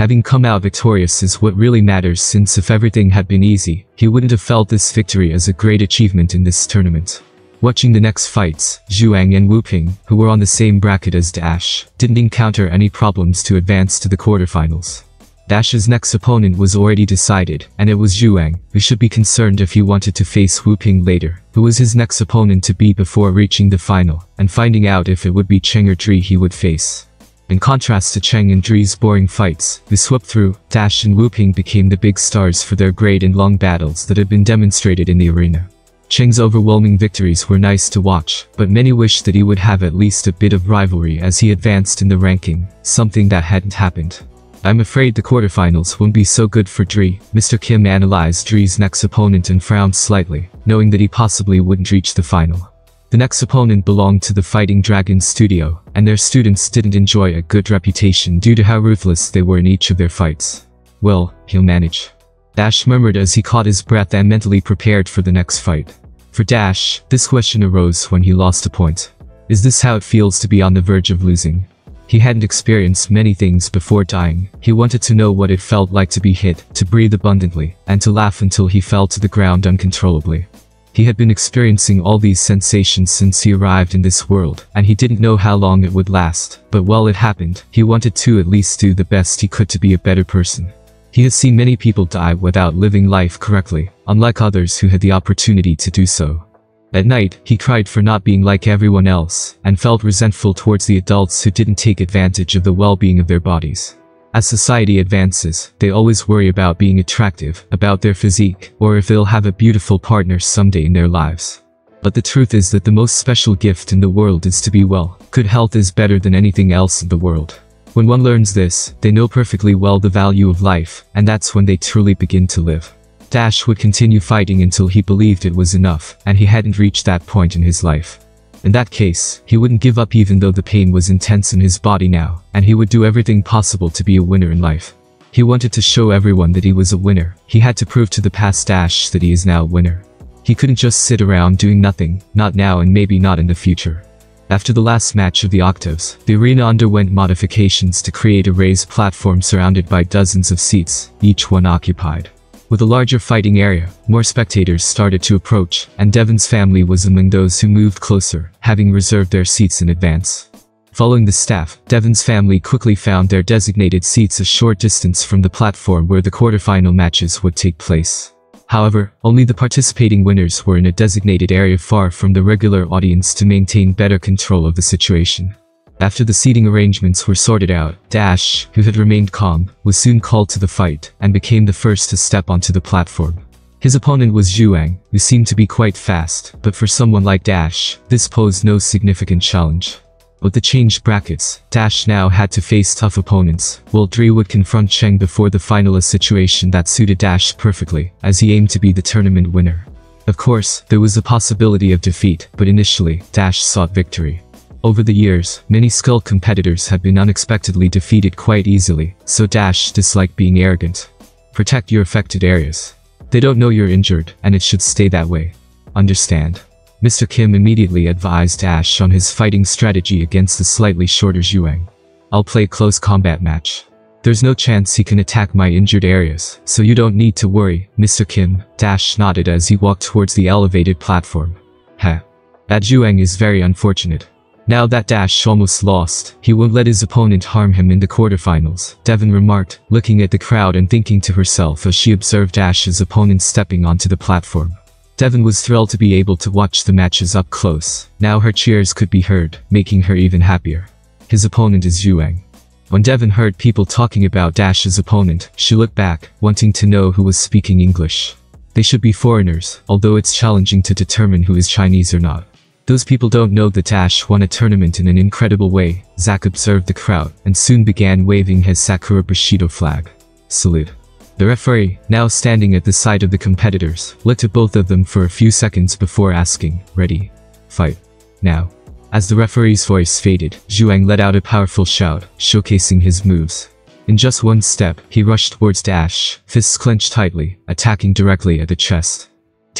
Having come out victorious is what really matters since if everything had been easy, he wouldn't have felt this victory as a great achievement in this tournament. Watching the next fights, Zhuang and Wu Ping, who were on the same bracket as Dash, didn't encounter any problems to advance to the quarterfinals. Dash's next opponent was already decided, and it was Zhuang, who should be concerned if he wanted to face Wu Ping later, who was his next opponent to beat before reaching the final, and finding out if it would be Cheng or Dre he would face. In contrast to Cheng and Dre's boring fights, who swept through, Dash and Wu Ping became the big stars for their great and long battles that had been demonstrated in the arena. Cheng's overwhelming victories were nice to watch, but many wished that he would have at least a bit of rivalry as he advanced in the ranking, something that hadn't happened. I'm afraid the quarterfinals won't be so good for Dre. Mr. Kim analyzed Dre's next opponent and frowned slightly, knowing that he possibly wouldn't reach the final. The next opponent belonged to the Fighting Dragon studio, and their students didn't enjoy a good reputation due to how ruthless they were in each of their fights. Well, he'll manage. Dash murmured as he caught his breath and mentally prepared for the next fight. For Dash, this question arose when he lost a point. Is this how it feels to be on the verge of losing? He hadn't experienced many things before dying. He wanted to know what it felt like to be hit, to breathe abundantly, and to laugh until he fell to the ground uncontrollably. He had been experiencing all these sensations since he arrived in this world, and he didn't know how long it would last, but while it happened, he wanted to at least do the best he could to be a better person. He had seen many people die without living life correctly, unlike others who had the opportunity to do so. At night, he cried for not being like everyone else, and felt resentful towards the adults who didn't take advantage of the well-being of their bodies. As society advances, they always worry about being attractive, about their physique, or if they'll have a beautiful partner someday in their lives. But the truth is that the most special gift in the world is to be well. Good health is better than anything else in the world. When one learns this, they know perfectly well the value of life, and that's when they truly begin to live. Dash would continue fighting until he believed it was enough, and he hadn't reached that point in his life. In that case, he wouldn't give up even though the pain was intense in his body now, and he would do everything possible to be a winner in life. He wanted to show everyone that he was a winner. He had to prove to the past Dash that he is now a winner. He couldn't just sit around doing nothing, not now and maybe not in the future. After the last match of the Octaves, the arena underwent modifications to create a raised platform surrounded by dozens of seats, each one occupied. With a larger fighting area, more spectators started to approach, and Devon's family was among those who moved closer, having reserved their seats in advance. Following the staff, Devon's family quickly found their designated seats a short distance from the platform where the quarterfinal matches would take place. However, only the participating winners were in a designated area far from the regular audience to maintain better control of the situation. After the seating arrangements were sorted out, Dash, who had remained calm, was soon called to the fight, and became the first to step onto the platform. His opponent was Zhuang, who seemed to be quite fast, but for someone like Dash, this posed no significant challenge. With the changed brackets, Dash now had to face tough opponents, while Dre would confront Cheng before the final a situation that suited Dash perfectly, as he aimed to be the tournament winner. Of course, there was a possibility of defeat, but initially, Dash sought victory. Over the years, many skilled competitors have been unexpectedly defeated quite easily, so Dash disliked being arrogant. Protect your affected areas. They don't know you're injured, and it should stay that way. Understand. Mr. Kim immediately advised Dash on his fighting strategy against the slightly shorter Zhuang. I'll play close combat match. There's no chance he can attack my injured areas, so you don't need to worry, Mr. Kim, Dash nodded as he walked towards the elevated platform. Heh. That Zhuang is very unfortunate. Now that Dash almost lost, he won't let his opponent harm him in the quarterfinals, Devon remarked, looking at the crowd and thinking to herself as she observed Dash's opponent stepping onto the platform. Devon was thrilled to be able to watch the matches up close. Now her cheers could be heard, making her even happier. His opponent is Zhuang. When Devon heard people talking about Dash's opponent, she looked back, wanting to know who was speaking English. They should be foreigners, although it's challenging to determine who is Chinese or not. Those people don't know that Dash won a tournament in an incredible way, Zack observed the crowd, and soon began waving his Sakura Bushido flag. Salute. The referee, now standing at the side of the competitors, looked at both of them for a few seconds before asking, ready? Fight. Now. As the referee's voice faded, Zhuang let out a powerful shout, showcasing his moves. In just one step, he rushed towards Dash, fists clenched tightly, attacking directly at the chest.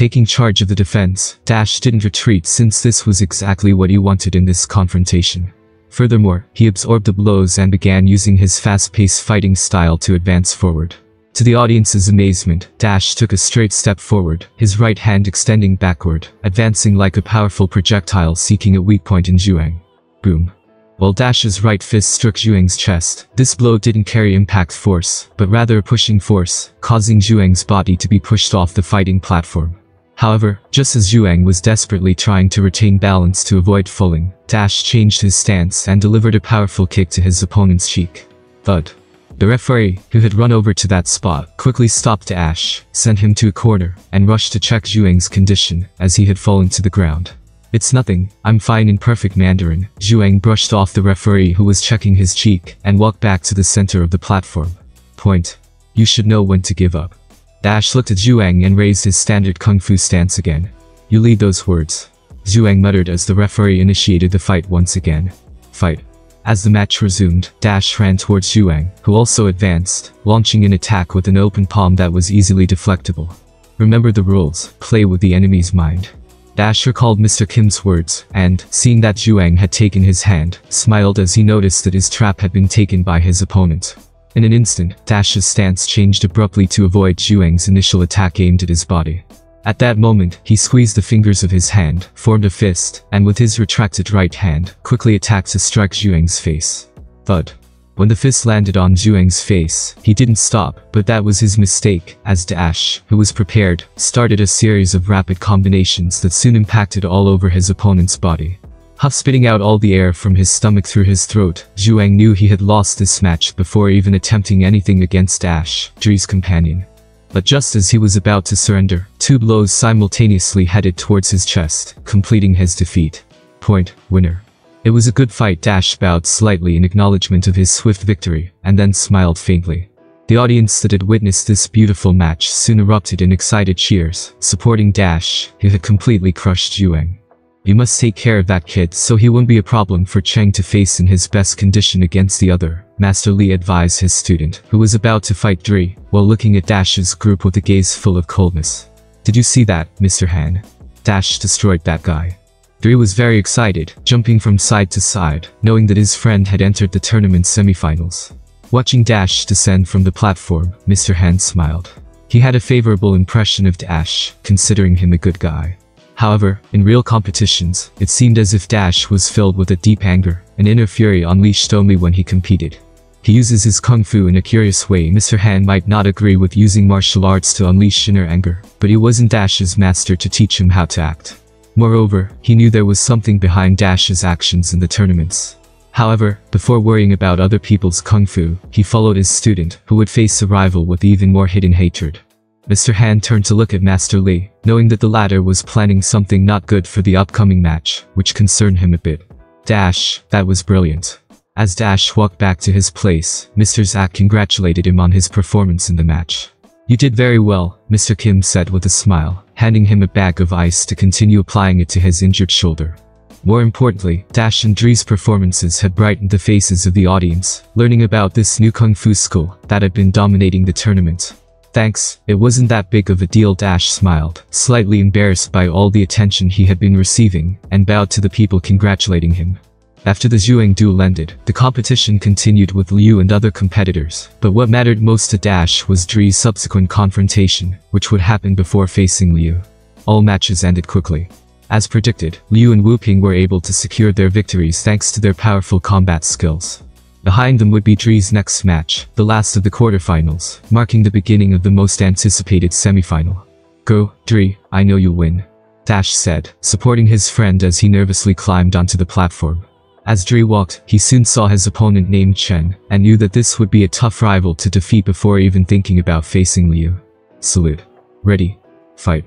Taking charge of the defense, Dash didn't retreat since this was exactly what he wanted in this confrontation. Furthermore, he absorbed the blows and began using his fast-paced fighting style to advance forward. To the audience's amazement, Dash took a straight step forward, his right hand extending backward, advancing like a powerful projectile seeking a weak point in Zhuang. Boom. while Dash's right fist struck Zhuang's chest. This blow didn't carry impact force, but rather a pushing force, causing Zhuang's body to be pushed off the fighting platform. However, just as Zhuang was desperately trying to retain balance to avoid falling, Dash changed his stance and delivered a powerful kick to his opponent's cheek. Thud. The referee, who had run over to that spot, quickly stopped Dash, sent him to a corner, and rushed to check Zhuang's condition, as he had fallen to the ground. It's nothing, I'm fine in perfect Mandarin. Zhuang brushed off the referee who was checking his cheek, and walked back to the center of the platform. Point. You should know when to give up. Dash looked at Zhuang and raised his standard kung fu stance again. You lead those words. Zhuang muttered as the referee initiated the fight once again. Fight. As the match resumed, Dash ran towards Zhuang, who also advanced, launching an attack with an open palm that was easily deflectable. Remember the rules, play with the enemy's mind. Dash recalled Mr. Kim's words, and, seeing that Zhuang had taken his hand, smiled as he noticed that his trap had been taken by his opponent. In an instant, Dash's stance changed abruptly to avoid Zhuang's initial attack aimed at his body. At that moment, he squeezed the fingers of his hand, formed a fist, and with his retracted right hand, quickly attacked to strike Zhuang's face. Thud. When the fist landed on Zhuang's face, he didn't stop, but that was his mistake, as Dash, who was prepared, started a series of rapid combinations that soon impacted all over his opponent's body. Huff spitting out all the air from his stomach through his throat, Zhuang knew he had lost this match before even attempting anything against Dash, Dre's companion. But just as he was about to surrender, two blows simultaneously headed towards his chest, completing his defeat. Point, winner. It was a good fight Dash bowed slightly in acknowledgement of his swift victory, and then smiled faintly. The audience that had witnessed this beautiful match soon erupted in excited cheers, supporting Dash, who had completely crushed Zhuang. You must take care of that kid so he won't be a problem for Cheng to face in his best condition against the other, Master Li advised his student, who was about to fight Dre, while looking at Dash's group with a gaze full of coldness. Did you see that, Mr. Han? Dash destroyed that guy. Dre was very excited, jumping from side to side, knowing that his friend had entered the tournament semifinals. Watching Dash descend from the platform, Mr. Han smiled. He had a favorable impression of Dash, considering him a good guy. However, in real competitions, it seemed as if Dash was filled with a deep anger, an inner fury unleashed only when he competed. He uses his kung fu in a curious way Mr. Han might not agree with using martial arts to unleash inner anger, but he wasn't Dash's master to teach him how to act. Moreover, he knew there was something behind Dash's actions in the tournaments. However, before worrying about other people's kung fu, he followed his student, who would face a rival with even more hidden hatred. Mr. Han turned to look at Master Li, knowing that the latter was planning something not good for the upcoming match, which concerned him a bit. Dash, that was brilliant. As Dash walked back to his place, Mr. Zack congratulated him on his performance in the match. You did very well, Mr. Kim said with a smile, handing him a bag of ice to continue applying it to his injured shoulder. More importantly, Dash and Dre's performances had brightened the faces of the audience, learning about this new kung fu school that had been dominating the tournament. Thanks, it wasn't that big of a deal Dash smiled, slightly embarrassed by all the attention he had been receiving, and bowed to the people congratulating him. After the Zhuang duel ended, the competition continued with Liu and other competitors, but what mattered most to Dash was Dre's subsequent confrontation, which would happen before facing Liu. All matches ended quickly. As predicted, Liu and Wu Ping were able to secure their victories thanks to their powerful combat skills. Behind them would be Dre's next match, the last of the quarterfinals, marking the beginning of the most anticipated semifinal. Go, Dre, I know you'll win. Dash said, supporting his friend as he nervously climbed onto the platform. As Dre walked, he soon saw his opponent named Chen, and knew that this would be a tough rival to defeat before even thinking about facing Liu. Salute. Ready. Fight.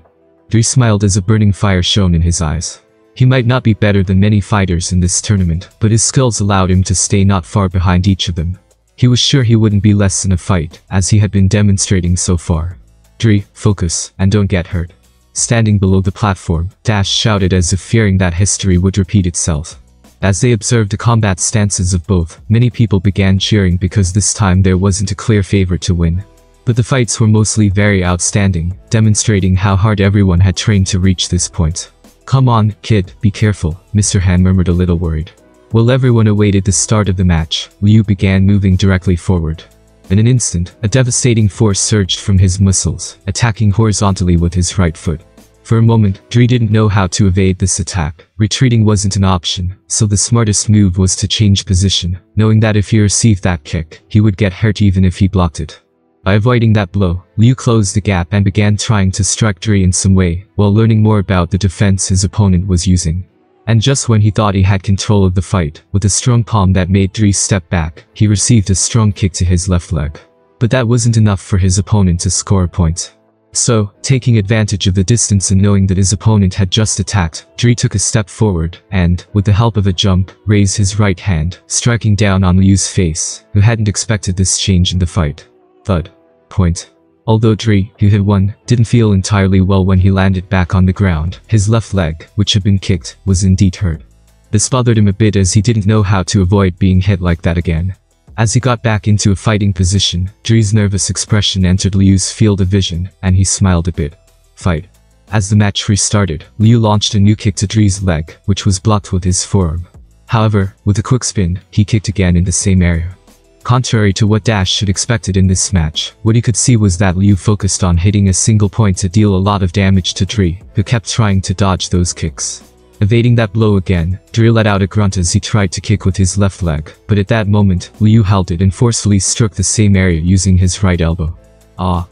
Dre smiled as a burning fire shone in his eyes. He might not be better than many fighters in this tournament, but his skills allowed him to stay not far behind each of them. He was sure he wouldn't be less in a fight, as he had been demonstrating so far. Dre, focus, and don't get hurt. Standing below the platform, Dash shouted as if fearing that history would repeat itself. As they observed the combat stances of both, many people began cheering because this time there wasn't a clear favorite to win. But the fights were mostly very outstanding, demonstrating how hard everyone had trained to reach this point. Come on, kid, be careful, Mr. Han murmured a little worried. While everyone awaited the start of the match, Liu began moving directly forward. In an instant, a devastating force surged from his muscles, attacking horizontally with his right foot. For a moment, Dre didn't know how to evade this attack. Retreating wasn't an option, so the smartest move was to change position, knowing that if he received that kick, he would get hurt even if he blocked it. By avoiding that blow, Liu closed the gap and began trying to strike Dre in some way, while learning more about the defense his opponent was using. And just when he thought he had control of the fight, with a strong palm that made Dre step back, he received a strong kick to his left leg. But that wasn't enough for his opponent to score a point. So, taking advantage of the distance and knowing that his opponent had just attacked, Dre took a step forward and, with the help of a jump, raised his right hand, striking down on Liu's face, who hadn't expected this change in the fight. Thud. Point. Although Dre, who had won, didn't feel entirely well when he landed back on the ground, his left leg, which had been kicked, was indeed hurt. This bothered him a bit as he didn't know how to avoid being hit like that again. As he got back into a fighting position, Dre's nervous expression entered Liu's field of vision, and he smiled a bit. Fight. As the match restarted, Liu launched a new kick to Dre's leg, which was blocked with his forearm. However, with a quick spin, he kicked again in the same area. Contrary to what Dash should expected in this match, what he could see was that Liu focused on hitting a single point to deal a lot of damage to Dre, who kept trying to dodge those kicks. Evading that blow again, Dre let out a grunt as he tried to kick with his left leg, but at that moment, Liu held it and forcefully struck the same area using his right elbow. Ah.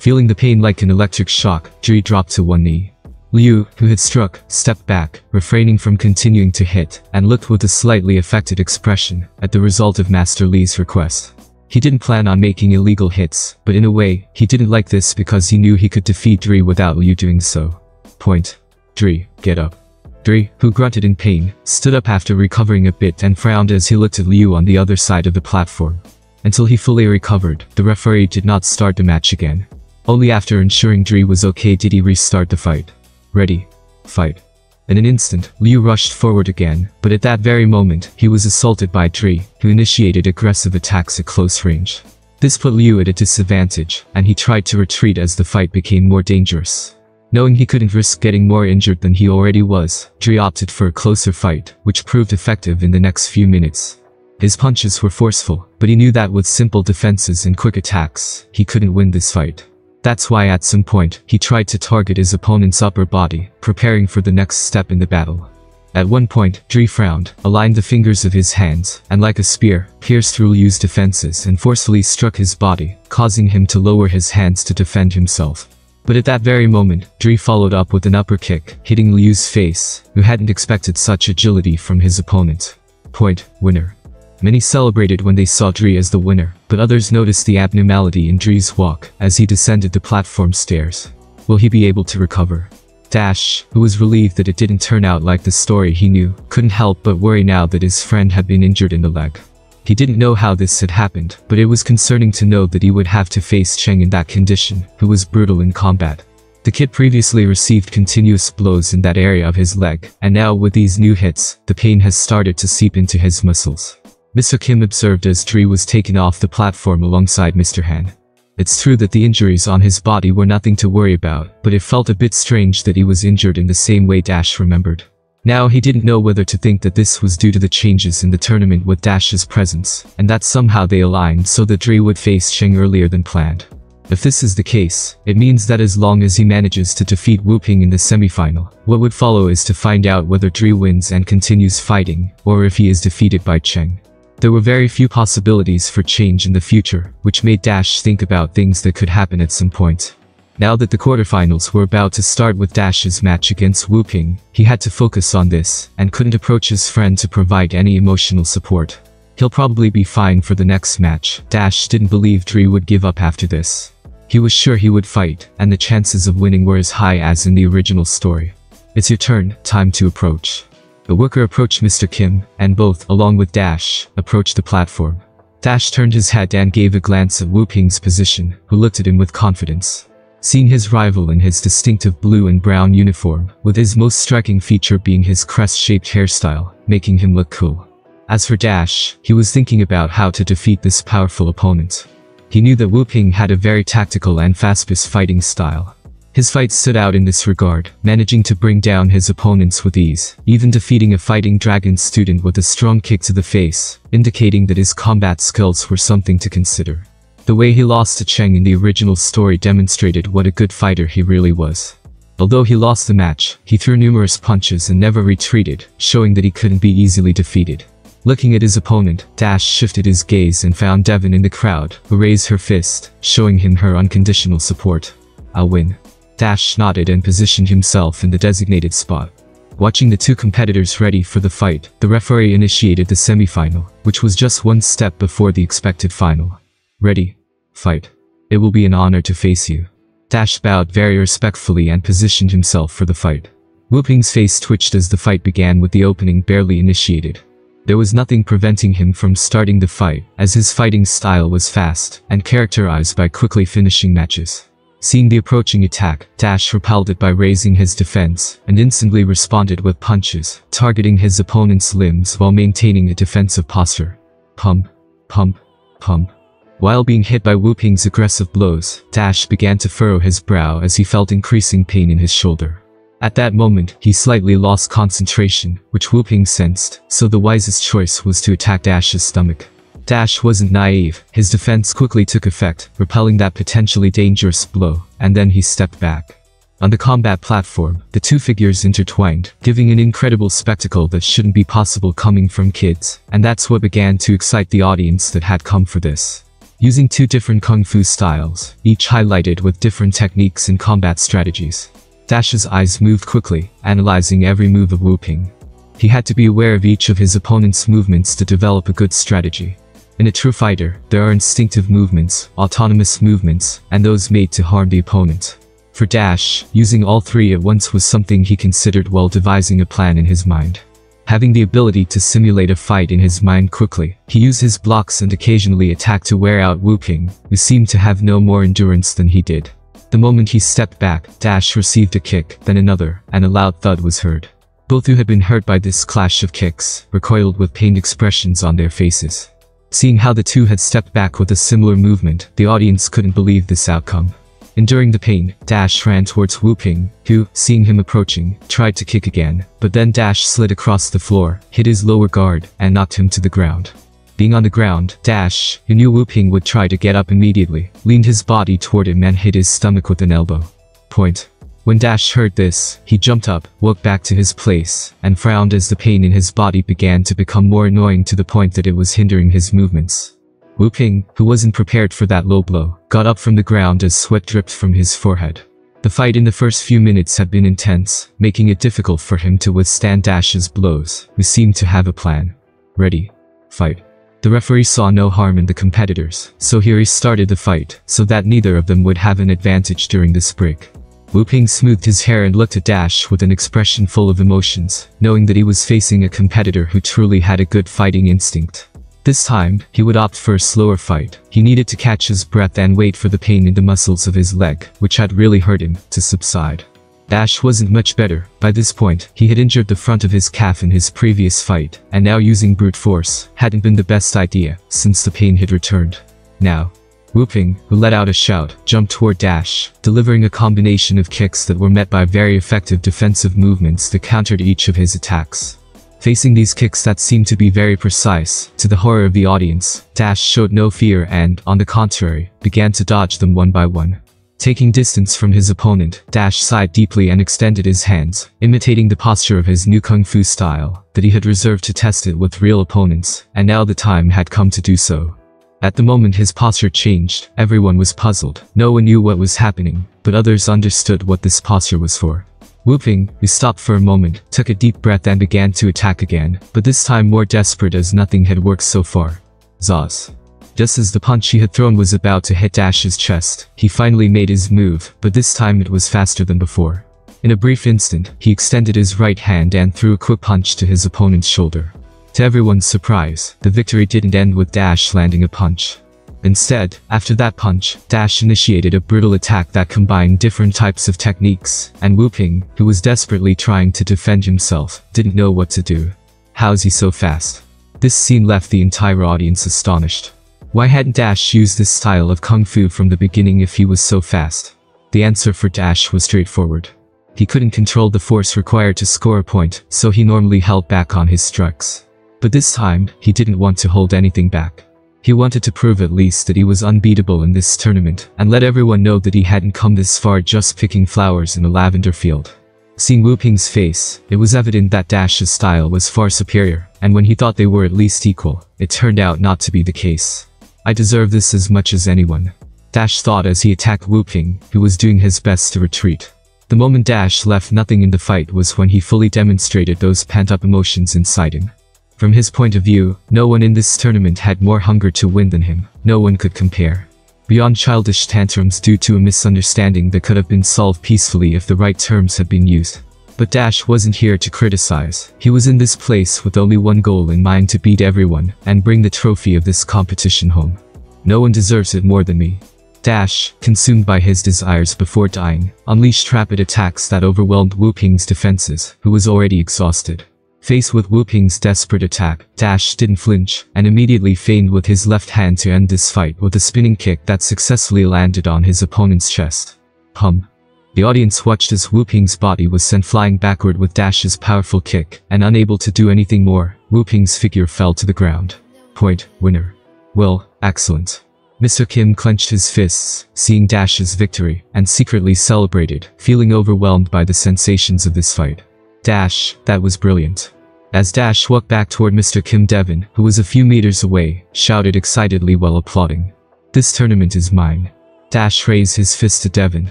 Feeling the pain like an electric shock, Dre dropped to one knee. Liu, who had struck, stepped back, refraining from continuing to hit, and looked with a slightly affected expression at the result of Master Li's request. He didn't plan on making illegal hits, but in a way, he didn't like this because he knew he could defeat Dre without Liu doing so. Point. Dre, get up. Dre, who grunted in pain, stood up after recovering a bit and frowned as he looked at Liu on the other side of the platform. Until he fully recovered, the referee did not start the match again. Only after ensuring Dre was okay did he restart the fight. Ready. Fight. In an instant, Liu rushed forward again, but at that very moment, he was assaulted by Dre, who initiated aggressive attacks at close range. This put Liu at a disadvantage, and he tried to retreat as the fight became more dangerous. Knowing he couldn't risk getting more injured than he already was, Dre opted for a closer fight, which proved effective in the next few minutes. His punches were forceful, but he knew that with simple defenses and quick attacks, he couldn't win this fight. That's why at some point, he tried to target his opponent's upper body, preparing for the next step in the battle. At one point, Dre frowned, aligned the fingers of his hands, and like a spear, pierced through Liu's defenses and forcefully struck his body, causing him to lower his hands to defend himself. But at that very moment, Dre followed up with an upper kick, hitting Liu's face, who hadn't expected such agility from his opponent. Point, winner. Many celebrated when they saw Dre as the winner, but others noticed the abnormality in Dre's walk as he descended the platform stairs. Will he be able to recover? Dash, who was relieved that it didn't turn out like the story he knew, couldn't help but worry now that his friend had been injured in the leg. He didn't know how this had happened, but it was concerning to know that he would have to face Cheng in that condition, who was brutal in combat. The kid previously received continuous blows in that area of his leg, and now with these new hits, the pain has started to seep into his muscles. Mr. Kim observed as Dre was taken off the platform alongside Mr. Han. It's true that the injuries on his body were nothing to worry about, but it felt a bit strange that he was injured in the same way Dash remembered. Now he didn't know whether to think that this was due to the changes in the tournament with Dash's presence, and that somehow they aligned so that Dre would face Cheng earlier than planned. If this is the case, it means that as long as he manages to defeat Wu Ping in the semifinal, what would follow is to find out whether Dre wins and continues fighting, or if he is defeated by Cheng. There were very few possibilities for change in the future, which made Dash think about things that could happen at some point. Now that the quarterfinals were about to start with Dash's match against Wu Ping, he had to focus on this, and couldn't approach his friend to provide any emotional support. He'll probably be fine for the next match. Dash didn't believe Dre would give up after this. He was sure he would fight, and the chances of winning were as high as in the original story. It's your turn, time to approach. The worker approached Mr. Kim, and both, along with Dash, approached the platform. Dash turned his head and gave a glance at Wu Ping's position, who looked at him with confidence. Seeing his rival in his distinctive blue and brown uniform, with his most striking feature being his crest-shaped hairstyle, making him look cool. As for Dash, he was thinking about how to defeat this powerful opponent. He knew that Wu Ping had a very tactical and fast-paced fighting style. His fight stood out in this regard, managing to bring down his opponents with ease, even defeating a fighting dragon student with a strong kick to the face, indicating that his combat skills were something to consider. The way he lost to Cheng in the original story demonstrated what a good fighter he really was. Although he lost the match, he threw numerous punches and never retreated, showing that he couldn't be easily defeated. Looking at his opponent, Dash shifted his gaze and found Devon in the crowd, who raised her fist, showing him her unconditional support. I'll win. Dash nodded and positioned himself in the designated spot. Watching the two competitors ready for the fight, the referee initiated the semifinal, which was just one step before the expected final. Ready? Fight. It will be an honor to face you. Dash bowed very respectfully and positioned himself for the fight. Wu face twitched as the fight began with the opening barely initiated. There was nothing preventing him from starting the fight, as his fighting style was fast and characterized by quickly finishing matches. Seeing the approaching attack, Dash repelled it by raising his defense, and instantly responded with punches, targeting his opponent's limbs while maintaining a defensive posture. Pump, pump, pump. While being hit by Wu Ping's aggressive blows, Dash began to furrow his brow as he felt increasing pain in his shoulder. At that moment, he slightly lost concentration, which Wu Ping sensed, so the wisest choice was to attack Dash's stomach. Dash wasn't naive, his defense quickly took effect, repelling that potentially dangerous blow, and then he stepped back. On the combat platform, the two figures intertwined, giving an incredible spectacle that shouldn't be possible coming from kids, and that's what began to excite the audience that had come for this. Using two different kung fu styles, each highlighted with different techniques and combat strategies. Dash's eyes moved quickly, analyzing every move of Wu Ping. He had to be aware of each of his opponent's movements to develop a good strategy. In a true fighter, there are instinctive movements, autonomous movements, and those made to harm the opponent. For Dash, using all three at once was something he considered while devising a plan in his mind. Having the ability to simulate a fight in his mind quickly, he used his blocks and occasionally attacked to wear out Wu Ping, who seemed to have no more endurance than he did. The moment he stepped back, Dash received a kick, then another, and a loud thud was heard. Both who had been hurt by this clash of kicks, recoiled with pained expressions on their faces. Seeing how the two had stepped back with a similar movement, the audience couldn't believe this outcome. Enduring the pain, Dash ran towards Wu Ping, who, seeing him approaching, tried to kick again, but then Dash slid across the floor, hit his lower guard, and knocked him to the ground. Being on the ground, Dash, who knew Wu Ping would try to get up immediately, leaned his body toward him and hit his stomach with an elbow. Point. When Dash heard this, he jumped up, walked back to his place, and frowned as the pain in his body began to become more annoying to the point that it was hindering his movements. Wu Ping, who wasn't prepared for that low blow, got up from the ground as sweat dripped from his forehead. The fight in the first few minutes had been intense, making it difficult for him to withstand Dash's blows, who seemed to have a plan. Ready. Fight. The referee saw no harm in the competitors, so here he restarted the fight, so that neither of them would have an advantage during this break. Wu Ping smoothed his hair and looked at Dash with an expression full of emotions, knowing that he was facing a competitor who truly had a good fighting instinct. This time, he would opt for a slower fight. He needed to catch his breath and wait for the pain in the muscles of his leg, which had really hurt him, to subside. Dash wasn't much better. By this point, he had injured the front of his calf in his previous fight, and now using brute force hadn't been the best idea, since the pain had returned. Now, Wu Ping, who let out a shout, jumped toward Dash, delivering a combination of kicks that were met by very effective defensive movements that countered each of his attacks. Facing these kicks that seemed to be very precise, to the horror of the audience, Dash showed no fear and, on the contrary, began to dodge them one by one. Taking distance from his opponent, Dash sighed deeply and extended his hands, imitating the posture of his new kung fu style, that he had reserved to test it with real opponents, and now the time had come to do so. At the moment his posture changed, everyone was puzzled. No one knew what was happening, but others understood what this posture was for. Wu Ping, who stopped for a moment, took a deep breath and began to attack again, but this time more desperate as nothing had worked so far. Zaz. Just as the punch he had thrown was about to hit Dash's chest, he finally made his move, but this time it was faster than before. In a brief instant, he extended his right hand and threw a quick punch to his opponent's shoulder. To everyone's surprise, the victory didn't end with Dash landing a punch. Instead, after that punch, Dash initiated a brutal attack that combined different types of techniques, and Wu Ping, who was desperately trying to defend himself, didn't know what to do. How's he so fast? This scene left the entire audience astonished. Why hadn't Dash used this style of kung fu from the beginning if he was so fast? The answer for Dash was straightforward. He couldn't control the force required to score a point, so he normally held back on his strikes. But this time, he didn't want to hold anything back. He wanted to prove at least that he was unbeatable in this tournament, and let everyone know that he hadn't come this far just picking flowers in a lavender field. Seeing Wu Ping's face, it was evident that Dash's style was far superior, and when he thought they were at least equal, it turned out not to be the case. I deserve this as much as anyone. Dash thought as he attacked Wu Ping, who was doing his best to retreat. The moment Dash left nothing in the fight was when he fully demonstrated those pent-up emotions inside him. From his point of view, no one in this tournament had more hunger to win than him, no one could compare. Beyond childish tantrums due to a misunderstanding that could have been solved peacefully if the right terms had been used. But Dash wasn't here to criticize. He was in this place with only one goal in mind to beat everyone and bring the trophy of this competition home. No one deserves it more than me. Dash, consumed by his desires before dying, unleashed rapid attacks that overwhelmed Wu Ping's defenses, who was already exhausted. Faced with Wu Ping's desperate attack, Dash didn't flinch, and immediately feigned with his left hand to end this fight with a spinning kick that successfully landed on his opponent's chest. Hum. The audience watched as Wu Ping's body was sent flying backward with Dash's powerful kick, and unable to do anything more, Wu Ping's figure fell to the ground. Point, winner. Well, excellent. Mr. Kim clenched his fists, seeing Dash's victory, and secretly celebrated, feeling overwhelmed by the sensations of this fight. Dash, that was brilliant. As Dash walked back toward Mr. Kim Devon, who was a few meters away, shouted excitedly while applauding. This tournament is mine. Dash raised his fist to Devon,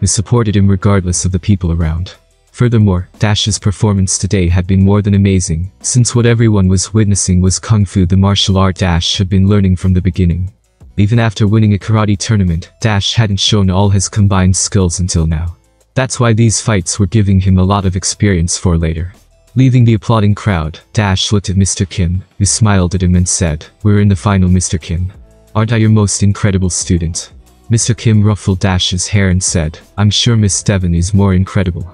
who supported him regardless of the people around. Furthermore, Dash's performance today had been more than amazing, since what everyone was witnessing was Kung Fu the martial art Dash had been learning from the beginning. Even after winning a karate tournament, Dash hadn't shown all his combined skills until now. That's why these fights were giving him a lot of experience for later. Leaving the applauding crowd, Dash looked at Mr. Kim, who smiled at him and said, We're in the final Mr. Kim. Aren't I your most incredible student? Mr. Kim ruffled Dash's hair and said, I'm sure Miss Devon is more incredible.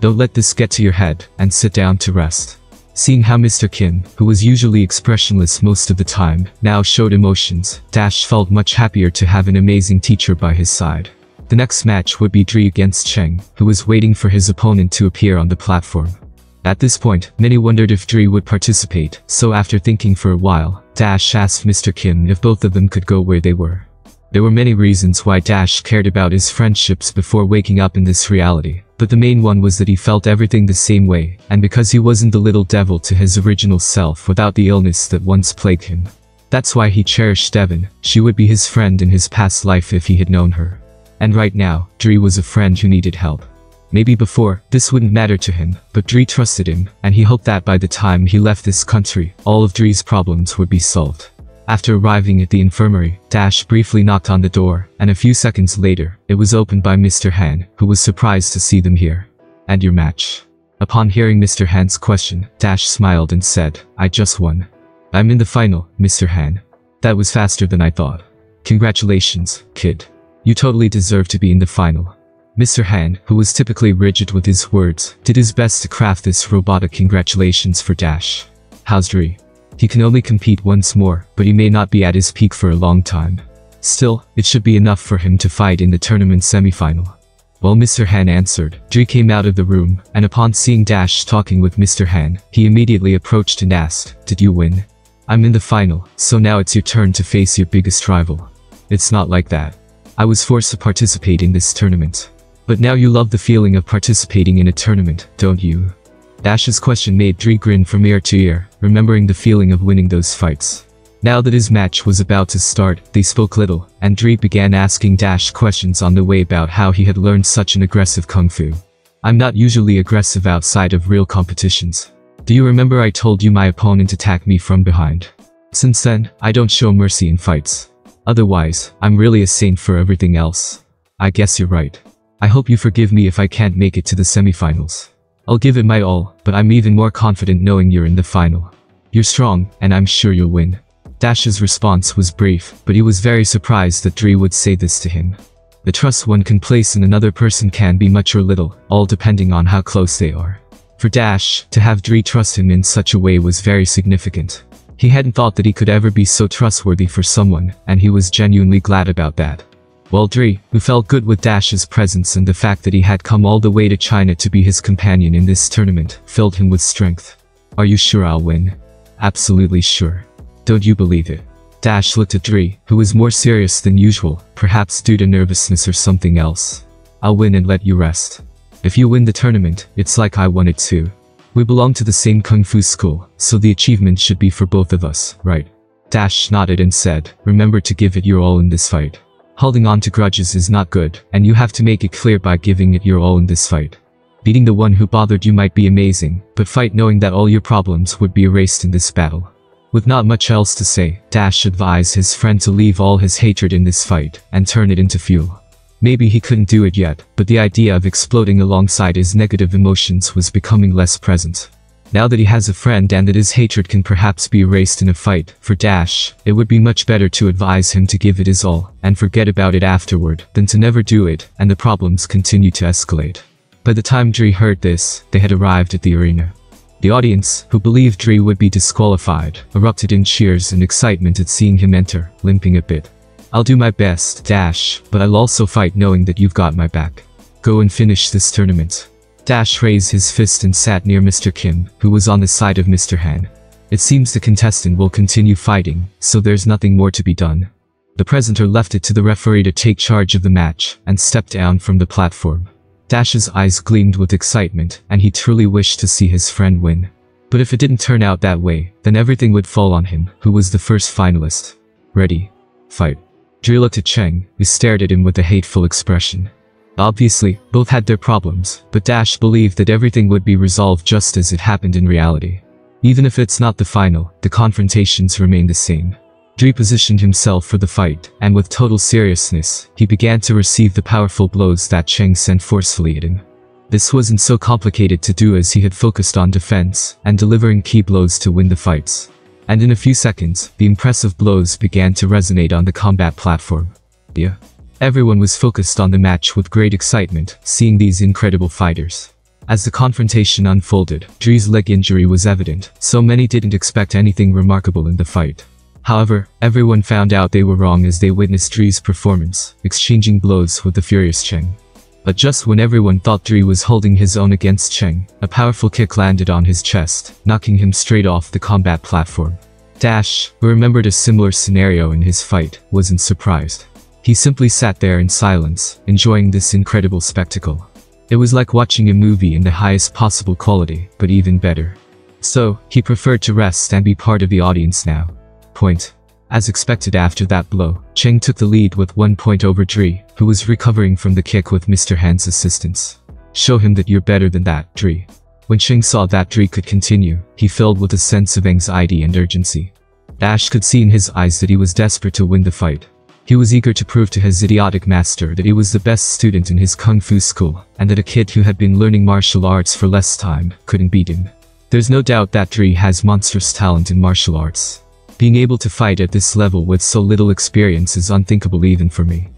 Don't let this get to your head, and sit down to rest. Seeing how Mr. Kim, who was usually expressionless most of the time, now showed emotions, Dash felt much happier to have an amazing teacher by his side. The next match would be Dre against Cheng, who was waiting for his opponent to appear on the platform. At this point, many wondered if Dre would participate, so after thinking for a while, Dash asked Mr. Kim if both of them could go where they were. There were many reasons why Dash cared about his friendships before waking up in this reality, but the main one was that he felt everything the same way, and because he wasn't the little devil to his original self without the illness that once plagued him. That's why he cherished Devon, she would be his friend in his past life if he had known her. And right now, Dre was a friend who needed help. Maybe before, this wouldn't matter to him, but Dre trusted him, and he hoped that by the time he left this country, all of Dre's problems would be solved. After arriving at the infirmary, Dash briefly knocked on the door, and a few seconds later, it was opened by Mr. Han, who was surprised to see them here. And your match. Upon hearing Mr. Han's question, Dash smiled and said, I just won. I'm in the final, Mr. Han. That was faster than I thought. Congratulations, kid. You totally deserve to be in the final. Mr. Han, who was typically rigid with his words, did his best to craft this robotic congratulations for Dash. How's Dre? He can only compete once more, but he may not be at his peak for a long time. Still, it should be enough for him to fight in the tournament semifinal. While Mr. Han answered, Dre came out of the room, and upon seeing Dash talking with Mr. Han, he immediately approached and asked, Did you win? I'm in the final, so now it's your turn to face your biggest rival. It's not like that. I was forced to participate in this tournament. But now you love the feeling of participating in a tournament, don't you? Dash's question made Dre grin from ear to ear, remembering the feeling of winning those fights. Now that his match was about to start, they spoke little, and Dre began asking Dash questions on the way about how he had learned such an aggressive kung fu. I'm not usually aggressive outside of real competitions. Do you remember I told you my opponent attacked me from behind? Since then, I don't show mercy in fights. Otherwise, I'm really a saint for everything else. I guess you're right. I hope you forgive me if I can't make it to the semifinals. I'll give it my all, but I'm even more confident knowing you're in the final. You're strong, and I'm sure you'll win. Dash's response was brief, but he was very surprised that Dre would say this to him. The trust one can place in another person can be much or little, all depending on how close they are. For Dash, to have Dre trust him in such a way was very significant. He hadn't thought that he could ever be so trustworthy for someone, and he was genuinely glad about that. While Dre, who felt good with Dash's presence and the fact that he had come all the way to China to be his companion in this tournament, filled him with strength. Are you sure I'll win? Absolutely sure. Don't you believe it? Dash looked at Dre, who was more serious than usual, perhaps due to nervousness or something else. I'll win and let you rest. If you win the tournament, it's like I won it too. We belong to the same kung fu school, so the achievement should be for both of us, right? Dash nodded and said, remember to give it your all in this fight. Holding on to grudges is not good, and you have to make it clear by giving it your all in this fight. Beating the one who bothered you might be amazing, but fight knowing that all your problems would be erased in this battle. With not much else to say, Dash advised his friend to leave all his hatred in this fight, and turn it into fuel. Maybe he couldn't do it yet, but the idea of exploding alongside his negative emotions was becoming less present. Now that he has a friend and that his hatred can perhaps be erased in a fight, for Dash, it would be much better to advise him to give it his all, and forget about it afterward, than to never do it, and the problems continue to escalate. By the time Dre heard this, they had arrived at the arena. The audience, who believed Dre would be disqualified, erupted in cheers and excitement at seeing him enter, limping a bit. I'll do my best, Dash, but I'll also fight knowing that you've got my back. Go and finish this tournament. Dash raised his fist and sat near Mr. Kim, who was on the side of Mr. Han. It seems the contestant will continue fighting, so there's nothing more to be done. The presenter left it to the referee to take charge of the match, and stepped down from the platform. Dash's eyes gleamed with excitement, and he truly wished to see his friend win. But if it didn't turn out that way, then everything would fall on him, who was the first finalist. Ready. Fight. Dre looked at Cheng, who stared at him with a hateful expression. Obviously, both had their problems, but Dash believed that everything would be resolved just as it happened in reality. Even if it's not the final, the confrontations remain the same. Dre positioned himself for the fight, and with total seriousness, he began to receive the powerful blows that Cheng sent forcefully at him. This wasn't so complicated to do as he had focused on defense, and delivering key blows to win the fights. And in a few seconds, the impressive blows began to resonate on the combat platform. Yeah. Everyone was focused on the match with great excitement, seeing these incredible fighters. As the confrontation unfolded, Dre's leg injury was evident, so many didn't expect anything remarkable in the fight. However, everyone found out they were wrong as they witnessed Dre's performance, exchanging blows with the furious Cheng. But just when everyone thought Dre was holding his own against Cheng, a powerful kick landed on his chest, knocking him straight off the combat platform. Dash, who remembered a similar scenario in his fight, wasn't surprised. He simply sat there in silence, enjoying this incredible spectacle. It was like watching a movie in the highest possible quality, but even better. So, he preferred to rest and be part of the audience now. Point. As expected after that blow, Cheng took the lead with one point over Dre, who was recovering from the kick with Mr. Han's assistance. Show him that you're better than that, Dre. When Cheng saw that Dre could continue, he filled with a sense of anxiety and urgency. Dash could see in his eyes that he was desperate to win the fight. He was eager to prove to his idiotic master that he was the best student in his kung fu school, and that a kid who had been learning martial arts for less time couldn't beat him. There's no doubt that Dre has monstrous talent in martial arts. Being able to fight at this level with so little experience is unthinkable even for me.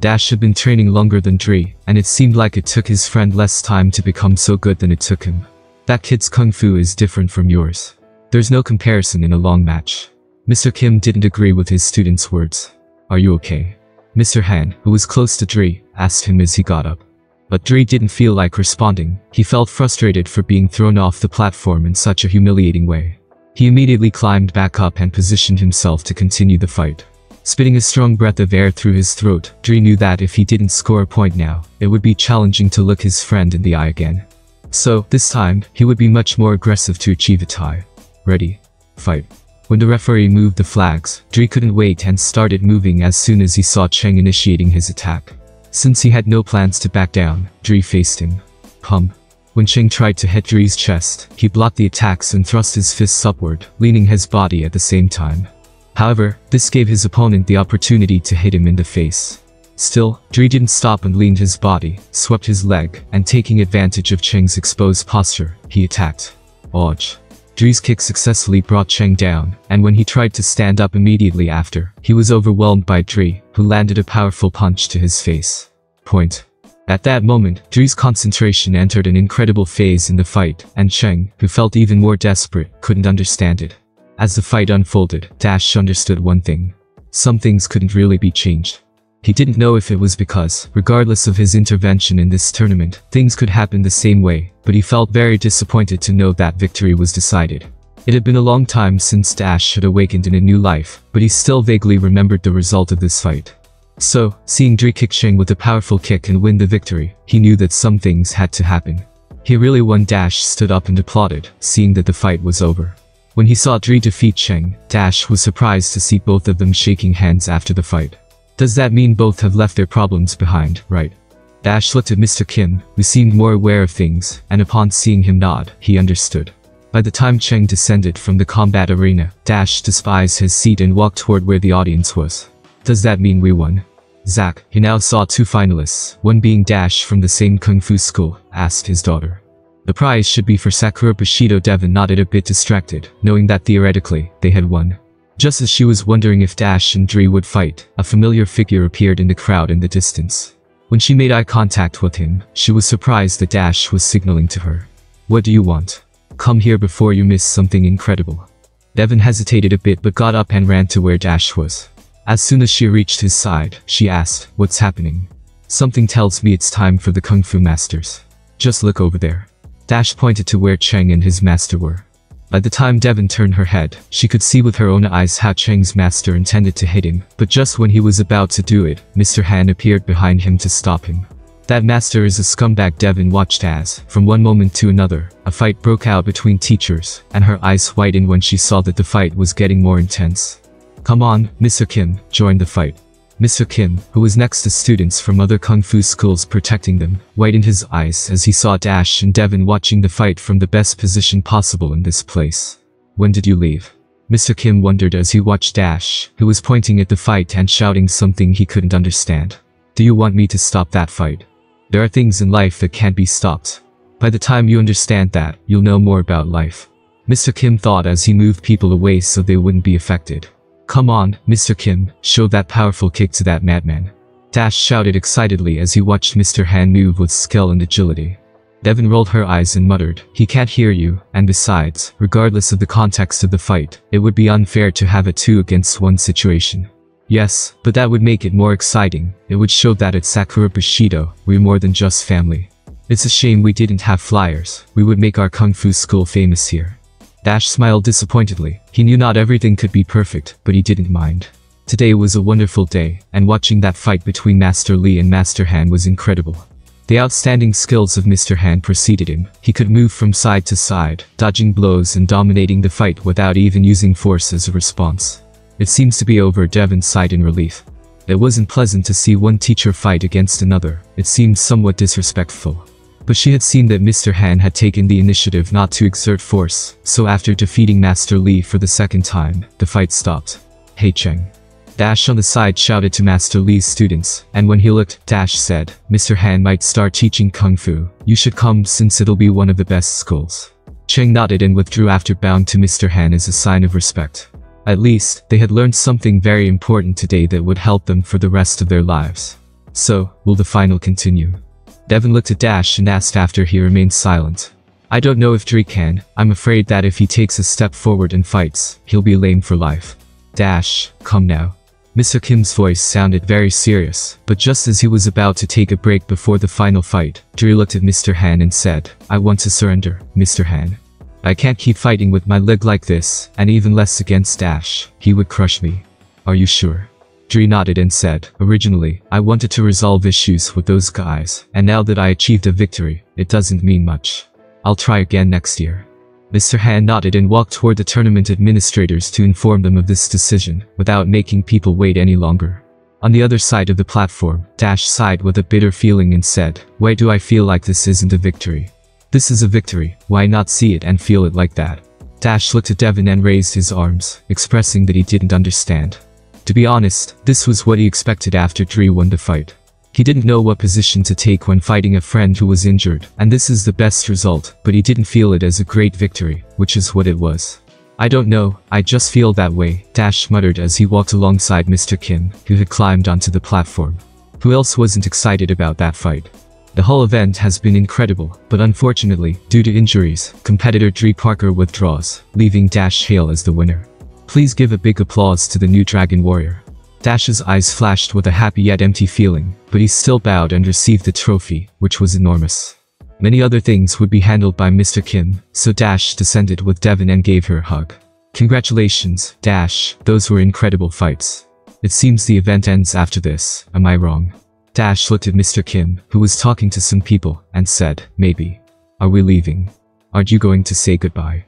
Dash had been training longer than Dre, and it seemed like it took his friend less time to become so good than it took him. That kid's kung fu is different from yours. There's no comparison in a long match. Mr. Kim didn't agree with his student's words. Are you okay? Mr. Han, who was close to Dre, asked him as he got up. But Dre didn't feel like responding. He felt frustrated for being thrown off the platform in such a humiliating way. He immediately climbed back up and positioned himself to continue the fight. Spitting a strong breath of air through his throat, Dre knew that if he didn't score a point now, it would be challenging to look his friend in the eye again. So, this time, he would be much more aggressive to achieve a tie. Ready? Fight. When the referee moved the flags, Dre couldn't wait and started moving as soon as he saw Cheng initiating his attack. Since he had no plans to back down, Dre faced him. Pump. When Cheng tried to hit Dre's chest, he blocked the attacks and thrust his fists upward, leaning his body at the same time. However, this gave his opponent the opportunity to hit him in the face. Still, Dre didn't stop and leaned his body, swept his leg, and taking advantage of Cheng's exposed posture, he attacked. Odge. Dre's kick successfully brought Cheng down, and when he tried to stand up immediately after, he was overwhelmed by Dre, who landed a powerful punch to his face. Point. At that moment, Dre's concentration entered an incredible phase in the fight, and Cheng, who felt even more desperate, couldn't understand it. As the fight unfolded, Dash understood one thing. Some things couldn't really be changed. He didn't know if it was because, regardless of his intervention in this tournament, things could happen the same way, but he felt very disappointed to know that victory was decided. It had been a long time since Dash had awakened in a new life, but he still vaguely remembered the result of this fight. So, seeing Dre kick Cheng with a powerful kick and win the victory, he knew that some things had to happen. He really won Dash stood up and applauded, seeing that the fight was over. When he saw Dre defeat Cheng, Dash was surprised to see both of them shaking hands after the fight. Does that mean both have left their problems behind, right? Dash looked at Mr. Kim, who seemed more aware of things, and upon seeing him nod, he understood. By the time Cheng descended from the combat arena, Dash despised his seat and walked toward where the audience was. Does that mean we won? Zack, he now saw two finalists, one being Dash from the same kung fu school, asked his daughter. The prize should be for Sakura Bushido Devon nodded a bit distracted, knowing that theoretically, they had won. Just as she was wondering if Dash and Dre would fight, a familiar figure appeared in the crowd in the distance. When she made eye contact with him, she was surprised that Dash was signaling to her. What do you want? Come here before you miss something incredible. Devon hesitated a bit but got up and ran to where Dash was. As soon as she reached his side, she asked, what's happening? Something tells me it's time for the Kung Fu Masters. Just look over there. Dash pointed to where Cheng and his master were. By the time Devon turned her head, she could see with her own eyes how Cheng's master intended to hit him, but just when he was about to do it, Mr. Han appeared behind him to stop him. That master is a scumbag Devon watched as, from one moment to another, a fight broke out between teachers, and her eyes widened when she saw that the fight was getting more intense. Come on, Mr. Kim, join the fight. Mr. Kim, who was next to students from other kung fu schools protecting them, widened his eyes as he saw Dash and Devon watching the fight from the best position possible in this place. When did you leave? Mr. Kim wondered as he watched Dash, who was pointing at the fight and shouting something he couldn't understand. Do you want me to stop that fight? There are things in life that can't be stopped. By the time you understand that, you'll know more about life. Mr. Kim thought as he moved people away so they wouldn't be affected. Come on, Mr. Kim, show that powerful kick to that madman. Dash shouted excitedly as he watched Mr. Han move with skill and agility. Devon rolled her eyes and muttered, he can't hear you, and besides, regardless of the context of the fight, it would be unfair to have a two against one situation. Yes, but that would make it more exciting, it would show that at Sakura Bushido, we're more than just family. It's a shame we didn't have flyers, we would make our kung fu school famous here. Dash smiled disappointedly. He knew not everything could be perfect, but he didn't mind. Today was a wonderful day, and watching that fight between Master Li and Master Han was incredible. The outstanding skills of Mr. Han preceded him. He could move from side to side, dodging blows and dominating the fight without even using force as a response. It seems to be over Devon sighed in relief. It wasn't pleasant to see one teacher fight against another, it seemed somewhat disrespectful. But she had seen that Mr. Han had taken the initiative not to exert force, so after defeating Master Li for the second time, the fight stopped. Hey Cheng. Dash on the side shouted to Master Li's students, and when he looked, Dash said, Mr. Han might start teaching Kung Fu. You should come since it'll be one of the best schools. Cheng nodded and withdrew after bowing to Mr. Han as a sign of respect. At least, they had learned something very important today that would help them for the rest of their lives. So, will the final continue? Devon looked at Dash and asked after he remained silent. I don't know if Dre can, I'm afraid that if he takes a step forward and fights, he'll be lame for life. Dash, come now. Mr. Kim's voice sounded very serious, but just as he was about to take a break before the final fight, Dre looked at Mr. Han and said, I want to surrender, Mr. Han. I can't keep fighting with my leg like this, and even less against Dash, he would crush me. Are you sure? Dre nodded and said, Originally, I wanted to resolve issues with those guys, and now that I achieved a victory, it doesn't mean much. I'll try again next year. Mr. Han nodded and walked toward the tournament administrators to inform them of this decision, without making people wait any longer. On the other side of the platform, Dash sighed with a bitter feeling and said, Why do I feel like this isn't a victory? This is a victory, why not see it and feel it like that? Dash looked at Devon and raised his arms, expressing that he didn't understand. To be honest, this was what he expected after Dre won the fight. He didn't know what position to take when fighting a friend who was injured, and this is the best result, but he didn't feel it as a great victory, which is what it was. I don't know, I just feel that way, Dash muttered as he walked alongside Mr. Kim, who had climbed onto the platform. Who else wasn't excited about that fight? The whole event has been incredible, but unfortunately, due to injuries, competitor Dre Parker withdraws, leaving Dash Hale as the winner. Please give a big applause to the new Dragon Warrior. Dash's eyes flashed with a happy yet empty feeling, but he still bowed and received the trophy, which was enormous. Many other things would be handled by Mr. Kim, so Dash descended with Devon and gave her a hug. Congratulations, Dash, those were incredible fights. It seems the event ends after this, am I wrong? Dash looked at Mr. Kim, who was talking to some people, and said, maybe. Are we leaving? Aren't you going to say goodbye?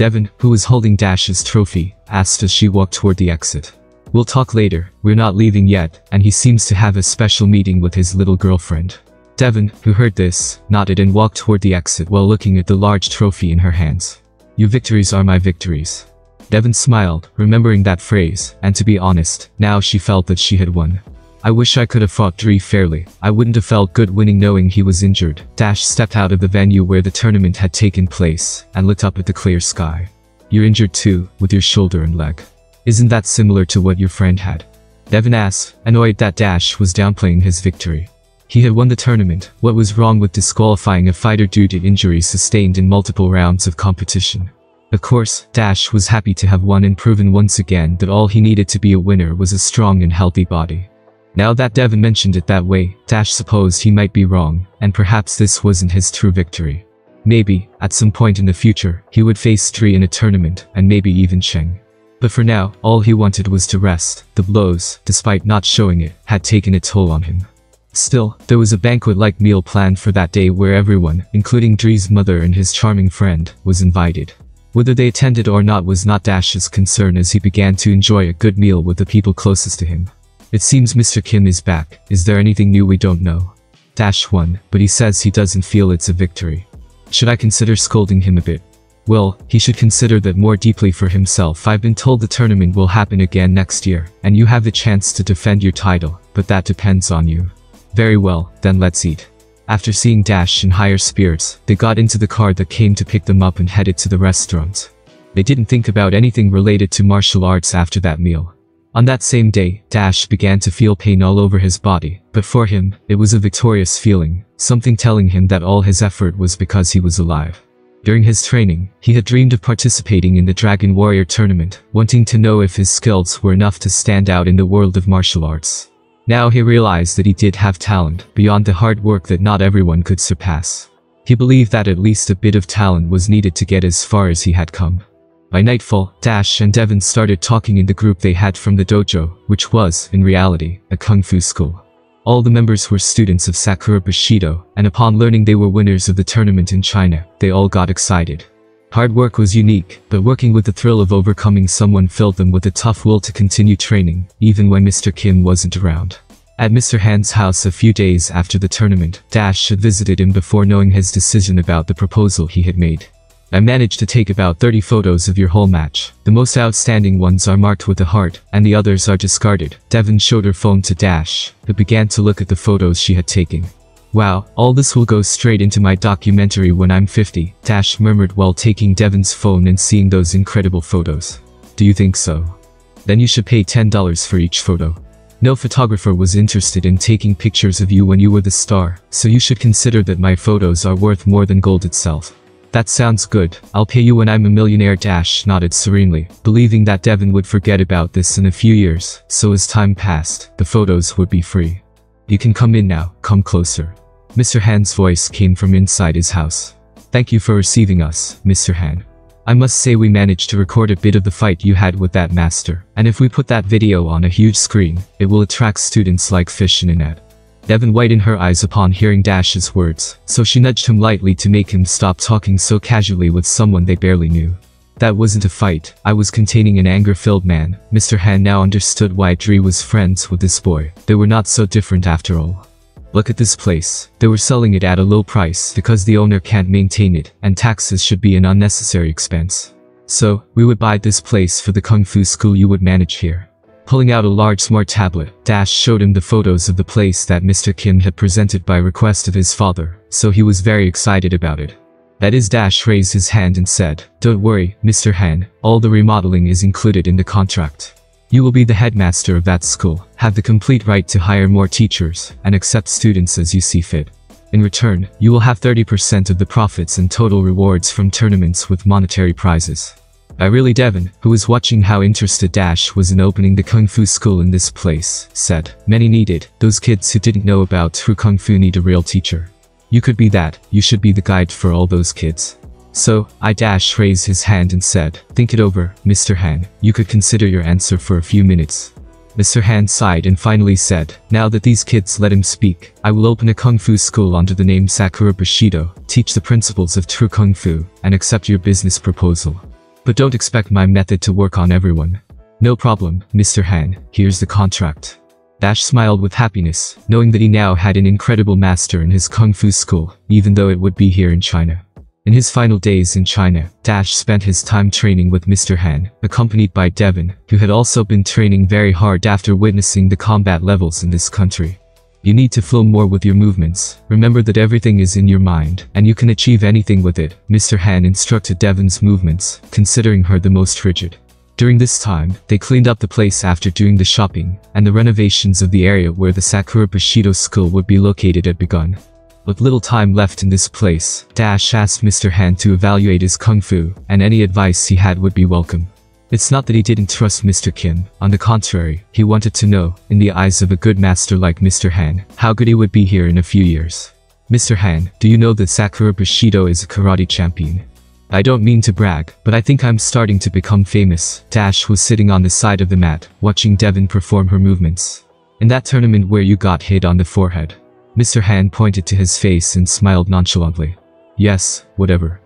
Devon, who was holding Dash's trophy, asked as she walked toward the exit. We'll talk later, we're not leaving yet, and he seems to have a special meeting with his little girlfriend. Devon, who heard this, nodded and walked toward the exit while looking at the large trophy in her hands. Your victories are my victories. Devon smiled, remembering that phrase, and to be honest, now she felt that she had won. I wish I could have fought Dre fairly. I wouldn't have felt good winning knowing he was injured. Dash stepped out of the venue where the tournament had taken place and looked up at the clear sky. You're injured too, with your shoulder and leg. Isn't that similar to what your friend had? Devon asked, annoyed that Dash was downplaying his victory. He had won the tournament, what was wrong with disqualifying a fighter due to injuries sustained in multiple rounds of competition? Of course, Dash was happy to have won and proven once again that all he needed to be a winner was a strong and healthy body. Now that Devon mentioned it that way, Dash supposed he might be wrong, and perhaps this wasn't his true victory. Maybe, at some point in the future, he would face Dre in a tournament, and maybe even Cheng. But for now, all he wanted was to rest. The blows, despite not showing it, had taken a toll on him. Still, there was a banquet-like meal planned for that day where everyone, including Dre's mother and his charming friend, was invited. Whether they attended or not was not Dash's concern as he began to enjoy a good meal with the people closest to him. It seems Mr. Kim is back. Is there anything new we don't know? Dash won, but he says he doesn't feel it's a victory. Should I consider scolding him a bit? Well, he should consider that more deeply for himself. I've been told the tournament will happen again next year, and you have the chance to defend your title, but that depends on you. Very well, then let's eat. After seeing Dash in higher spirits, they got into the car that came to pick them up and headed to the restaurant. They didn't think about anything related to martial arts after that meal. On that same day, Dash began to feel pain all over his body, but for him, it was a victorious feeling, something telling him that all his effort was because he was alive. During his training, he had dreamed of participating in the Dragon Warrior tournament, wanting to know if his skills were enough to stand out in the world of martial arts. Now he realized that he did have talent, beyond the hard work that not everyone could surpass. He believed that at least a bit of talent was needed to get as far as he had come. By nightfall, Dash and Devon started talking in the group they had from the dojo, which was, in reality, a kung fu school. All the members were students of Sakura Bushido, and upon learning they were winners of the tournament in China, they all got excited. Hard work was unique, but working with the thrill of overcoming someone filled them with a tough will to continue training, even when Mr. Kim wasn't around. At Mr. Han's house a few days after the tournament, Dash had visited him before knowing his decision about the proposal he had made. I managed to take about 30 photos of your whole match. The most outstanding ones are marked with a heart, and the others are discarded. Devon showed her phone to Dash, who began to look at the photos she had taken. Wow, all this will go straight into my documentary when I'm 50, Dash murmured while taking Devon's phone and seeing those incredible photos. Do you think so? Then you should pay $10 for each photo. No photographer was interested in taking pictures of you when you were the star, so you should consider that my photos are worth more than gold itself. That sounds good, I'll pay you when I'm a millionaire Dash nodded serenely, believing that Devon would forget about this in a few years, so as time passed, the photos would be free. You can come in now, come closer. Mr. Han's voice came from inside his house. Thank you for receiving us, Mr. Han. I must say we managed to record a bit of the fight you had with that master, and if we put that video on a huge screen, it will attract students like fish in a net. Devon widened her eyes upon hearing Dash's words, so she nudged him lightly to make him stop talking so casually with someone they barely knew. That wasn't a fight, I was containing an anger-filled man. Mr. Han now understood why Dre was friends with this boy. They were not so different after all. Look at this place. They were selling it at a low price because the owner can't maintain it, and taxes should be an unnecessary expense. So, we would buy this place for the kung fu school you would manage here. Pulling out a large smart tablet, Dash showed him the photos of the place that Mr. Kim had presented by request of his father, so he was very excited about it. That is Dash raised his hand and said, Don't worry, Mr. Han, all the remodeling is included in the contract. You will be the headmaster of that school, have the complete right to hire more teachers, and accept students as you see fit. In return, you will have 30% of the profits and total rewards from tournaments with monetary prizes. I really Devon, who was watching how interested Dash was in opening the Kung Fu school in this place, said, many needed, those kids who didn't know about true Kung Fu need a real teacher. You could be that, you should be the guide for all those kids. So, I dash raised his hand and said, think it over, Mr. Han, you could consider your answer for a few minutes. Mr. Han sighed and finally said, now that these kids let him speak, I will open a kung fu school under the name Sakura Bushido, teach the principles of true kung fu, and accept your business proposal. But don't expect my method to work on everyone. No problem, Mr. Han, here's the contract. Dash smiled with happiness, knowing that he now had an incredible master in his kung fu school, even though it would be here in China. In his final days in China, Dash spent his time training with Mr. Han, accompanied by Devon, who had also been training very hard after witnessing the combat levels in this country. You need to flow more with your movements, remember that everything is in your mind, and you can achieve anything with it, Mr. Han instructed Devon's movements, considering her the most rigid. During this time, they cleaned up the place after doing the shopping, and the renovations of the area where the Sakura Bushido school would be located had begun. With little time left in this place, Dash asked Mr. Han to evaluate his kung fu, and any advice he had would be welcome. It's not that he didn't trust Mr. Kim, on the contrary, he wanted to know, in the eyes of a good master like Mr. Han, how good he would be here in a few years. Mr. Han, do you know that Sakura Bushido is a karate champion? I don't mean to brag, but I think I'm starting to become famous. Dash was sitting on the side of the mat, watching Devon perform her movements. In that tournament where you got hit on the forehead, Mr. Han pointed to his face and smiled nonchalantly. Yes, whatever.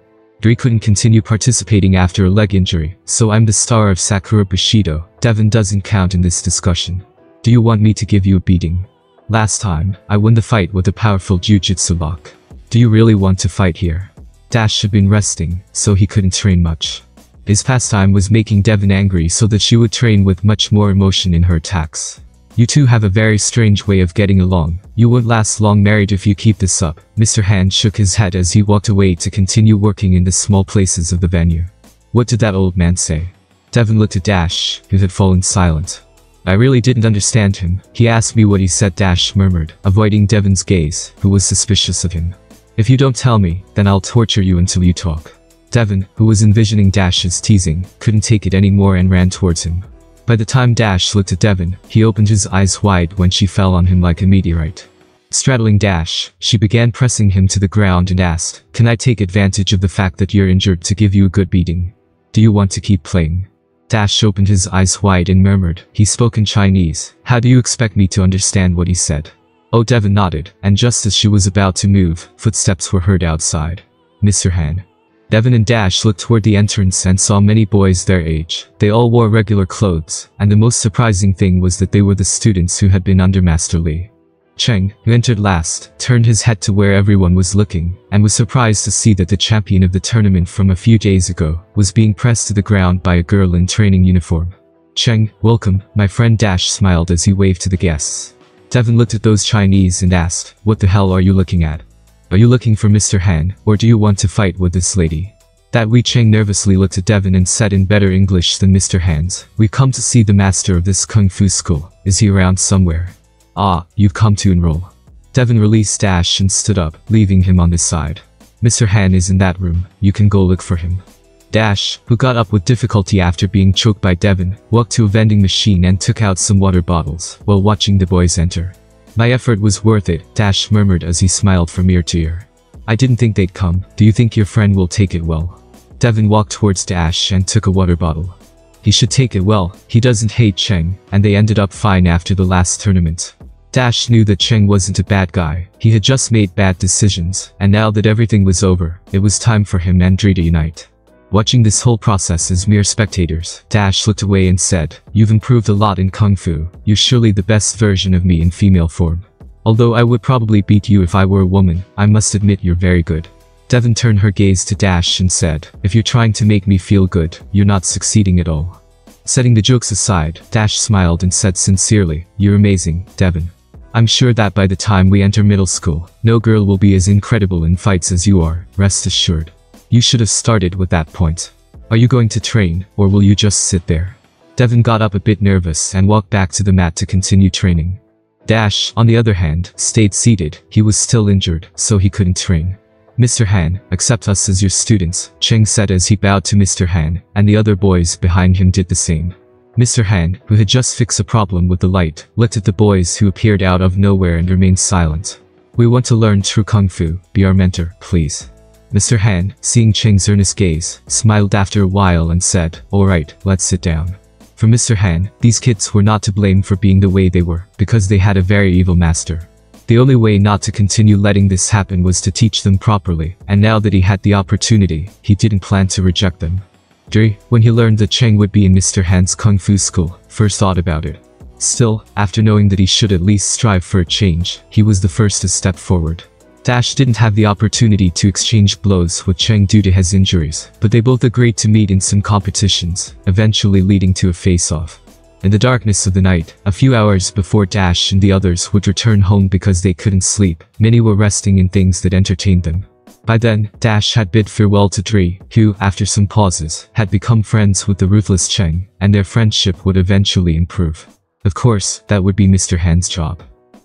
Dre couldn't continue participating after a leg injury, so I'm the star of Sakura Bushido. Devon doesn't count in this discussion. Do you want me to give you a beating? Last time, I won the fight with a powerful jujitsu lock. Do you really want to fight here? Dash had been resting, so he couldn't train much. His pastime was making Devon angry so that she would train with much more emotion in her attacks. You two have a very strange way of getting along. You won't last long married if you keep this up. Mr. Han shook his head as he walked away to continue working in the small places of the venue. What did that old man say? Devon looked at Dash, who had fallen silent. I really didn't understand him. He asked me what he said Dash murmured, avoiding Devon's gaze, who was suspicious of him. If you don't tell me, then I'll torture you until you talk. Devon, who was envisioning Dash's teasing, couldn't take it anymore and ran towards him. By the time Dash looked at Devon, he opened his eyes wide when she fell on him like a meteorite. Straddling Dash, she began pressing him to the ground and asked, Can I take advantage of the fact that you're injured to give you a good beating? Do you want to keep playing? Dash opened his eyes wide and murmured, he spoke in Chinese, how do you expect me to understand what he said? Oh Devon nodded, and just as she was about to move, footsteps were heard outside. Mr. Han. Devon and Dash looked toward the entrance and saw many boys their age. They all wore regular clothes, and the most surprising thing was that they were the students who had been under Master Li. Cheng, who entered last, turned his head to where everyone was looking, and was surprised to see that the champion of the tournament from a few days ago was being pressed to the ground by a girl in training uniform. Cheng, welcome, my friend Dash smiled as he waved to the guests. Devon looked at those Chinese and asked, what the hell are you looking at? Are you looking for Mr. Han, or do you want to fight with this lady? That Wei Cheng nervously looked at Devon and said in better English than Mr. Han's, We come to see the master of this kung fu school. Is he around somewhere? Ah, you've come to enroll. Devon released Dash and stood up, leaving him on his side. Mr. Han is in that room, you can go look for him. Dash, who got up with difficulty after being choked by Devon, walked to a vending machine and took out some water bottles, while watching the boys enter. My effort was worth it, Dash murmured as he smiled from ear to ear. I didn't think they'd come, do you think your friend will take it well? Devon walked towards Dash and took a water bottle. He should take it well, he doesn't hate Cheng, and they ended up fine after the last tournament. Dash knew that Cheng wasn't a bad guy, he had just made bad decisions, and now that everything was over, it was time for him and Dre to unite. Watching this whole process as mere spectators, Dash looked away and said, You've improved a lot in Kung Fu, you're surely the best version of me in female form. Although I would probably beat you if I were a woman, I must admit you're very good. Devon turned her gaze to Dash and said, If you're trying to make me feel good, you're not succeeding at all. Setting the jokes aside, Dash smiled and said sincerely, You're amazing, Devon. I'm sure that by the time we enter middle school, no girl will be as incredible in fights as you are, rest assured. You should have started with that point. Are you going to train, or will you just sit there? Devon got up a bit nervous and walked back to the mat to continue training. Dash, on the other hand, stayed seated. He was still injured, so he couldn't train. Mr. Han, accept us as your students, Cheng said as he bowed to Mr. Han, and the other boys behind him did the same. Mr. Han, who had just fixed a problem with the light, looked at the boys who appeared out of nowhere and remained silent. We want to learn true kung fu. Be our mentor, please. Mr. Han, seeing Cheng's earnest gaze, smiled after a while and said, Alright, let's sit down. For Mr. Han, these kids were not to blame for being the way they were, because they had a very evil master. The only way not to continue letting this happen was to teach them properly, and now that he had the opportunity, he didn't plan to reject them. Dre, when he learned that Cheng would be in Mr. Han's kung fu school, first thought about it. Still, after knowing that he should at least strive for a change, he was the first to step forward. Dash didn't have the opportunity to exchange blows with Cheng due to his injuries, but they both agreed to meet in some competitions, eventually leading to a face-off. In the darkness of the night, a few hours before Dash and the others would return home because they couldn't sleep, many were resting in things that entertained them. By then, Dash had bid farewell to Dre, who, after some pauses, had become friends with the ruthless Cheng, and their friendship would eventually improve. Of course, that would be Mr. Han's job.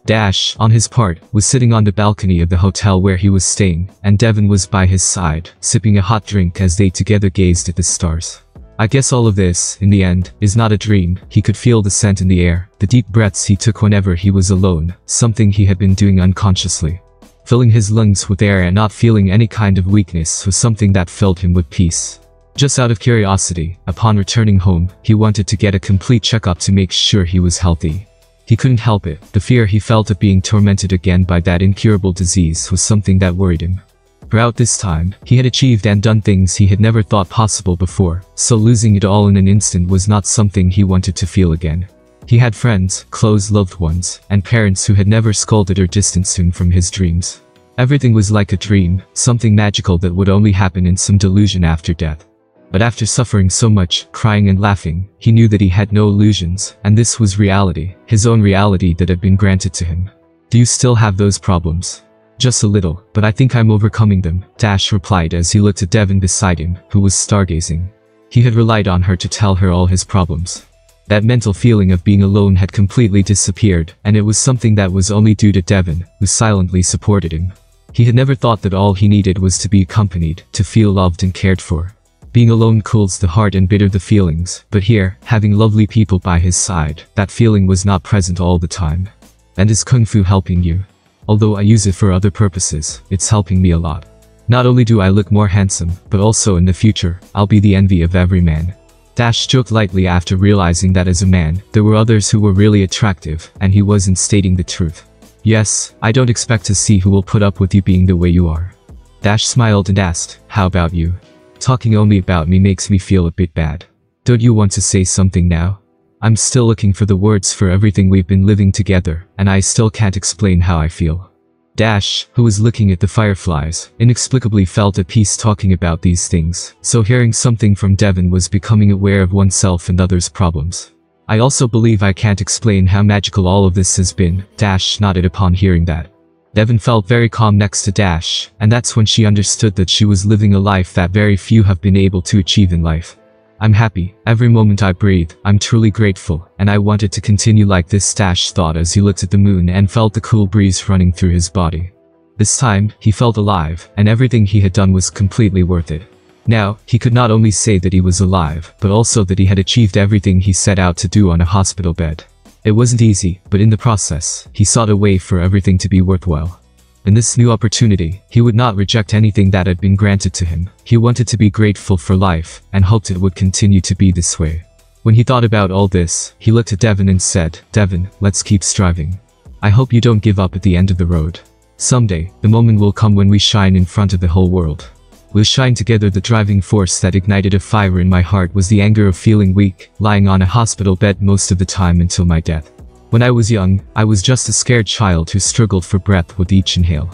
Dash, on his part, was sitting on the balcony of the hotel where he was staying, and Devon was by his side, sipping a hot drink as they together gazed at the stars. I guess all of this, in the end, is not a dream. He could feel the scent in the air, the deep breaths he took whenever he was alone, something he had been doing unconsciously. Filling his lungs with air and not feeling any kind of weakness was something that filled him with peace. Just out of curiosity, upon returning home, he wanted to get a complete checkup to make sure he was healthy. He couldn't help it. The fear he felt of being tormented again by that incurable disease was something that worried him. Throughout this time, he had achieved and done things he had never thought possible before, so losing it all in an instant was not something he wanted to feel again. He had friends, close loved ones, and parents who had never scolded or distanced him from his dreams. Everything was like a dream, something magical that would only happen in some delusion after death. But after suffering so much, crying and laughing, he knew that he had no illusions, and this was reality, his own reality that had been granted to him. Do you still have those problems? Just a little, but I think I'm overcoming them, Dash replied as he looked at Devon beside him, who was stargazing. He had relied on her to tell her all his problems. That mental feeling of being alone had completely disappeared, and it was something that was only due to Devon, who silently supported him. He had never thought that all he needed was to be accompanied, to feel loved and cared for. Being alone cools the heart and bitter the feelings, but here, having lovely people by his side, that feeling was not present all the time. And is Kung Fu helping you? Although I use it for other purposes, it's helping me a lot. Not only do I look more handsome, but also in the future, I'll be the envy of every man. Dash joked lightly after realizing that as a man, there were others who were really attractive, and he wasn't stating the truth. Yes, I don't expect to see who will put up with you being the way you are. Dash smiled and asked, how about you? Talking only about me makes me feel a bit bad. Don't you want to say something now? I'm still looking for the words for everything we've been living together, and I still can't explain how I feel. Dash, who was looking at the fireflies, inexplicably felt at peace talking about these things, so hearing something from Devon was becoming aware of oneself and others' problems. I also believe I can't explain how magical all of this has been, Dash nodded upon hearing that. Devon felt very calm next to Dash, and that's when she understood that she was living a life that very few have been able to achieve in life. I'm happy, every moment I breathe, I'm truly grateful, and I wanted to continue like this Dash thought as he looked at the moon and felt the cool breeze running through his body. This time, he felt alive, and everything he had done was completely worth it. Now, he could not only say that he was alive, but also that he had achieved everything he set out to do on a hospital bed. It wasn't easy, but in the process, he sought a way for everything to be worthwhile. In this new opportunity, he would not reject anything that had been granted to him. He wanted to be grateful for life, and hoped it would continue to be this way. When he thought about all this, he looked at Devon and said, Devon, let's keep striving. I hope you don't give up at the end of the road. Someday, the moment will come when we shine in front of the whole world. We'll shine together the driving force that ignited a fire in my heart was the anger of feeling weak, lying on a hospital bed most of the time until my death. When I was young, I was just a scared child who struggled for breath with each inhale.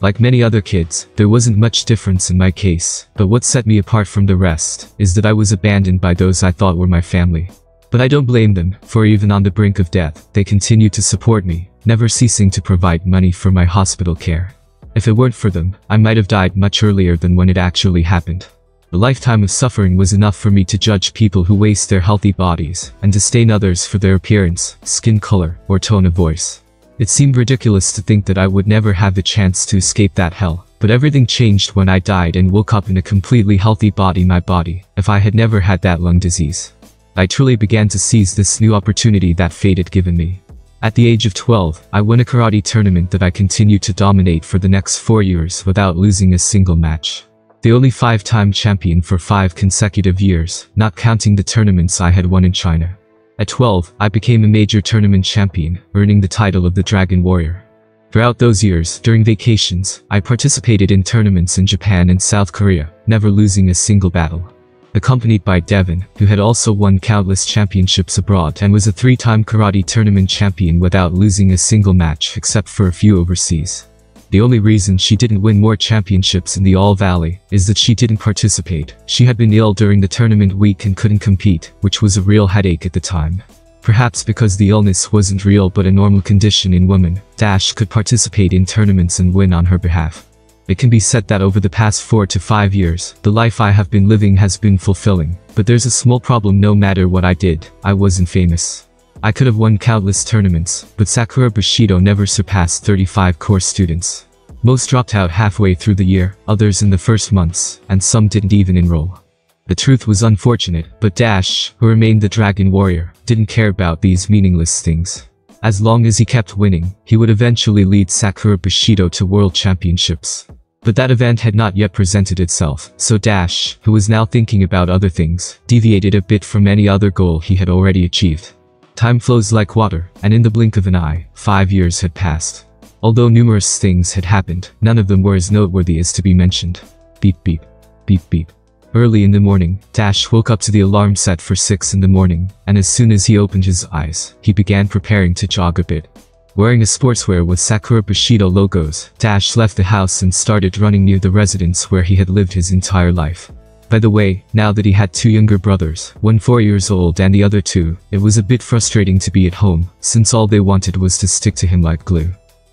Like many other kids, there wasn't much difference in my case, but what set me apart from the rest is that I was abandoned by those I thought were my family. But I don't blame them, for even on the brink of death, they continued to support me, never ceasing to provide money for my hospital care. If it weren't for them, I might have died much earlier than when it actually happened. A lifetime of suffering was enough for me to judge people who waste their healthy bodies, and disdain others for their appearance, skin color, or tone of voice. It seemed ridiculous to think that I would never have the chance to escape that hell, but everything changed when I died and woke up in a completely healthy body my body, if I had never had that lung disease. I truly began to seize this new opportunity that fate had given me. At the age of 12, I won a karate tournament that I continued to dominate for the next four years without losing a single match. The only five-time champion for five consecutive years, not counting the tournaments I had won in China. At 12, I became a major tournament champion, earning the title of the Dragon Warrior. Throughout those years, during vacations, I participated in tournaments in Japan and South Korea, never losing a single battle. Accompanied by Devon, who had also won countless championships abroad and was a three-time karate tournament champion without losing a single match except for a few overseas. The only reason she didn't win more championships in the All Valley is that she didn't participate. She had been ill during the tournament week and couldn't compete, which was a real headache at the time. Perhaps because the illness wasn't real but a normal condition in women, Dash could participate in tournaments and win on her behalf. It can be said that over the past 4 to 5 years, the life I have been living has been fulfilling, but there's a small problem no matter what I did, I wasn't famous. I could have won countless tournaments, but Sakura Bushido never surpassed 35 course students. Most dropped out halfway through the year, others in the first months, and some didn't even enroll. The truth was unfortunate, but Dash, who remained the Dragon Warrior, didn't care about these meaningless things. As long as he kept winning, he would eventually lead Sakura Bushido to World Championships. But that event had not yet presented itself, so Dash, who was now thinking about other things, deviated a bit from any other goal he had already achieved. Time flows like water, and in the blink of an eye, five years had passed. Although numerous things had happened, none of them were as noteworthy as to be mentioned. Beep beep. Beep beep. Early in the morning, Dash woke up to the alarm set for 6 in the morning, and as soon as he opened his eyes, he began preparing to jog a bit. Wearing a sportswear with Sakura Bushido logos, Dash left the house and started running near the residence where he had lived his entire life. By the way, now that he had two younger brothers, one four years old and the other two, it was a bit frustrating to be at home, since all they wanted was to stick to him like glue.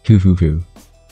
Hoo hoo hoo.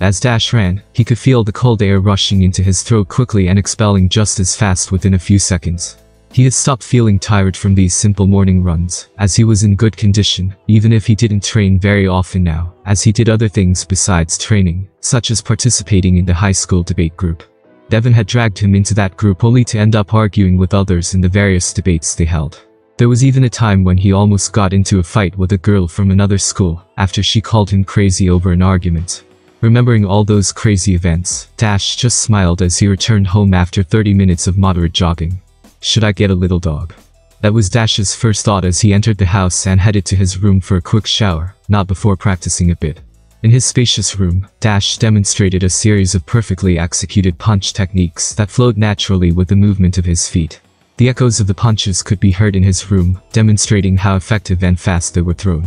As Dash ran, he could feel the cold air rushing into his throat quickly and expelling just as fast within a few seconds. He had stopped feeling tired from these simple morning runs, as he was in good condition, even if he didn't train very often now, as he did other things besides training, such as participating in the high school debate group. Devon had dragged him into that group only to end up arguing with others in the various debates they held. There was even a time when he almost got into a fight with a girl from another school, after she called him crazy over an argument. Remembering all those crazy events, Dash just smiled as he returned home after 30 minutes of moderate jogging. Should I get a little dog? That was Dash's first thought as he entered the house and headed to his room for a quick shower, not before practicing a bit. In his spacious room, Dash demonstrated a series of perfectly executed punch techniques that flowed naturally with the movement of his feet. The echoes of the punches could be heard in his room, demonstrating how effective and fast they were thrown.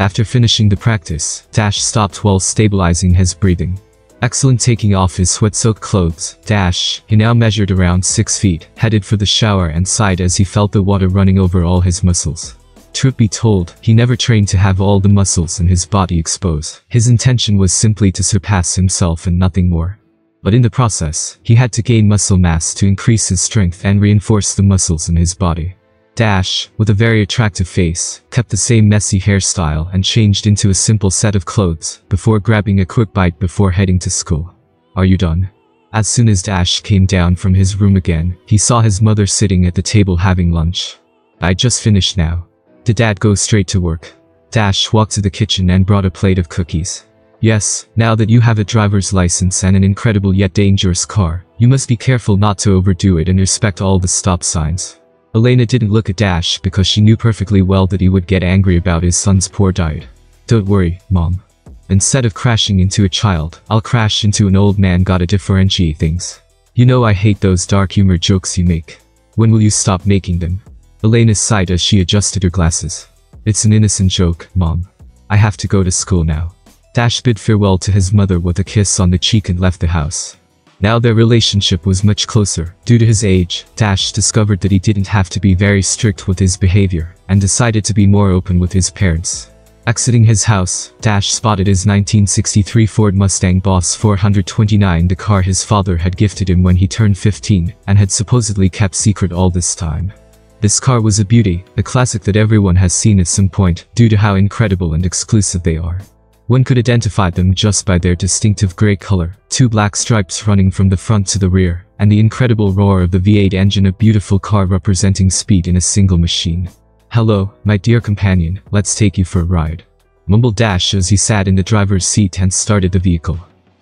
After finishing the practice, Dash stopped while stabilizing his breathing. Excellent taking off his sweat-soaked clothes, Dash, he now measured around 6 feet, headed for the shower and sighed as he felt the water running over all his muscles. Truth be told, he never trained to have all the muscles in his body exposed. His intention was simply to surpass himself and nothing more. But in the process, he had to gain muscle mass to increase his strength and reinforce the muscles in his body. Dash, with a very attractive face, kept the same messy hairstyle and changed into a simple set of clothes, before grabbing a quick bite before heading to school. Are you done? As soon as Dash came down from his room again, he saw his mother sitting at the table having lunch. I just finished now. Did dad go straight to work? Dash walked to the kitchen and brought a plate of cookies. Yes, now that you have a driver's license and an incredible yet dangerous car, you must be careful not to overdo it and respect all the stop signs. Elena didn't look at Dash because she knew perfectly well that he would get angry about his son's poor diet. Don't worry, mom. Instead of crashing into a child, I'll crash into an old man gotta differentiate things. You know I hate those dark humor jokes you make. When will you stop making them? Elena sighed as she adjusted her glasses. It's an innocent joke, mom. I have to go to school now. Dash bid farewell to his mother with a kiss on the cheek and left the house. Now their relationship was much closer. Due to his age, Dash discovered that he didn't have to be very strict with his behavior, and decided to be more open with his parents. Exiting his house, Dash spotted his 1963 Ford Mustang Boss 429 the car his father had gifted him when he turned 15, and had supposedly kept secret all this time. This car was a beauty, a classic that everyone has seen at some point, due to how incredible and exclusive they are. One could identify them just by their distinctive grey color, two black stripes running from the front to the rear, and the incredible roar of the V8 engine a beautiful car representing speed in a single machine. Hello, my dear companion, let's take you for a ride. mumbled Dash as he sat in the driver's seat and started the vehicle.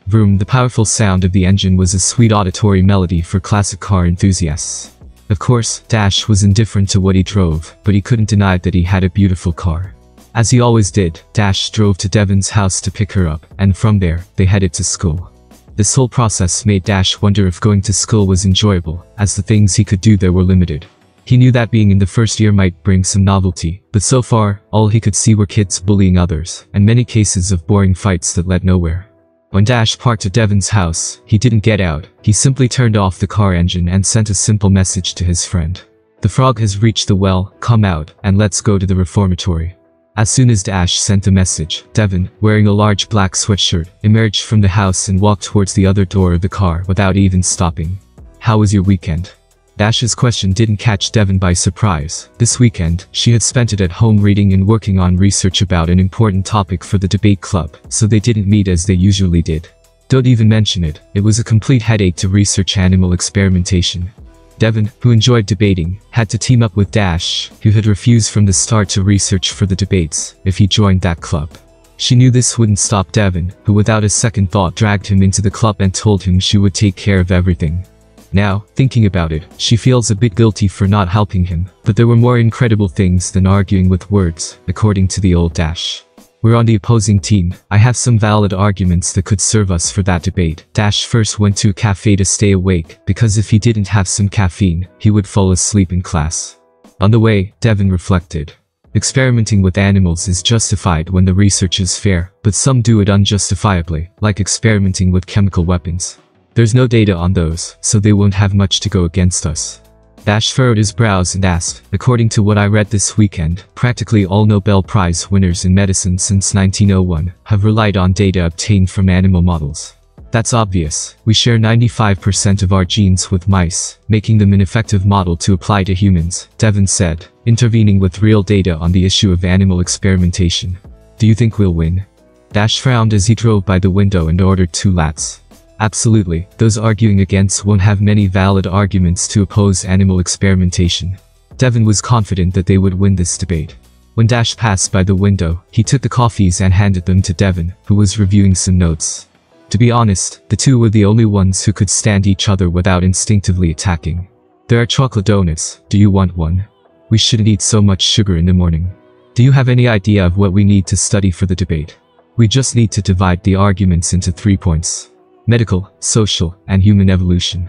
Vroom, the powerful sound of the engine was a sweet auditory melody for classic car enthusiasts. Of course, Dash was indifferent to what he drove, but he couldn't deny that he had a beautiful car. As he always did, Dash drove to Devon's house to pick her up, and from there, they headed to school. This whole process made Dash wonder if going to school was enjoyable, as the things he could do there were limited. He knew that being in the first year might bring some novelty, but so far, all he could see were kids bullying others, and many cases of boring fights that led nowhere. When Dash parked at Devon's house, he didn't get out, he simply turned off the car engine and sent a simple message to his friend. The frog has reached the well, come out, and let's go to the reformatory. As soon as Dash sent the message, Devon, wearing a large black sweatshirt, emerged from the house and walked towards the other door of the car without even stopping. How was your weekend? Dash's question didn't catch Devon by surprise. This weekend, she had spent it at home reading and working on research about an important topic for the debate club, so they didn't meet as they usually did. Don't even mention it, it was a complete headache to research animal experimentation. Devon, who enjoyed debating, had to team up with Dash, who had refused from the start to research for the debates, if he joined that club. She knew this wouldn't stop Devon, who without a second thought dragged him into the club and told him she would take care of everything. Now, thinking about it, she feels a bit guilty for not helping him, but there were more incredible things than arguing with words, according to the old Dash. We're on the opposing team, I have some valid arguments that could serve us for that debate. Dash first went to a cafe to stay awake, because if he didn't have some caffeine, he would fall asleep in class. On the way, Devon reflected. Experimenting with animals is justified when the research is fair, but some do it unjustifiably, like experimenting with chemical weapons. There's no data on those, so they won't have much to go against us. Dash furrowed his brows and asked, according to what I read this weekend, practically all Nobel Prize winners in medicine since 1901 have relied on data obtained from animal models. That's obvious, we share 95% of our genes with mice, making them an effective model to apply to humans, Devon said, intervening with real data on the issue of animal experimentation. Do you think we'll win? Dash frowned as he drove by the window and ordered two lattes. Absolutely, those arguing against won't have many valid arguments to oppose animal experimentation. Devon was confident that they would win this debate. When Dash passed by the window, he took the coffees and handed them to Devon, who was reviewing some notes. To be honest, the two were the only ones who could stand each other without instinctively attacking. There are chocolate donuts, do you want one? We shouldn't eat so much sugar in the morning. Do you have any idea of what we need to study for the debate? We just need to divide the arguments into three points medical, social, and human evolution.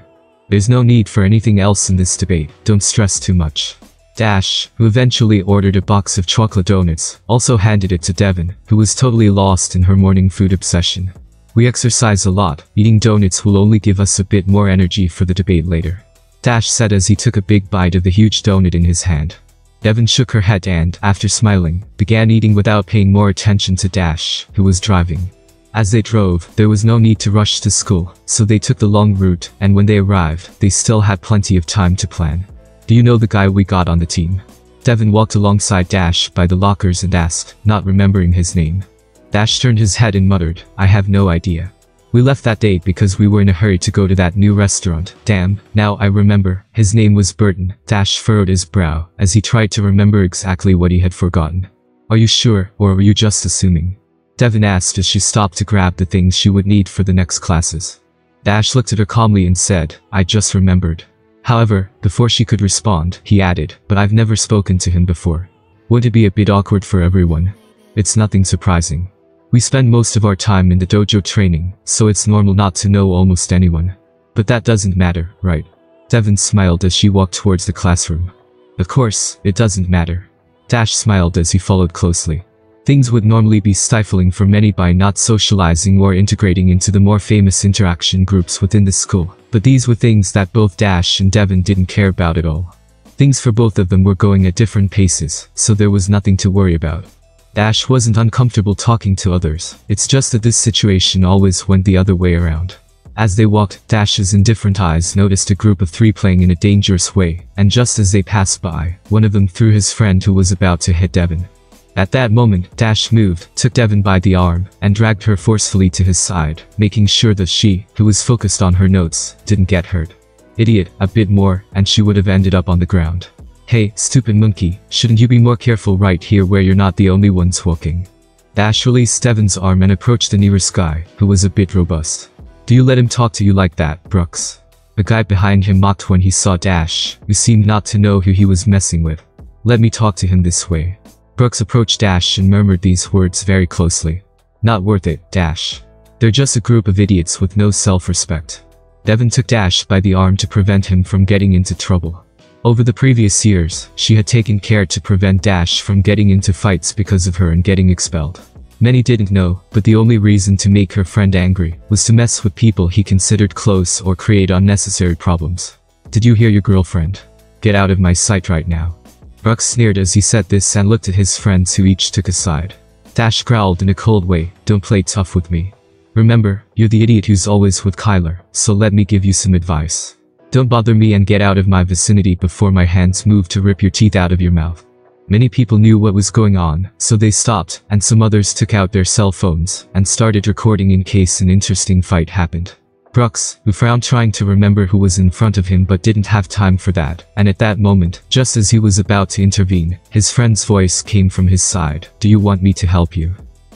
There's no need for anything else in this debate, don't stress too much. Dash, who eventually ordered a box of chocolate donuts, also handed it to Devon, who was totally lost in her morning food obsession. We exercise a lot, eating donuts will only give us a bit more energy for the debate later. Dash said as he took a big bite of the huge donut in his hand. Devon shook her head and, after smiling, began eating without paying more attention to Dash, who was driving. As they drove, there was no need to rush to school, so they took the long route, and when they arrived, they still had plenty of time to plan. Do you know the guy we got on the team? Devon walked alongside Dash by the lockers and asked, not remembering his name. Dash turned his head and muttered, I have no idea. We left that date because we were in a hurry to go to that new restaurant. Damn, now I remember. His name was Burton. Dash furrowed his brow as he tried to remember exactly what he had forgotten. Are you sure, or were you just assuming? Devon asked as she stopped to grab the things she would need for the next classes. Dash looked at her calmly and said, I just remembered. However, before she could respond, he added, but I've never spoken to him before. Would it be a bit awkward for everyone? It's nothing surprising. We spend most of our time in the dojo training, so it's normal not to know almost anyone. But that doesn't matter, right? Devon smiled as she walked towards the classroom. Of course, it doesn't matter. Dash smiled as he followed closely. Things would normally be stifling for many by not socializing or integrating into the more famous interaction groups within the school, but these were things that both Dash and Devon didn't care about at all. Things for both of them were going at different paces, so there was nothing to worry about. Dash wasn't uncomfortable talking to others, it's just that this situation always went the other way around. As they walked, Dash's indifferent eyes noticed a group of three playing in a dangerous way, and just as they passed by, one of them threw his friend who was about to hit Devon. At that moment, Dash moved, took Devon by the arm, and dragged her forcefully to his side, making sure that she, who was focused on her notes, didn't get hurt. Idiot, a bit more, and she would have ended up on the ground. Hey, stupid monkey, shouldn't you be more careful right here where you're not the only ones walking? Dash released Devon's arm and approached the nearest guy, who was a bit robust. Do you let him talk to you like that, Brooks? The guy behind him mocked when he saw Dash, who seemed not to know who he was messing with. Let me talk to him this way. Brooks approached Dash and murmured these words very closely. Not worth it, Dash. They're just a group of idiots with no self-respect. Devon took Dash by the arm to prevent him from getting into trouble. Over the previous years, she had taken care to prevent Dash from getting into fights because of her and getting expelled. Many didn't know, but the only reason to make her friend angry was to mess with people he considered close or create unnecessary problems. Did you hear your girlfriend? Get out of my sight right now. Brooks sneered as he said this and looked at his friends who each took a side. Dash growled in a cold way, don't play tough with me. Remember, you're the idiot who's always with Kyler, so let me give you some advice. Don't bother me and get out of my vicinity before my hands move to rip your teeth out of your mouth. Many people knew what was going on, so they stopped, and some others took out their cell phones and started recording in case an interesting fight happened. Brooks, who frowned trying to remember who was in front of him but didn't have time for that, and at that moment, just as he was about to intervene, his friend's voice came from his side, Do you want me to help you?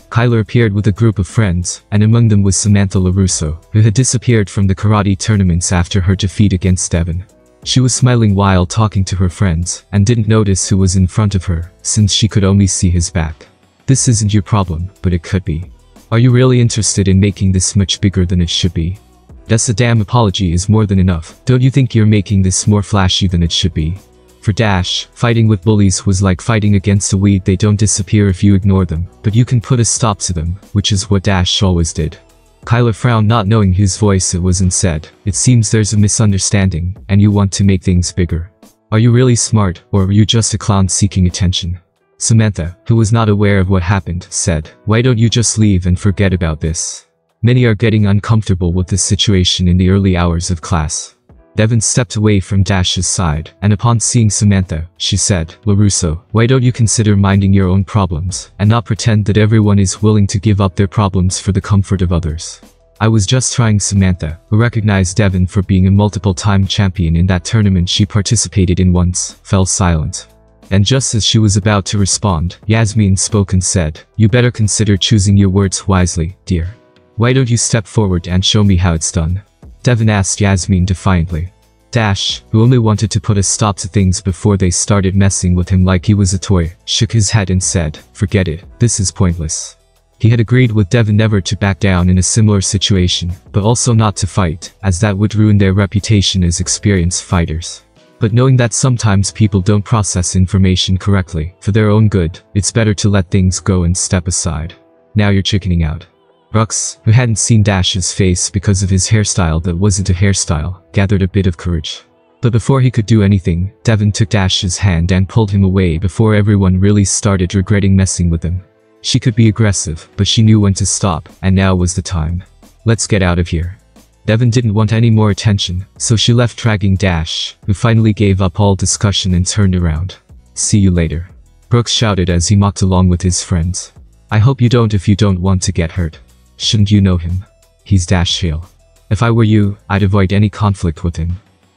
Kyler appeared with a group of friends, and among them was Samantha LaRusso, who had disappeared from the karate tournaments after her defeat against Devon. She was smiling while talking to her friends, and didn't notice who was in front of her, since she could only see his back. This isn't your problem, but it could be. Are you really interested in making this much bigger than it should be? That's a damn apology is more than enough. Don't you think you're making this more flashy than it should be? For Dash, fighting with bullies was like fighting against a weed they don't disappear if you ignore them, but you can put a stop to them, which is what Dash always did. Kyler frowned not knowing whose voice it was and said, It seems there's a misunderstanding, and you want to make things bigger. Are you really smart, or are you just a clown seeking attention? Samantha, who was not aware of what happened, said, Why don't you just leave and forget about this? Many are getting uncomfortable with this situation in the early hours of class. Devon stepped away from Dash's side, and upon seeing Samantha, she said, LaRusso, why don't you consider minding your own problems, and not pretend that everyone is willing to give up their problems for the comfort of others. I was just trying Samantha, who recognized Devon for being a multiple-time champion in that tournament she participated in once, fell silent. And just as she was about to respond, Yasmin spoke and said, You better consider choosing your words wisely, dear. Why don't you step forward and show me how it's done? Devon asked Yasmin defiantly. Dash, who only wanted to put a stop to things before they started messing with him like he was a toy, shook his head and said, forget it, this is pointless. He had agreed with Devon never to back down in a similar situation, but also not to fight, as that would ruin their reputation as experienced fighters. But knowing that sometimes people don't process information correctly, for their own good, it's better to let things go and step aside. Now you're chickening out. Brooks, who hadn't seen Dash's face because of his hairstyle that wasn't a hairstyle, gathered a bit of courage. But before he could do anything, Devon took Dash's hand and pulled him away before everyone really started regretting messing with him. She could be aggressive, but she knew when to stop, and now was the time. Let's get out of here. Devon didn't want any more attention, so she left dragging Dash, who finally gave up all discussion and turned around. See you later. Brooks shouted as he mocked along with his friends. I hope you don't if you don't want to get hurt. Shouldn't you know him? He's Dash. If I were you, I'd avoid any conflict with him.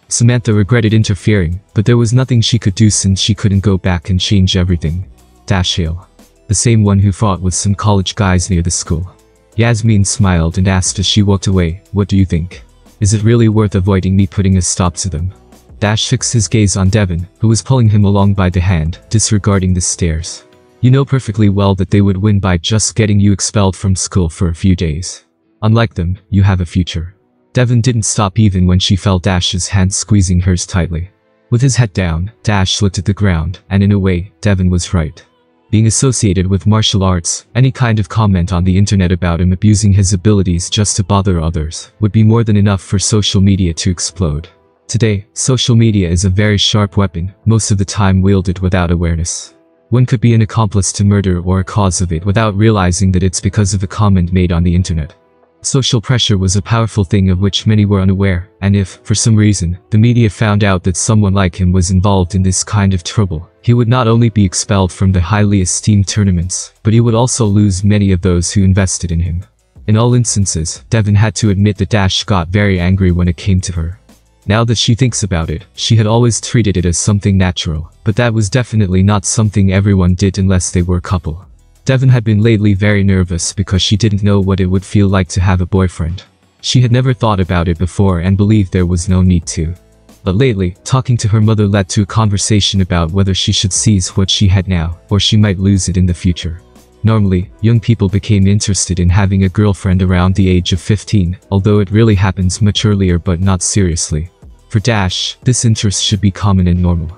Samantha regretted interfering, but there was nothing she could do since she couldn't go back and change everything. Dash Hale. The same one who fought with some college guys near the school. Yasmin smiled and asked as she walked away, what do you think? Is it really worth avoiding me putting a stop to them? Dash fixed his gaze on Devon, who was pulling him along by the hand, disregarding the stares. You know perfectly well that they would win by just getting you expelled from school for a few days. Unlike them, you have a future. Devon didn't stop even when she felt Dash's hand squeezing hers tightly. With his head down, Dash looked at the ground, and in a way, Devon was right. Being associated with martial arts, any kind of comment on the internet about him abusing his abilities just to bother others would be more than enough for social media to explode. Today, social media is a very sharp weapon, most of the time wielded without awareness. One could be an accomplice to murder or a cause of it without realizing that it's because of a comment made on the internet. Social pressure was a powerful thing of which many were unaware, and if, for some reason, the media found out that someone like him was involved in this kind of trouble, he would not only be expelled from the highly esteemed tournaments, but he would also lose many of those who invested in him. In all instances, Devon had to admit that Dash got very angry when it came to her. Now that she thinks about it, she had always treated it as something natural, but that was definitely not something everyone did unless they were a couple. Devon had been lately very nervous because she didn't know what it would feel like to have a boyfriend. She had never thought about it before and believed there was no need to. But lately, talking to her mother led to a conversation about whether she should seize what she had now, or she might lose it in the future. Normally, young people became interested in having a girlfriend around the age of 15, although it really happens much earlier but not seriously. For Dash, this interest should be common and normal.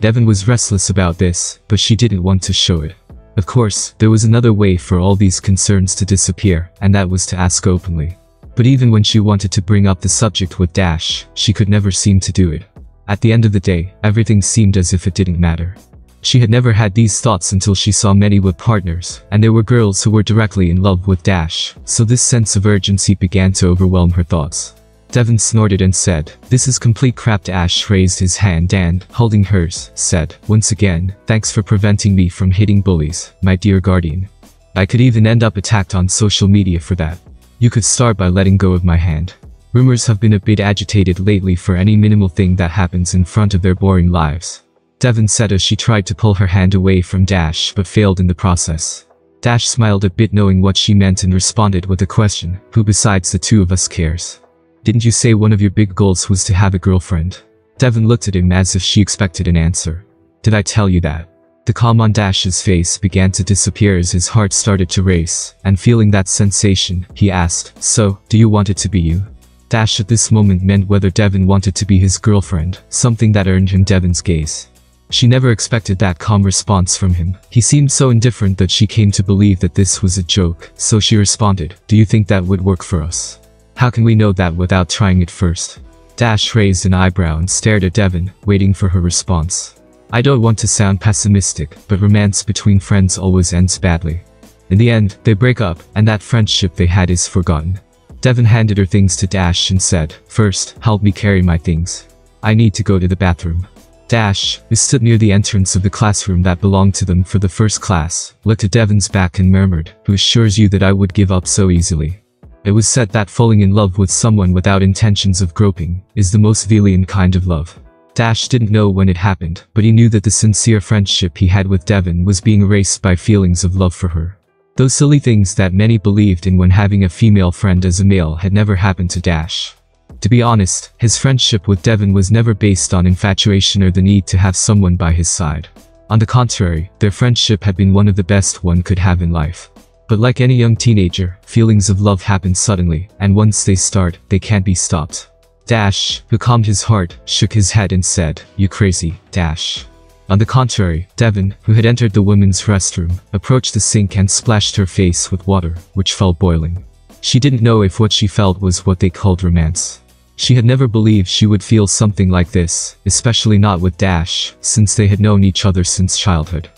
Devon was restless about this, but she didn't want to show it. Of course, there was another way for all these concerns to disappear, and that was to ask openly. But even when she wanted to bring up the subject with Dash, she could never seem to do it. At the end of the day, everything seemed as if it didn't matter. She had never had these thoughts until she saw many with partners, and there were girls who were directly in love with Dash, so this sense of urgency began to overwhelm her thoughts. Devon snorted and said, This is complete crap Dash raised his hand and, holding hers, said, Once again, thanks for preventing me from hitting bullies, my dear guardian. I could even end up attacked on social media for that. You could start by letting go of my hand. Rumors have been a bit agitated lately for any minimal thing that happens in front of their boring lives. Devon said as she tried to pull her hand away from Dash but failed in the process. Dash smiled a bit knowing what she meant and responded with a question, who besides the two of us cares? Didn't you say one of your big goals was to have a girlfriend? Devon looked at him as if she expected an answer. Did I tell you that? The calm on Dash's face began to disappear as his heart started to race, and feeling that sensation, he asked, So, do you want it to be you? Dash at this moment meant whether Devon wanted to be his girlfriend, something that earned him Devon's gaze. She never expected that calm response from him. He seemed so indifferent that she came to believe that this was a joke, so she responded, Do you think that would work for us? How can we know that without trying it first? Dash raised an eyebrow and stared at Devon, waiting for her response. I don't want to sound pessimistic, but romance between friends always ends badly. In the end, they break up, and that friendship they had is forgotten. Devon handed her things to Dash and said, First, help me carry my things. I need to go to the bathroom. Dash, who stood near the entrance of the classroom that belonged to them for the first class, looked at Devon's back and murmured, Who assures you that I would give up so easily? It was said that falling in love with someone without intentions of groping is the most valiant kind of love. Dash didn't know when it happened, but he knew that the sincere friendship he had with Devon was being erased by feelings of love for her. Those silly things that many believed in when having a female friend as a male had never happened to Dash. To be honest, his friendship with Devon was never based on infatuation or the need to have someone by his side. On the contrary, their friendship had been one of the best one could have in life. But like any young teenager, feelings of love happen suddenly, and once they start, they can't be stopped. Dash, who calmed his heart, shook his head and said, You crazy, Dash. On the contrary, Devon, who had entered the women's restroom, approached the sink and splashed her face with water, which fell boiling. She didn't know if what she felt was what they called romance. She had never believed she would feel something like this, especially not with Dash, since they had known each other since childhood.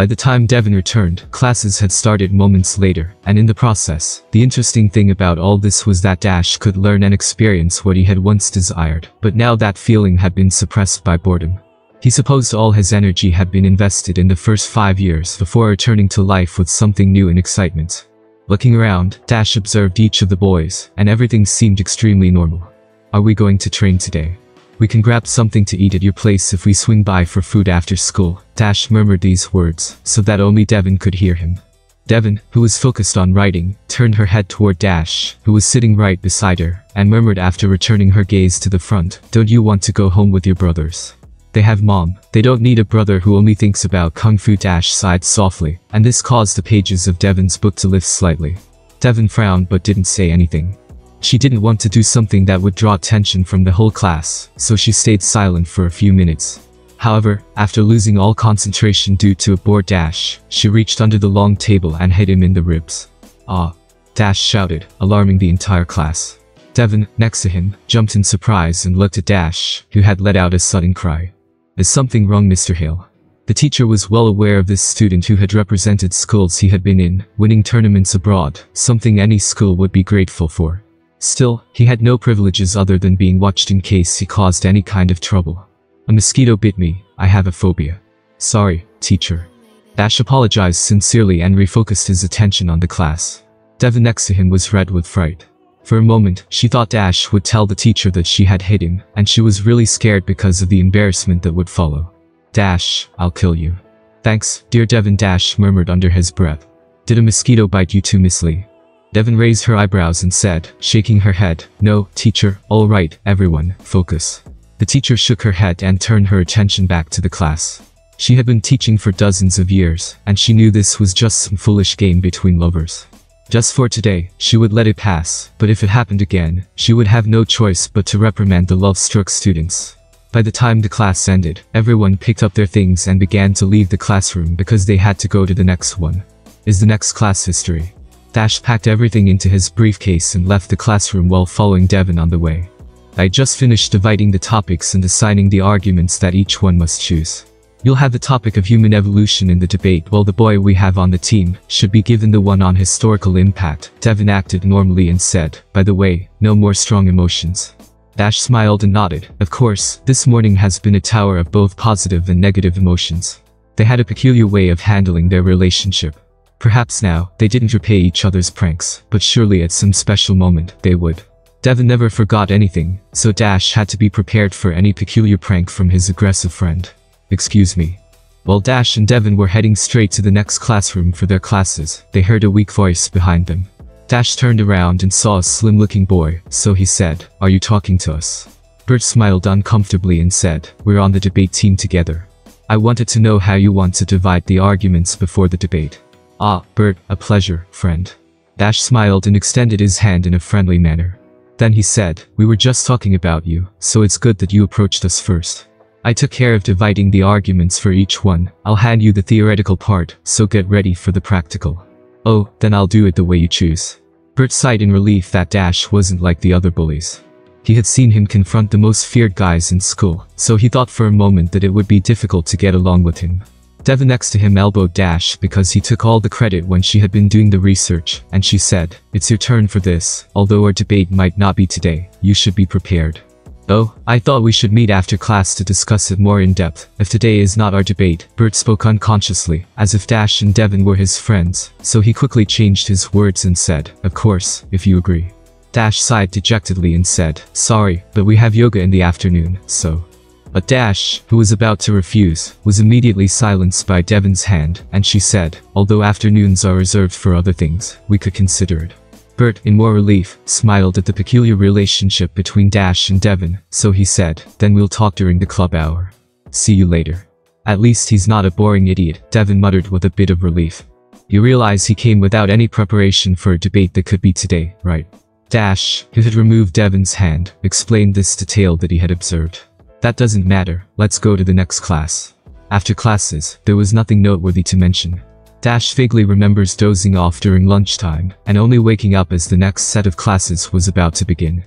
By the time Devon returned, classes had started moments later, and in the process, the interesting thing about all this was that Dash could learn and experience what he had once desired, but now that feeling had been suppressed by boredom. He supposed all his energy had been invested in the first five years before returning to life with something new and excitement. Looking around, Dash observed each of the boys, and everything seemed extremely normal. Are we going to train today? We can grab something to eat at your place if we swing by for food after school. Dash murmured these words, so that only Devon could hear him. Devon, who was focused on writing, turned her head toward Dash, who was sitting right beside her, and murmured after returning her gaze to the front, Don't you want to go home with your brothers? They have mom. They don't need a brother who only thinks about Kung Fu Dash sighed softly, and this caused the pages of Devon's book to lift slightly. Devon frowned but didn't say anything. She didn't want to do something that would draw attention from the whole class, so she stayed silent for a few minutes. However, after losing all concentration due to a bored Dash, she reached under the long table and hit him in the ribs. Ah! Dash shouted, alarming the entire class. Devon, next to him, jumped in surprise and looked at Dash, who had let out a sudden cry. Is something wrong Mr. Hale? The teacher was well aware of this student who had represented schools he had been in, winning tournaments abroad, something any school would be grateful for. Still, he had no privileges other than being watched in case he caused any kind of trouble. A mosquito bit me, I have a phobia. Sorry, teacher. Dash apologized sincerely and refocused his attention on the class. Devon next to him was red with fright. For a moment, she thought Dash would tell the teacher that she had hit him, and she was really scared because of the embarrassment that would follow. Dash, I'll kill you. Thanks, dear Devon Dash murmured under his breath. Did a mosquito bite you too, Miss Lee? Devon raised her eyebrows and said, shaking her head, No, teacher, all right, everyone, focus. The teacher shook her head and turned her attention back to the class. She had been teaching for dozens of years, and she knew this was just some foolish game between lovers. Just for today, she would let it pass, but if it happened again, she would have no choice but to reprimand the love-struck students. By the time the class ended, everyone picked up their things and began to leave the classroom because they had to go to the next one. Is the next class history? Dash packed everything into his briefcase and left the classroom while following Devon on the way. I just finished dividing the topics and assigning the arguments that each one must choose. You'll have the topic of human evolution in the debate while the boy we have on the team should be given the one on historical impact. Devon acted normally and said, by the way, no more strong emotions. Dash smiled and nodded. Of course, this morning has been a tower of both positive and negative emotions. They had a peculiar way of handling their relationship. Perhaps now, they didn't repay each other's pranks, but surely at some special moment, they would. Devon never forgot anything, so Dash had to be prepared for any peculiar prank from his aggressive friend. Excuse me. While Dash and Devon were heading straight to the next classroom for their classes, they heard a weak voice behind them. Dash turned around and saw a slim-looking boy, so he said, Are you talking to us? Bert smiled uncomfortably and said, We're on the debate team together. I wanted to know how you want to divide the arguments before the debate. Ah, Bert, a pleasure, friend. Dash smiled and extended his hand in a friendly manner. Then he said, We were just talking about you, so it's good that you approached us first. I took care of dividing the arguments for each one. I'll hand you the theoretical part, so get ready for the practical. Oh, then I'll do it the way you choose. Bert sighed in relief that Dash wasn't like the other bullies. He had seen him confront the most feared guys in school, so he thought for a moment that it would be difficult to get along with him. Devon next to him elbowed Dash because he took all the credit when she had been doing the research, and she said, It's your turn for this, although our debate might not be today, you should be prepared. Oh, I thought we should meet after class to discuss it more in depth. If today is not our debate, Bert spoke unconsciously, as if Dash and Devon were his friends, so he quickly changed his words and said, Of course, if you agree. Dash sighed dejectedly and said, Sorry, but we have yoga in the afternoon, so. But Dash, who was about to refuse, was immediately silenced by Devon's hand, and she said, Although afternoons are reserved for other things, we could consider it. Bert, in more relief, smiled at the peculiar relationship between Dash and Devon, so he said, then we'll talk during the club hour. See you later. At least he's not a boring idiot, Devon muttered with a bit of relief. You realize he came without any preparation for a debate that could be today, right? Dash, who had removed Devon's hand, explained this detail that he had observed. That doesn't matter, let's go to the next class. After classes, there was nothing noteworthy to mention. Dash vaguely remembers dozing off during lunchtime and only waking up as the next set of classes was about to begin.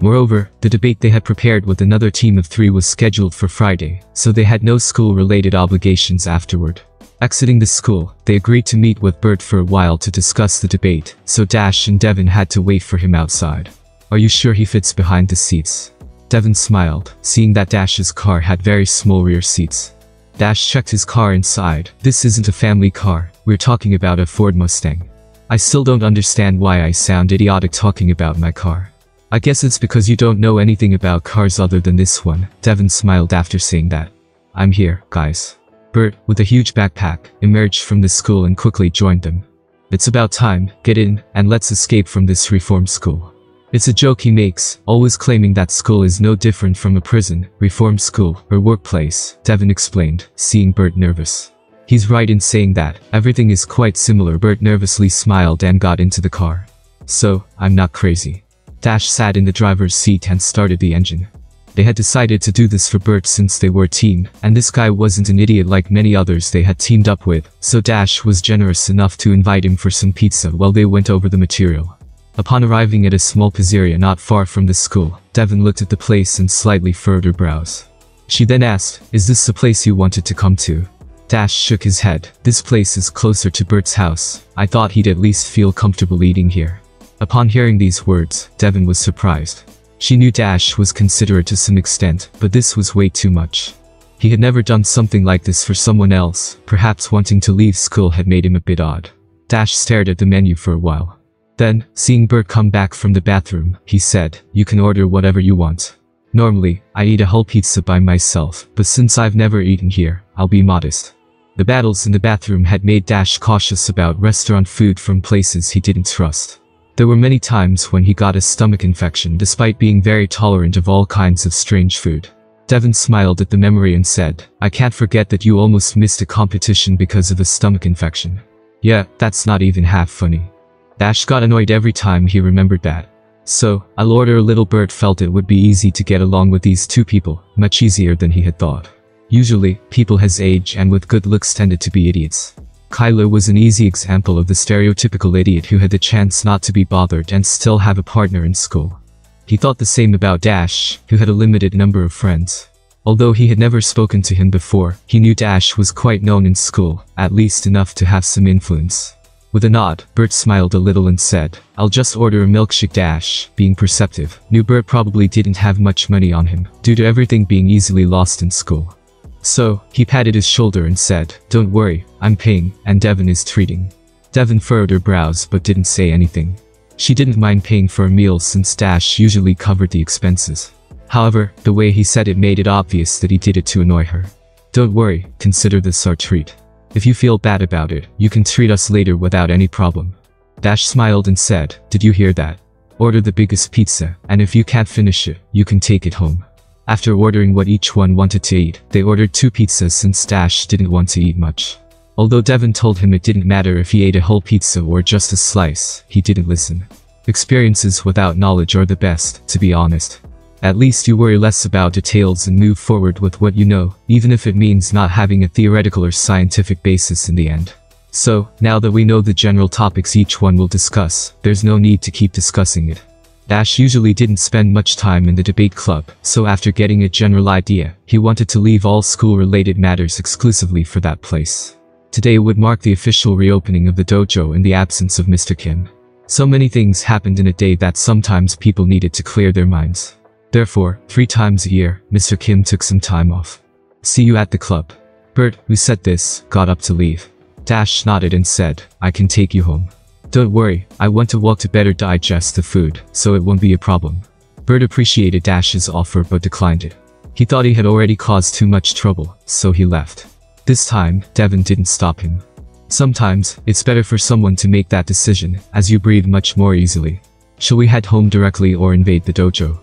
Moreover, the debate they had prepared with another team of three was scheduled for Friday, so they had no school-related obligations afterward. Exiting the school, they agreed to meet with Bert for a while to discuss the debate, so Dash and Devon had to wait for him outside. Are you sure he fits behind the seats? Devon smiled, seeing that Dash's car had very small rear seats. Dash checked his car inside. This isn't a family car, we're talking about a Ford Mustang. I still don't understand why I sound idiotic talking about my car. I guess it's because you don't know anything about cars other than this one, Devon smiled after saying that. I'm here, guys. Bert, with a huge backpack, emerged from the school and quickly joined them. It's about time, get in, and let's escape from this reform school. It's a joke he makes, always claiming that school is no different from a prison, reform school, or workplace, Devon explained, seeing Bert nervous. He's right in saying that, everything is quite similar Bert nervously smiled and got into the car. So, I'm not crazy. Dash sat in the driver's seat and started the engine. They had decided to do this for Bert since they were a team, and this guy wasn't an idiot like many others they had teamed up with, so Dash was generous enough to invite him for some pizza while they went over the material. Upon arriving at a small pizzeria not far from the school, Devon looked at the place and slightly furrowed her brows. She then asked, is this the place you wanted to come to? Dash shook his head. This place is closer to Bert's house. I thought he'd at least feel comfortable eating here. Upon hearing these words, Devon was surprised. She knew Dash was considerate to some extent, but this was way too much. He had never done something like this for someone else, perhaps wanting to leave school had made him a bit odd. Dash stared at the menu for a while. Then, seeing Bert come back from the bathroom, he said, you can order whatever you want. Normally, I eat a whole pizza by myself, but since I've never eaten here, I'll be modest. The battles in the bathroom had made Dash cautious about restaurant food from places he didn't trust. There were many times when he got a stomach infection despite being very tolerant of all kinds of strange food. Devon smiled at the memory and said, I can't forget that you almost missed a competition because of a stomach infection. Yeah, that's not even half funny. Dash got annoyed every time he remembered that. So, I'll order little Bert felt it would be easy to get along with these two people, much easier than he had thought. Usually, people his age and with good looks tended to be idiots. Kylo was an easy example of the stereotypical idiot who had the chance not to be bothered and still have a partner in school. He thought the same about Dash, who had a limited number of friends. Although he had never spoken to him before, he knew Dash was quite known in school, at least enough to have some influence. With a nod, Bert smiled a little and said, I'll just order a milkshake Dash, being perceptive. Knew Bert probably didn't have much money on him, due to everything being easily lost in school. So, he patted his shoulder and said, Don't worry, I'm paying, and Devon is treating. Devon furrowed her brows but didn't say anything. She didn't mind paying for a meal since Dash usually covered the expenses. However, the way he said it made it obvious that he did it to annoy her. Don't worry, consider this our treat. If you feel bad about it, you can treat us later without any problem. Dash smiled and said, Did you hear that? Order the biggest pizza, and if you can't finish it, you can take it home. After ordering what each one wanted to eat, they ordered two pizzas since Dash didn't want to eat much. Although Devon told him it didn't matter if he ate a whole pizza or just a slice, he didn't listen. Experiences without knowledge are the best, to be honest. At least you worry less about details and move forward with what you know, even if it means not having a theoretical or scientific basis in the end. So, now that we know the general topics each one will discuss, there's no need to keep discussing it. Dash usually didn't spend much time in the debate club, so after getting a general idea, he wanted to leave all school-related matters exclusively for that place. Today would mark the official reopening of the dojo in the absence of Mr. Kim. So many things happened in a day that sometimes people needed to clear their minds. Therefore, three times a year, Mr. Kim took some time off. See you at the club. Bert, who said this, got up to leave. Dash nodded and said, I can take you home. Don't worry, I want to walk to better digest the food, so it won't be a problem. Bert appreciated Dash's offer but declined it. He thought he had already caused too much trouble, so he left. This time, Devon didn't stop him. Sometimes, it's better for someone to make that decision, as you breathe much more easily. Shall we head home directly or invade the dojo?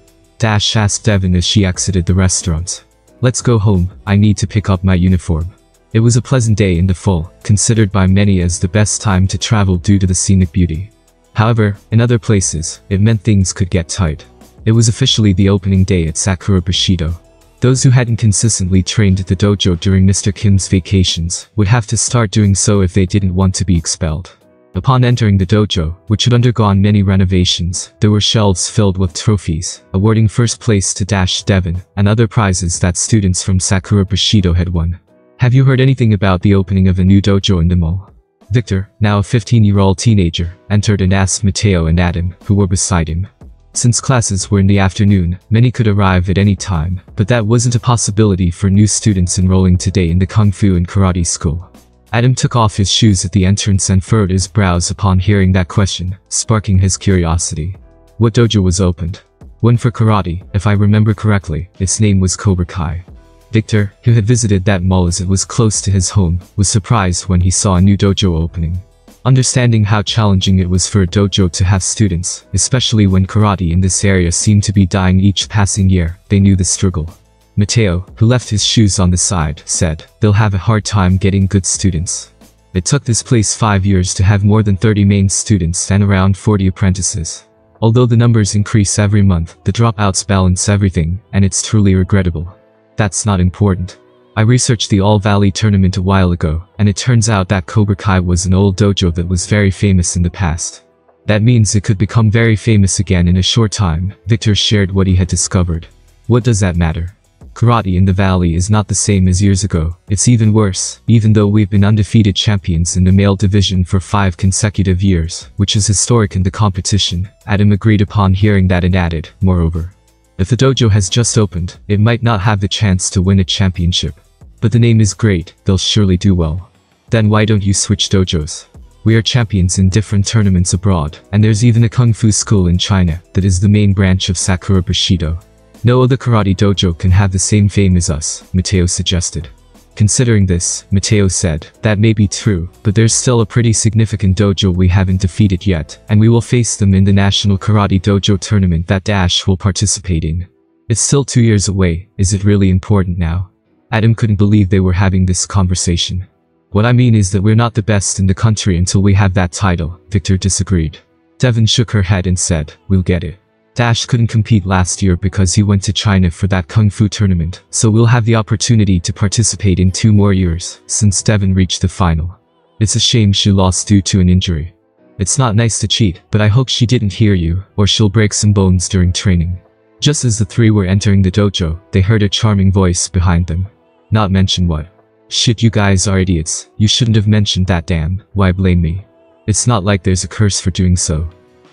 Dash asked Devon as she exited the restaurant. Let's go home, I need to pick up my uniform. It was a pleasant day in the fall, considered by many as the best time to travel due to the scenic beauty. However, in other places, it meant things could get tight. It was officially the opening day at Sakura Bushido. Those who hadn't consistently trained at the dojo during Mr. Kim's vacations would have to start doing so if they didn't want to be expelled. Upon entering the dojo, which had undergone many renovations, there were shelves filled with trophies, awarding first place to Dash Devon, and other prizes that students from Sakura Bushido had won. Have you heard anything about the opening of a new dojo in the mall? Victor, now a 15-year-old teenager, entered and asked Mateo and Adam, who were beside him. Since classes were in the afternoon, many could arrive at any time, but that wasn't a possibility for new students enrolling today in the Kung Fu and Karate school. Adam took off his shoes at the entrance and furrowed his brows upon hearing that question, sparking his curiosity. What dojo was opened? One for karate, if I remember correctly, its name was Cobra Kai. Victor, who had visited that mall as it was close to his home, was surprised when he saw a new dojo opening. Understanding how challenging it was for a dojo to have students, especially when karate in this area seemed to be dying each passing year, they knew the struggle. Mateo, who left his shoes on the side, said, they'll have a hard time getting good students. It took this place five years to have more than 30 main students and around 40 apprentices. Although the numbers increase every month, the dropouts balance everything, and it's truly regrettable. That's not important. I researched the All Valley tournament a while ago, and it turns out that Cobra Kai was an old dojo that was very famous in the past. That means it could become very famous again in a short time, Victor shared what he had discovered. What does that matter? Karate in the valley is not the same as years ago, it's even worse, even though we've been undefeated champions in the male division for five consecutive years, which is historic in the competition, Adam agreed upon hearing that and added, moreover. If the dojo has just opened, it might not have the chance to win a championship. But the name is great, they'll surely do well. Then why don't you switch dojos? We are champions in different tournaments abroad, and there's even a kung fu school in China that is the main branch of Sakura Bushido. No other karate dojo can have the same fame as us, Mateo suggested. Considering this, Mateo said, that may be true, but there's still a pretty significant dojo we haven't defeated yet, and we will face them in the National Karate Dojo tournament that Dash will participate in. It's still two years away, is it really important now? Adam couldn't believe they were having this conversation. What I mean is that we're not the best in the country until we have that title, Victor disagreed. Devon shook her head and said, we'll get it. Dash couldn't compete last year because he went to China for that Kung Fu tournament, so we'll have the opportunity to participate in two more years, since Devon reached the final. It's a shame she lost due to an injury. It's not nice to cheat, but I hope she didn't hear you, or she'll break some bones during training. Just as the three were entering the dojo, they heard a charming voice behind them. Not mention what. Shit you guys are idiots, you shouldn't have mentioned that damn, why blame me? It's not like there's a curse for doing so.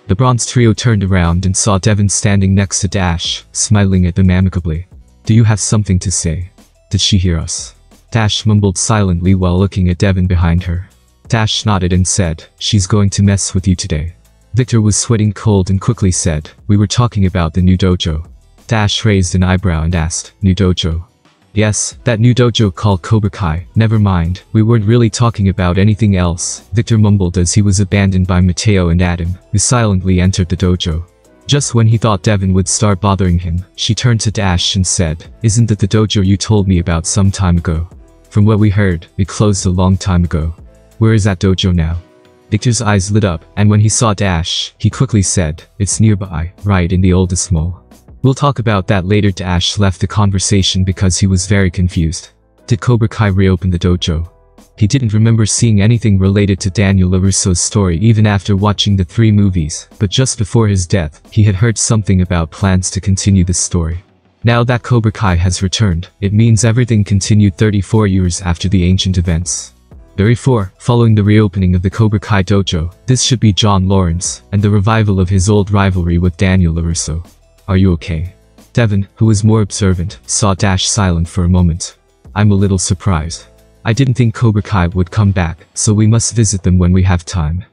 The bronze trio turned around and saw Devon standing next to Dash, smiling at them amicably. Do you have something to say? Did she hear us? Dash mumbled silently while looking at Devon behind her. Dash nodded and said, she's going to mess with you today. Victor was sweating cold and quickly said, we were talking about the new dojo. Dash raised an eyebrow and asked, new dojo, Yes, that new dojo called Cobra Kai. Never mind, we weren't really talking about anything else, Victor mumbled as he was abandoned by Mateo and Adam, who silently entered the dojo. Just when he thought Devon would start bothering him, she turned to Dash and said, Isn't that the dojo you told me about some time ago? From what we heard, it closed a long time ago. Where is that dojo now? Victor's eyes lit up, and when he saw Dash, he quickly said, It's nearby, right in the oldest mall. We'll talk about that later Dash left the conversation because he was very confused. Did Cobra Kai reopen the dojo? He didn't remember seeing anything related to Daniel LaRusso's story even after watching the three movies, but just before his death, he had heard something about plans to continue the story. Now that Cobra Kai has returned, it means everything continued 34 years after the ancient events. 34, following the reopening of the Cobra Kai dojo, this should be John Lawrence, and the revival of his old rivalry with Daniel LaRusso. Are you okay? Devon, who was more observant, saw Dash silent for a moment. I'm a little surprised. I didn't think Cobra Kai would come back, so we must visit them when we have time.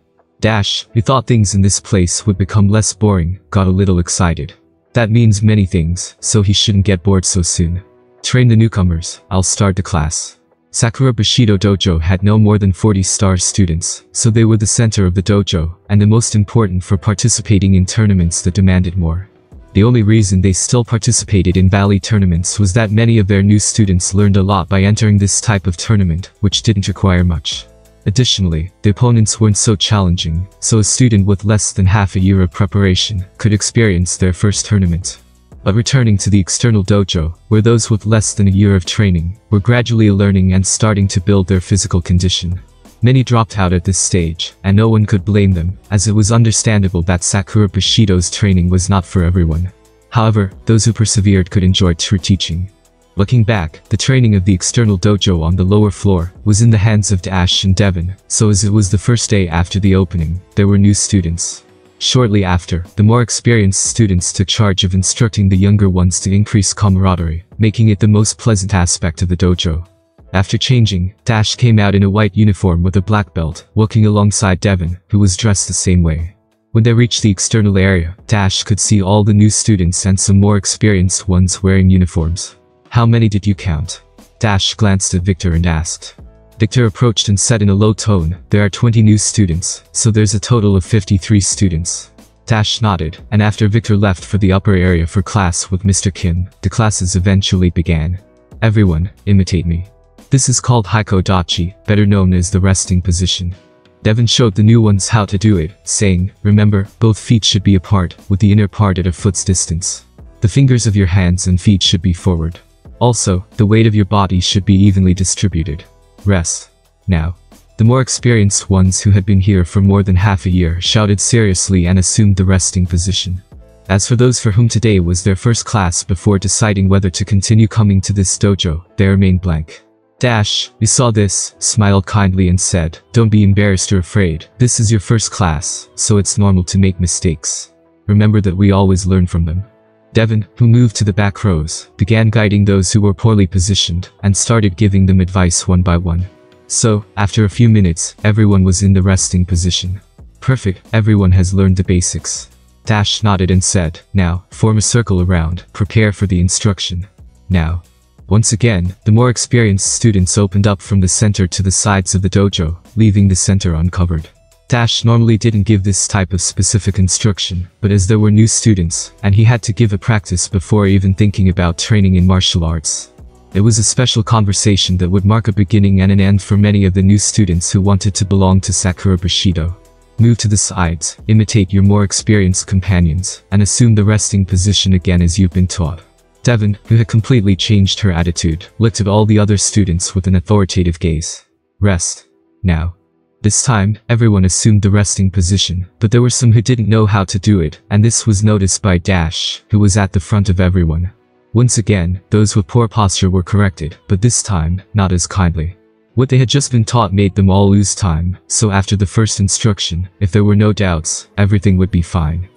Dash, who thought things in this place would become less boring, got a little excited. That means many things, so he shouldn't get bored so soon. Train the newcomers, I'll start the class. Sakura Bushido Dojo had no more than 40 star students, so they were the center of the dojo, and the most important for participating in tournaments that demanded more. The only reason they still participated in Valley tournaments was that many of their new students learned a lot by entering this type of tournament, which didn't require much. Additionally, the opponents weren't so challenging, so a student with less than half a year of preparation could experience their first tournament. But returning to the external dojo, where those with less than a year of training were gradually learning and starting to build their physical condition, Many dropped out at this stage, and no one could blame them, as it was understandable that Sakura Bushido's training was not for everyone. However, those who persevered could enjoy true teaching. Looking back, the training of the external dojo on the lower floor was in the hands of Dash and Devon, so as it was the first day after the opening, there were new students. Shortly after, the more experienced students took charge of instructing the younger ones to increase camaraderie, making it the most pleasant aspect of the dojo. After changing, Dash came out in a white uniform with a black belt, walking alongside Devon, who was dressed the same way. When they reached the external area, Dash could see all the new students and some more experienced ones wearing uniforms. How many did you count? Dash glanced at Victor and asked. Victor approached and said in a low tone, there are 20 new students, so there's a total of 53 students. Dash nodded, and after Victor left for the upper area for class with Mr. Kim, the classes eventually began. Everyone, imitate me. This is called Heiko Dachi, better known as the resting position. Devon showed the new ones how to do it, saying, remember, both feet should be apart, with the inner part at a foot's distance. The fingers of your hands and feet should be forward. Also, the weight of your body should be evenly distributed. Rest. Now. The more experienced ones who had been here for more than half a year shouted seriously and assumed the resting position. As for those for whom today was their first class before deciding whether to continue coming to this dojo, they remained blank. Dash, we saw this, smiled kindly and said, don't be embarrassed or afraid, this is your first class, so it's normal to make mistakes. Remember that we always learn from them. Devon, who moved to the back rows, began guiding those who were poorly positioned, and started giving them advice one by one. So, after a few minutes, everyone was in the resting position. Perfect, everyone has learned the basics. Dash nodded and said, now, form a circle around, prepare for the instruction. Now, Once again, the more experienced students opened up from the center to the sides of the dojo, leaving the center uncovered. Dash normally didn't give this type of specific instruction, but as there were new students, and he had to give a practice before even thinking about training in martial arts. It was a special conversation that would mark a beginning and an end for many of the new students who wanted to belong to Sakura Bushido. Move to the sides, imitate your more experienced companions, and assume the resting position again as you've been taught. Devon, who had completely changed her attitude, looked at all the other students with an authoritative gaze. Rest. Now. This time, everyone assumed the resting position, but there were some who didn't know how to do it, and this was noticed by Dash, who was at the front of everyone. Once again, those with poor posture were corrected, but this time, not as kindly. What they had just been taught made them all lose time, so after the first instruction, if there were no doubts, everything would be fine.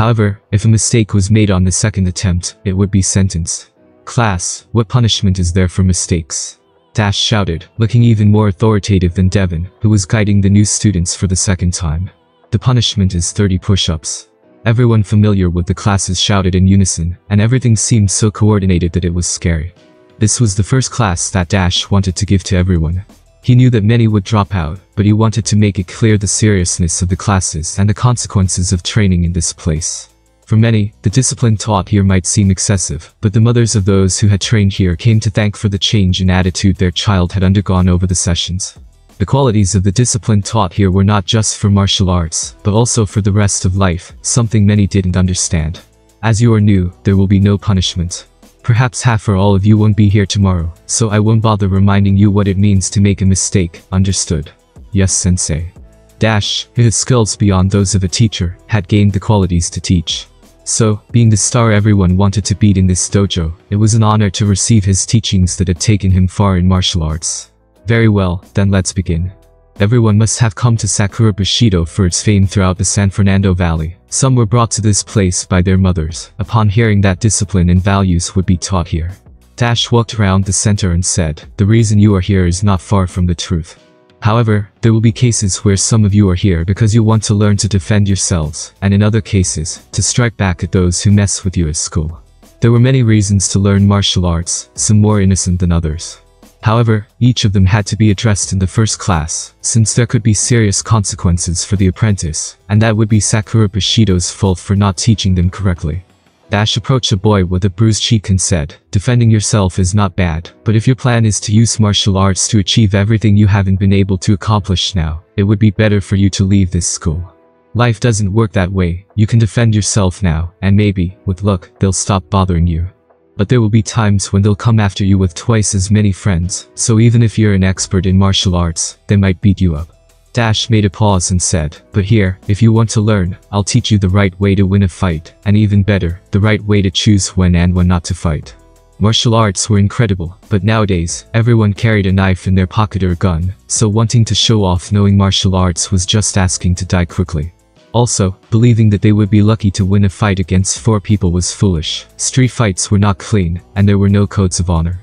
However, if a mistake was made on the second attempt, it would be sentenced. Class, what punishment is there for mistakes? Dash shouted, looking even more authoritative than Devon, who was guiding the new students for the second time. The punishment is 30 push-ups. Everyone familiar with the classes shouted in unison, and everything seemed so coordinated that it was scary. This was the first class that Dash wanted to give to everyone. He knew that many would drop out, but he wanted to make it clear the seriousness of the classes and the consequences of training in this place. For many, the discipline taught here might seem excessive, but the mothers of those who had trained here came to thank for the change in attitude their child had undergone over the sessions. The qualities of the discipline taught here were not just for martial arts, but also for the rest of life, something many didn't understand. As you are new, there will be no punishment. Perhaps half or all of you won't be here tomorrow, so I won't bother reminding you what it means to make a mistake, understood? Yes, sensei. Dash, had skills beyond those of a teacher, had gained the qualities to teach. So, being the star everyone wanted to beat in this dojo, it was an honor to receive his teachings that had taken him far in martial arts. Very well, then let's begin. Everyone must have come to Sakura Bushido for its fame throughout the San Fernando Valley. Some were brought to this place by their mothers, upon hearing that discipline and values would be taught here. Dash walked around the center and said, the reason you are here is not far from the truth. However, there will be cases where some of you are here because you want to learn to defend yourselves, and in other cases, to strike back at those who mess with you at school. There were many reasons to learn martial arts, some more innocent than others. However, each of them had to be addressed in the first class, since there could be serious consequences for the apprentice, and that would be Sakura Bushido's fault for not teaching them correctly. Dash approached a boy with a bruised cheek and said, defending yourself is not bad, but if your plan is to use martial arts to achieve everything you haven't been able to accomplish now, it would be better for you to leave this school. Life doesn't work that way, you can defend yourself now, and maybe, with luck, they'll stop bothering you. But there will be times when they'll come after you with twice as many friends, so even if you're an expert in martial arts, they might beat you up. Dash made a pause and said, but here, if you want to learn, I'll teach you the right way to win a fight, and even better, the right way to choose when and when not to fight. Martial arts were incredible, but nowadays, everyone carried a knife in their pocket or a gun, so wanting to show off knowing martial arts was just asking to die quickly. Also, believing that they would be lucky to win a fight against four people was foolish. Street fights were not clean, and there were no codes of honor.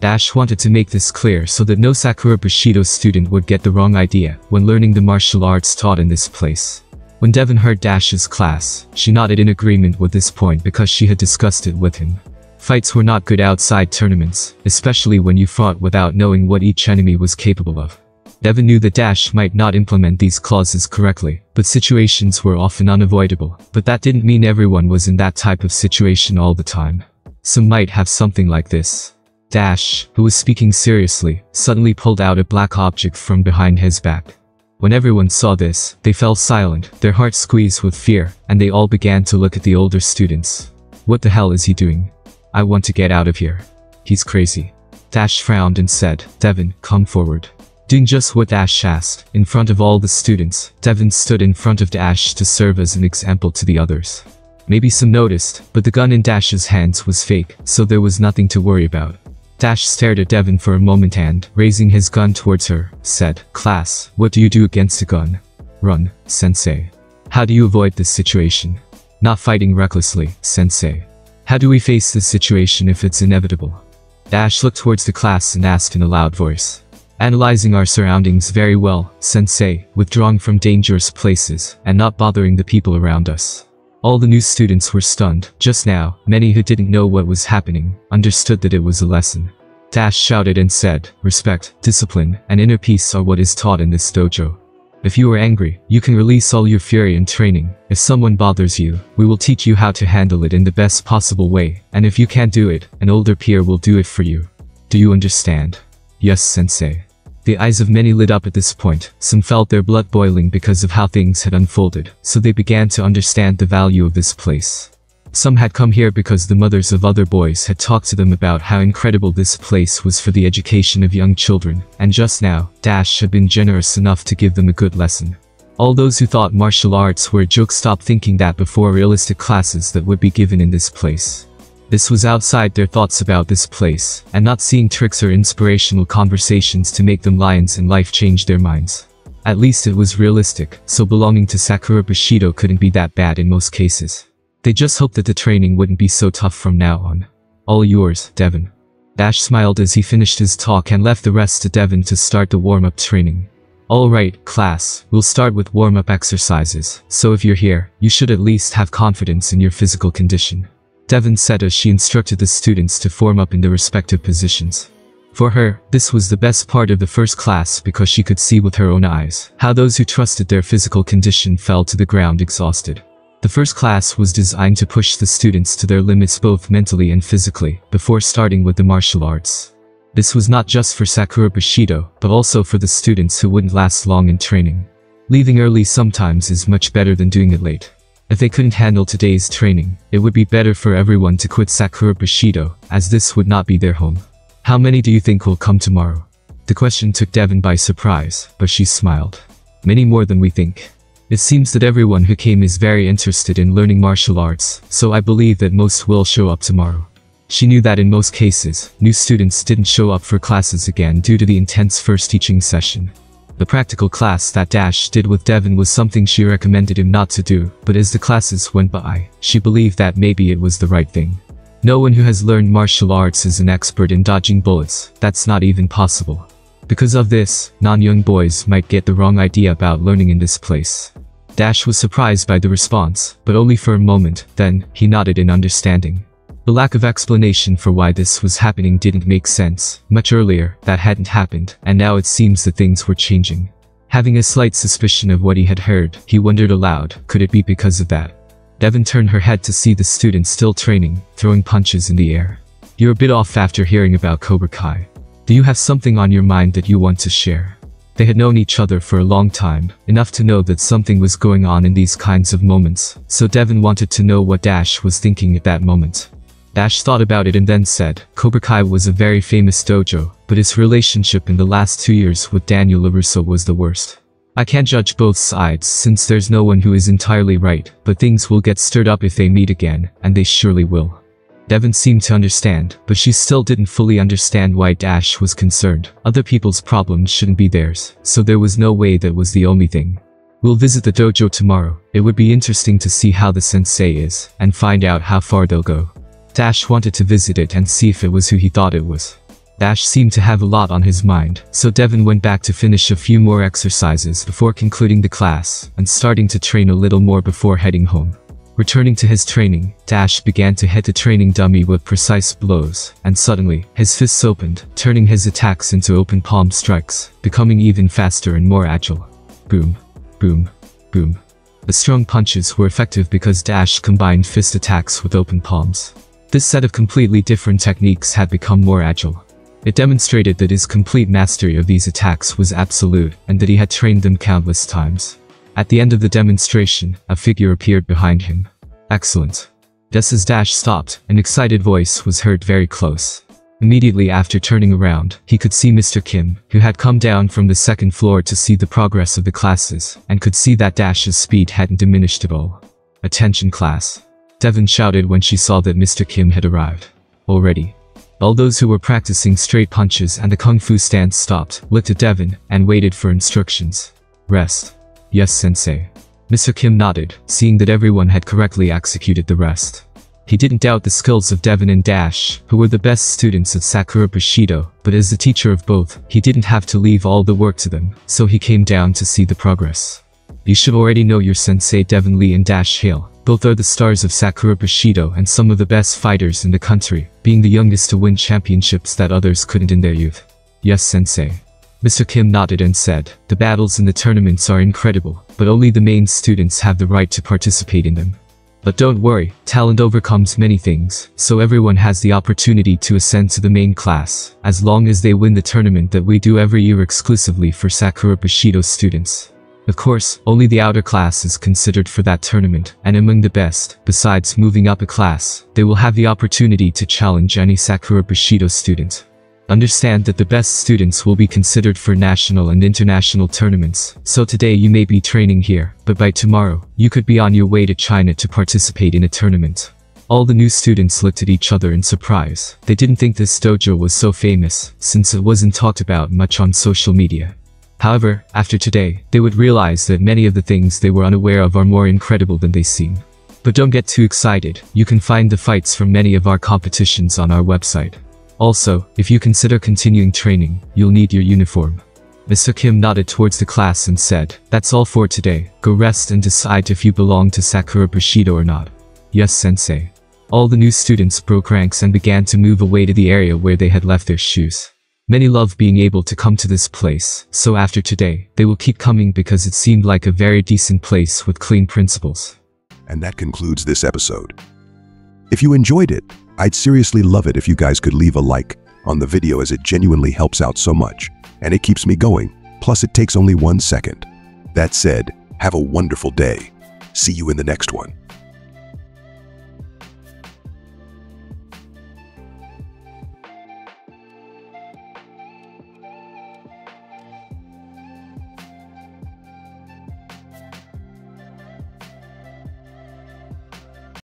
Dash wanted to make this clear so that no Sakura Bushido student would get the wrong idea when learning the martial arts taught in this place. When Devon heard Dash's class, she nodded in agreement with this point because she had discussed it with him. Fights were not good outside tournaments, especially when you fought without knowing what each enemy was capable of. Devon knew that Dash might not implement these clauses correctly, but situations were often unavoidable, but that didn't mean everyone was in that type of situation all the time. Some might have something like this. Dash, who was speaking seriously, suddenly pulled out a black object from behind his back. When everyone saw this, they fell silent, their hearts squeezed with fear, and they all began to look at the older students. What the hell is he doing? I want to get out of here. He's crazy. Dash frowned and said, Devon, come forward. Doing just what Dash asked, in front of all the students, Devon stood in front of Dash to serve as an example to the others. Maybe some noticed, but the gun in Dash's hands was fake, so there was nothing to worry about. Dash stared at Devon for a moment and, raising his gun towards her, said, Class, what do you do against a gun? Run, sensei. How do you avoid this situation? Not fighting recklessly, sensei. How do we face this situation if it's inevitable? Dash looked towards the class and asked in a loud voice. Analyzing our surroundings very well, sensei, withdrawing from dangerous places, and not bothering the people around us. All the new students were stunned. Just now, many who didn't know what was happening, understood that it was a lesson. Dash shouted and said, respect, discipline, and inner peace are what is taught in this dojo. If you are angry, you can release all your fury in training. If someone bothers you, we will teach you how to handle it in the best possible way, and if you can't do it, an older peer will do it for you. Do you understand? Yes, sensei. The eyes of many lit up at this point, some felt their blood boiling because of how things had unfolded, so they began to understand the value of this place. Some had come here because the mothers of other boys had talked to them about how incredible this place was for the education of young children, and just now, Dash had been generous enough to give them a good lesson. All those who thought martial arts were a joke stopped thinking that before realistic classes that would be given in this place. This was outside their thoughts about this place, and not seeing tricks or inspirational conversations to make them lions in life change their minds. At least it was realistic, so belonging to Sakura Bushido couldn't be that bad in most cases. They just hoped that the training wouldn't be so tough from now on. All yours, Devon. Dash smiled as he finished his talk and left the rest to Devon to start the warm-up training. Alright, class, we'll start with warm-up exercises, so if you're here, you should at least have confidence in your physical condition. Devon said as she instructed the students to form up in their respective positions. For her, this was the best part of the first class because she could see with her own eyes how those who trusted their physical condition fell to the ground exhausted. The first class was designed to push the students to their limits both mentally and physically, before starting with the martial arts. This was not just for Sakura Bushido, but also for the students who wouldn't last long in training. Leaving early sometimes is much better than doing it late. If they couldn't handle today's training, it would be better for everyone to quit Sakura Bushido, as this would not be their home. How many do you think will come tomorrow? The question took Devon by surprise, but she smiled. Many more than we think. It seems that everyone who came is very interested in learning martial arts, so I believe that most will show up tomorrow. She knew that in most cases, new students didn't show up for classes again due to the intense first teaching session. The practical class that Dash did with Devon was something she recommended him not to do, but as the classes went by, she believed that maybe it was the right thing. No one who has learned martial arts is an expert in dodging bullets, that's not even possible. Because of this, non-young boys might get the wrong idea about learning in this place. Dash was surprised by the response, but only for a moment, then, he nodded in understanding. The lack of explanation for why this was happening didn't make sense. Much earlier, that hadn't happened, and now it seems that things were changing. Having a slight suspicion of what he had heard, he wondered aloud, could it be because of that? Devon turned her head to see the student still training, throwing punches in the air. You're a bit off after hearing about Cobra Kai. Do you have something on your mind that you want to share? They had known each other for a long time, enough to know that something was going on in these kinds of moments, so Devon wanted to know what Dash was thinking at that moment. Dash thought about it and then said, Cobra Kai was a very famous dojo, but its relationship in the last two years with Daniel LaRusso was the worst. I can't judge both sides since there's no one who is entirely right, but things will get stirred up if they meet again, and they surely will. Devon seemed to understand, but she still didn't fully understand why Dash was concerned. Other people's problems shouldn't be theirs, so there was no way that was the only thing. We'll visit the dojo tomorrow. It would be interesting to see how the sensei is, and find out how far they'll go. Dash wanted to visit it and see if it was who he thought it was. Dash seemed to have a lot on his mind, so Devon went back to finish a few more exercises before concluding the class, and starting to train a little more before heading home. Returning to his training, Dash began to hit the training dummy with precise blows, and suddenly, his fists opened, turning his attacks into open palm strikes, becoming even faster and more agile. Boom, boom, boom. The strong punches were effective because Dash combined fist attacks with open palms. This set of completely different techniques had become more agile. It demonstrated that his complete mastery of these attacks was absolute, and that he had trained them countless times. At the end of the demonstration, a figure appeared behind him. Excellent. As Dash stopped, an excited voice was heard very close. Immediately after turning around, he could see Mr. Kim, who had come down from the second floor to see the progress of the classes, and could see that Dash's speed hadn't diminished at all. Attention class. Devon shouted when she saw that Mr. Kim had arrived. Already. All those who were practicing straight punches and the kung fu stance stopped, looked at Devon, and waited for instructions. Rest. Yes, sensei. Mr. Kim nodded, seeing that everyone had correctly executed the rest. He didn't doubt the skills of Devon and Dash, who were the best students at Sakura Bushido, but as the teacher of both, he didn't have to leave all the work to them, so he came down to see the progress. You should already know your sensei Devon Lee and Dash Hale. Both are the stars of Sakura Bushido and some of the best fighters in the country, being the youngest to win championships that others couldn't in their youth. Yes, sensei. Mr. Kim nodded and said, the battles in the tournaments are incredible, but only the main students have the right to participate in them. But don't worry, talent overcomes many things, so everyone has the opportunity to ascend to the main class, as long as they win the tournament that we do every year exclusively for Sakura Bushido students. Of course, only the outer class is considered for that tournament, and among the best, besides moving up a class, they will have the opportunity to challenge any Sakura Bushido student. Understand that the best students will be considered for national and international tournaments, so today you may be training here, but by tomorrow, you could be on your way to China to participate in a tournament. All the new students looked at each other in surprise. They didn't think this dojo was so famous, since it wasn't talked about much on social media. However, after today, they would realize that many of the things they were unaware of are more incredible than they seem. But don't get too excited, you can find the fights from many of our competitions on our website. Also, if you consider continuing training, you'll need your uniform. Mr. Kim nodded towards the class and said, That's all for today, go rest and decide if you belong to Sakura Bushido or not. Yes, sensei. All the new students broke ranks and began to move away to the area where they had left their shoes. Many love being able to come to this place, so after today, they will keep coming because it seemed like a very decent place with clean principles. And that concludes this episode. If you enjoyed it, I'd seriously love it if you guys could leave a like on the video as it genuinely helps out so much, and it keeps me going, plus it takes only one second. That said, have a wonderful day. See you in the next one.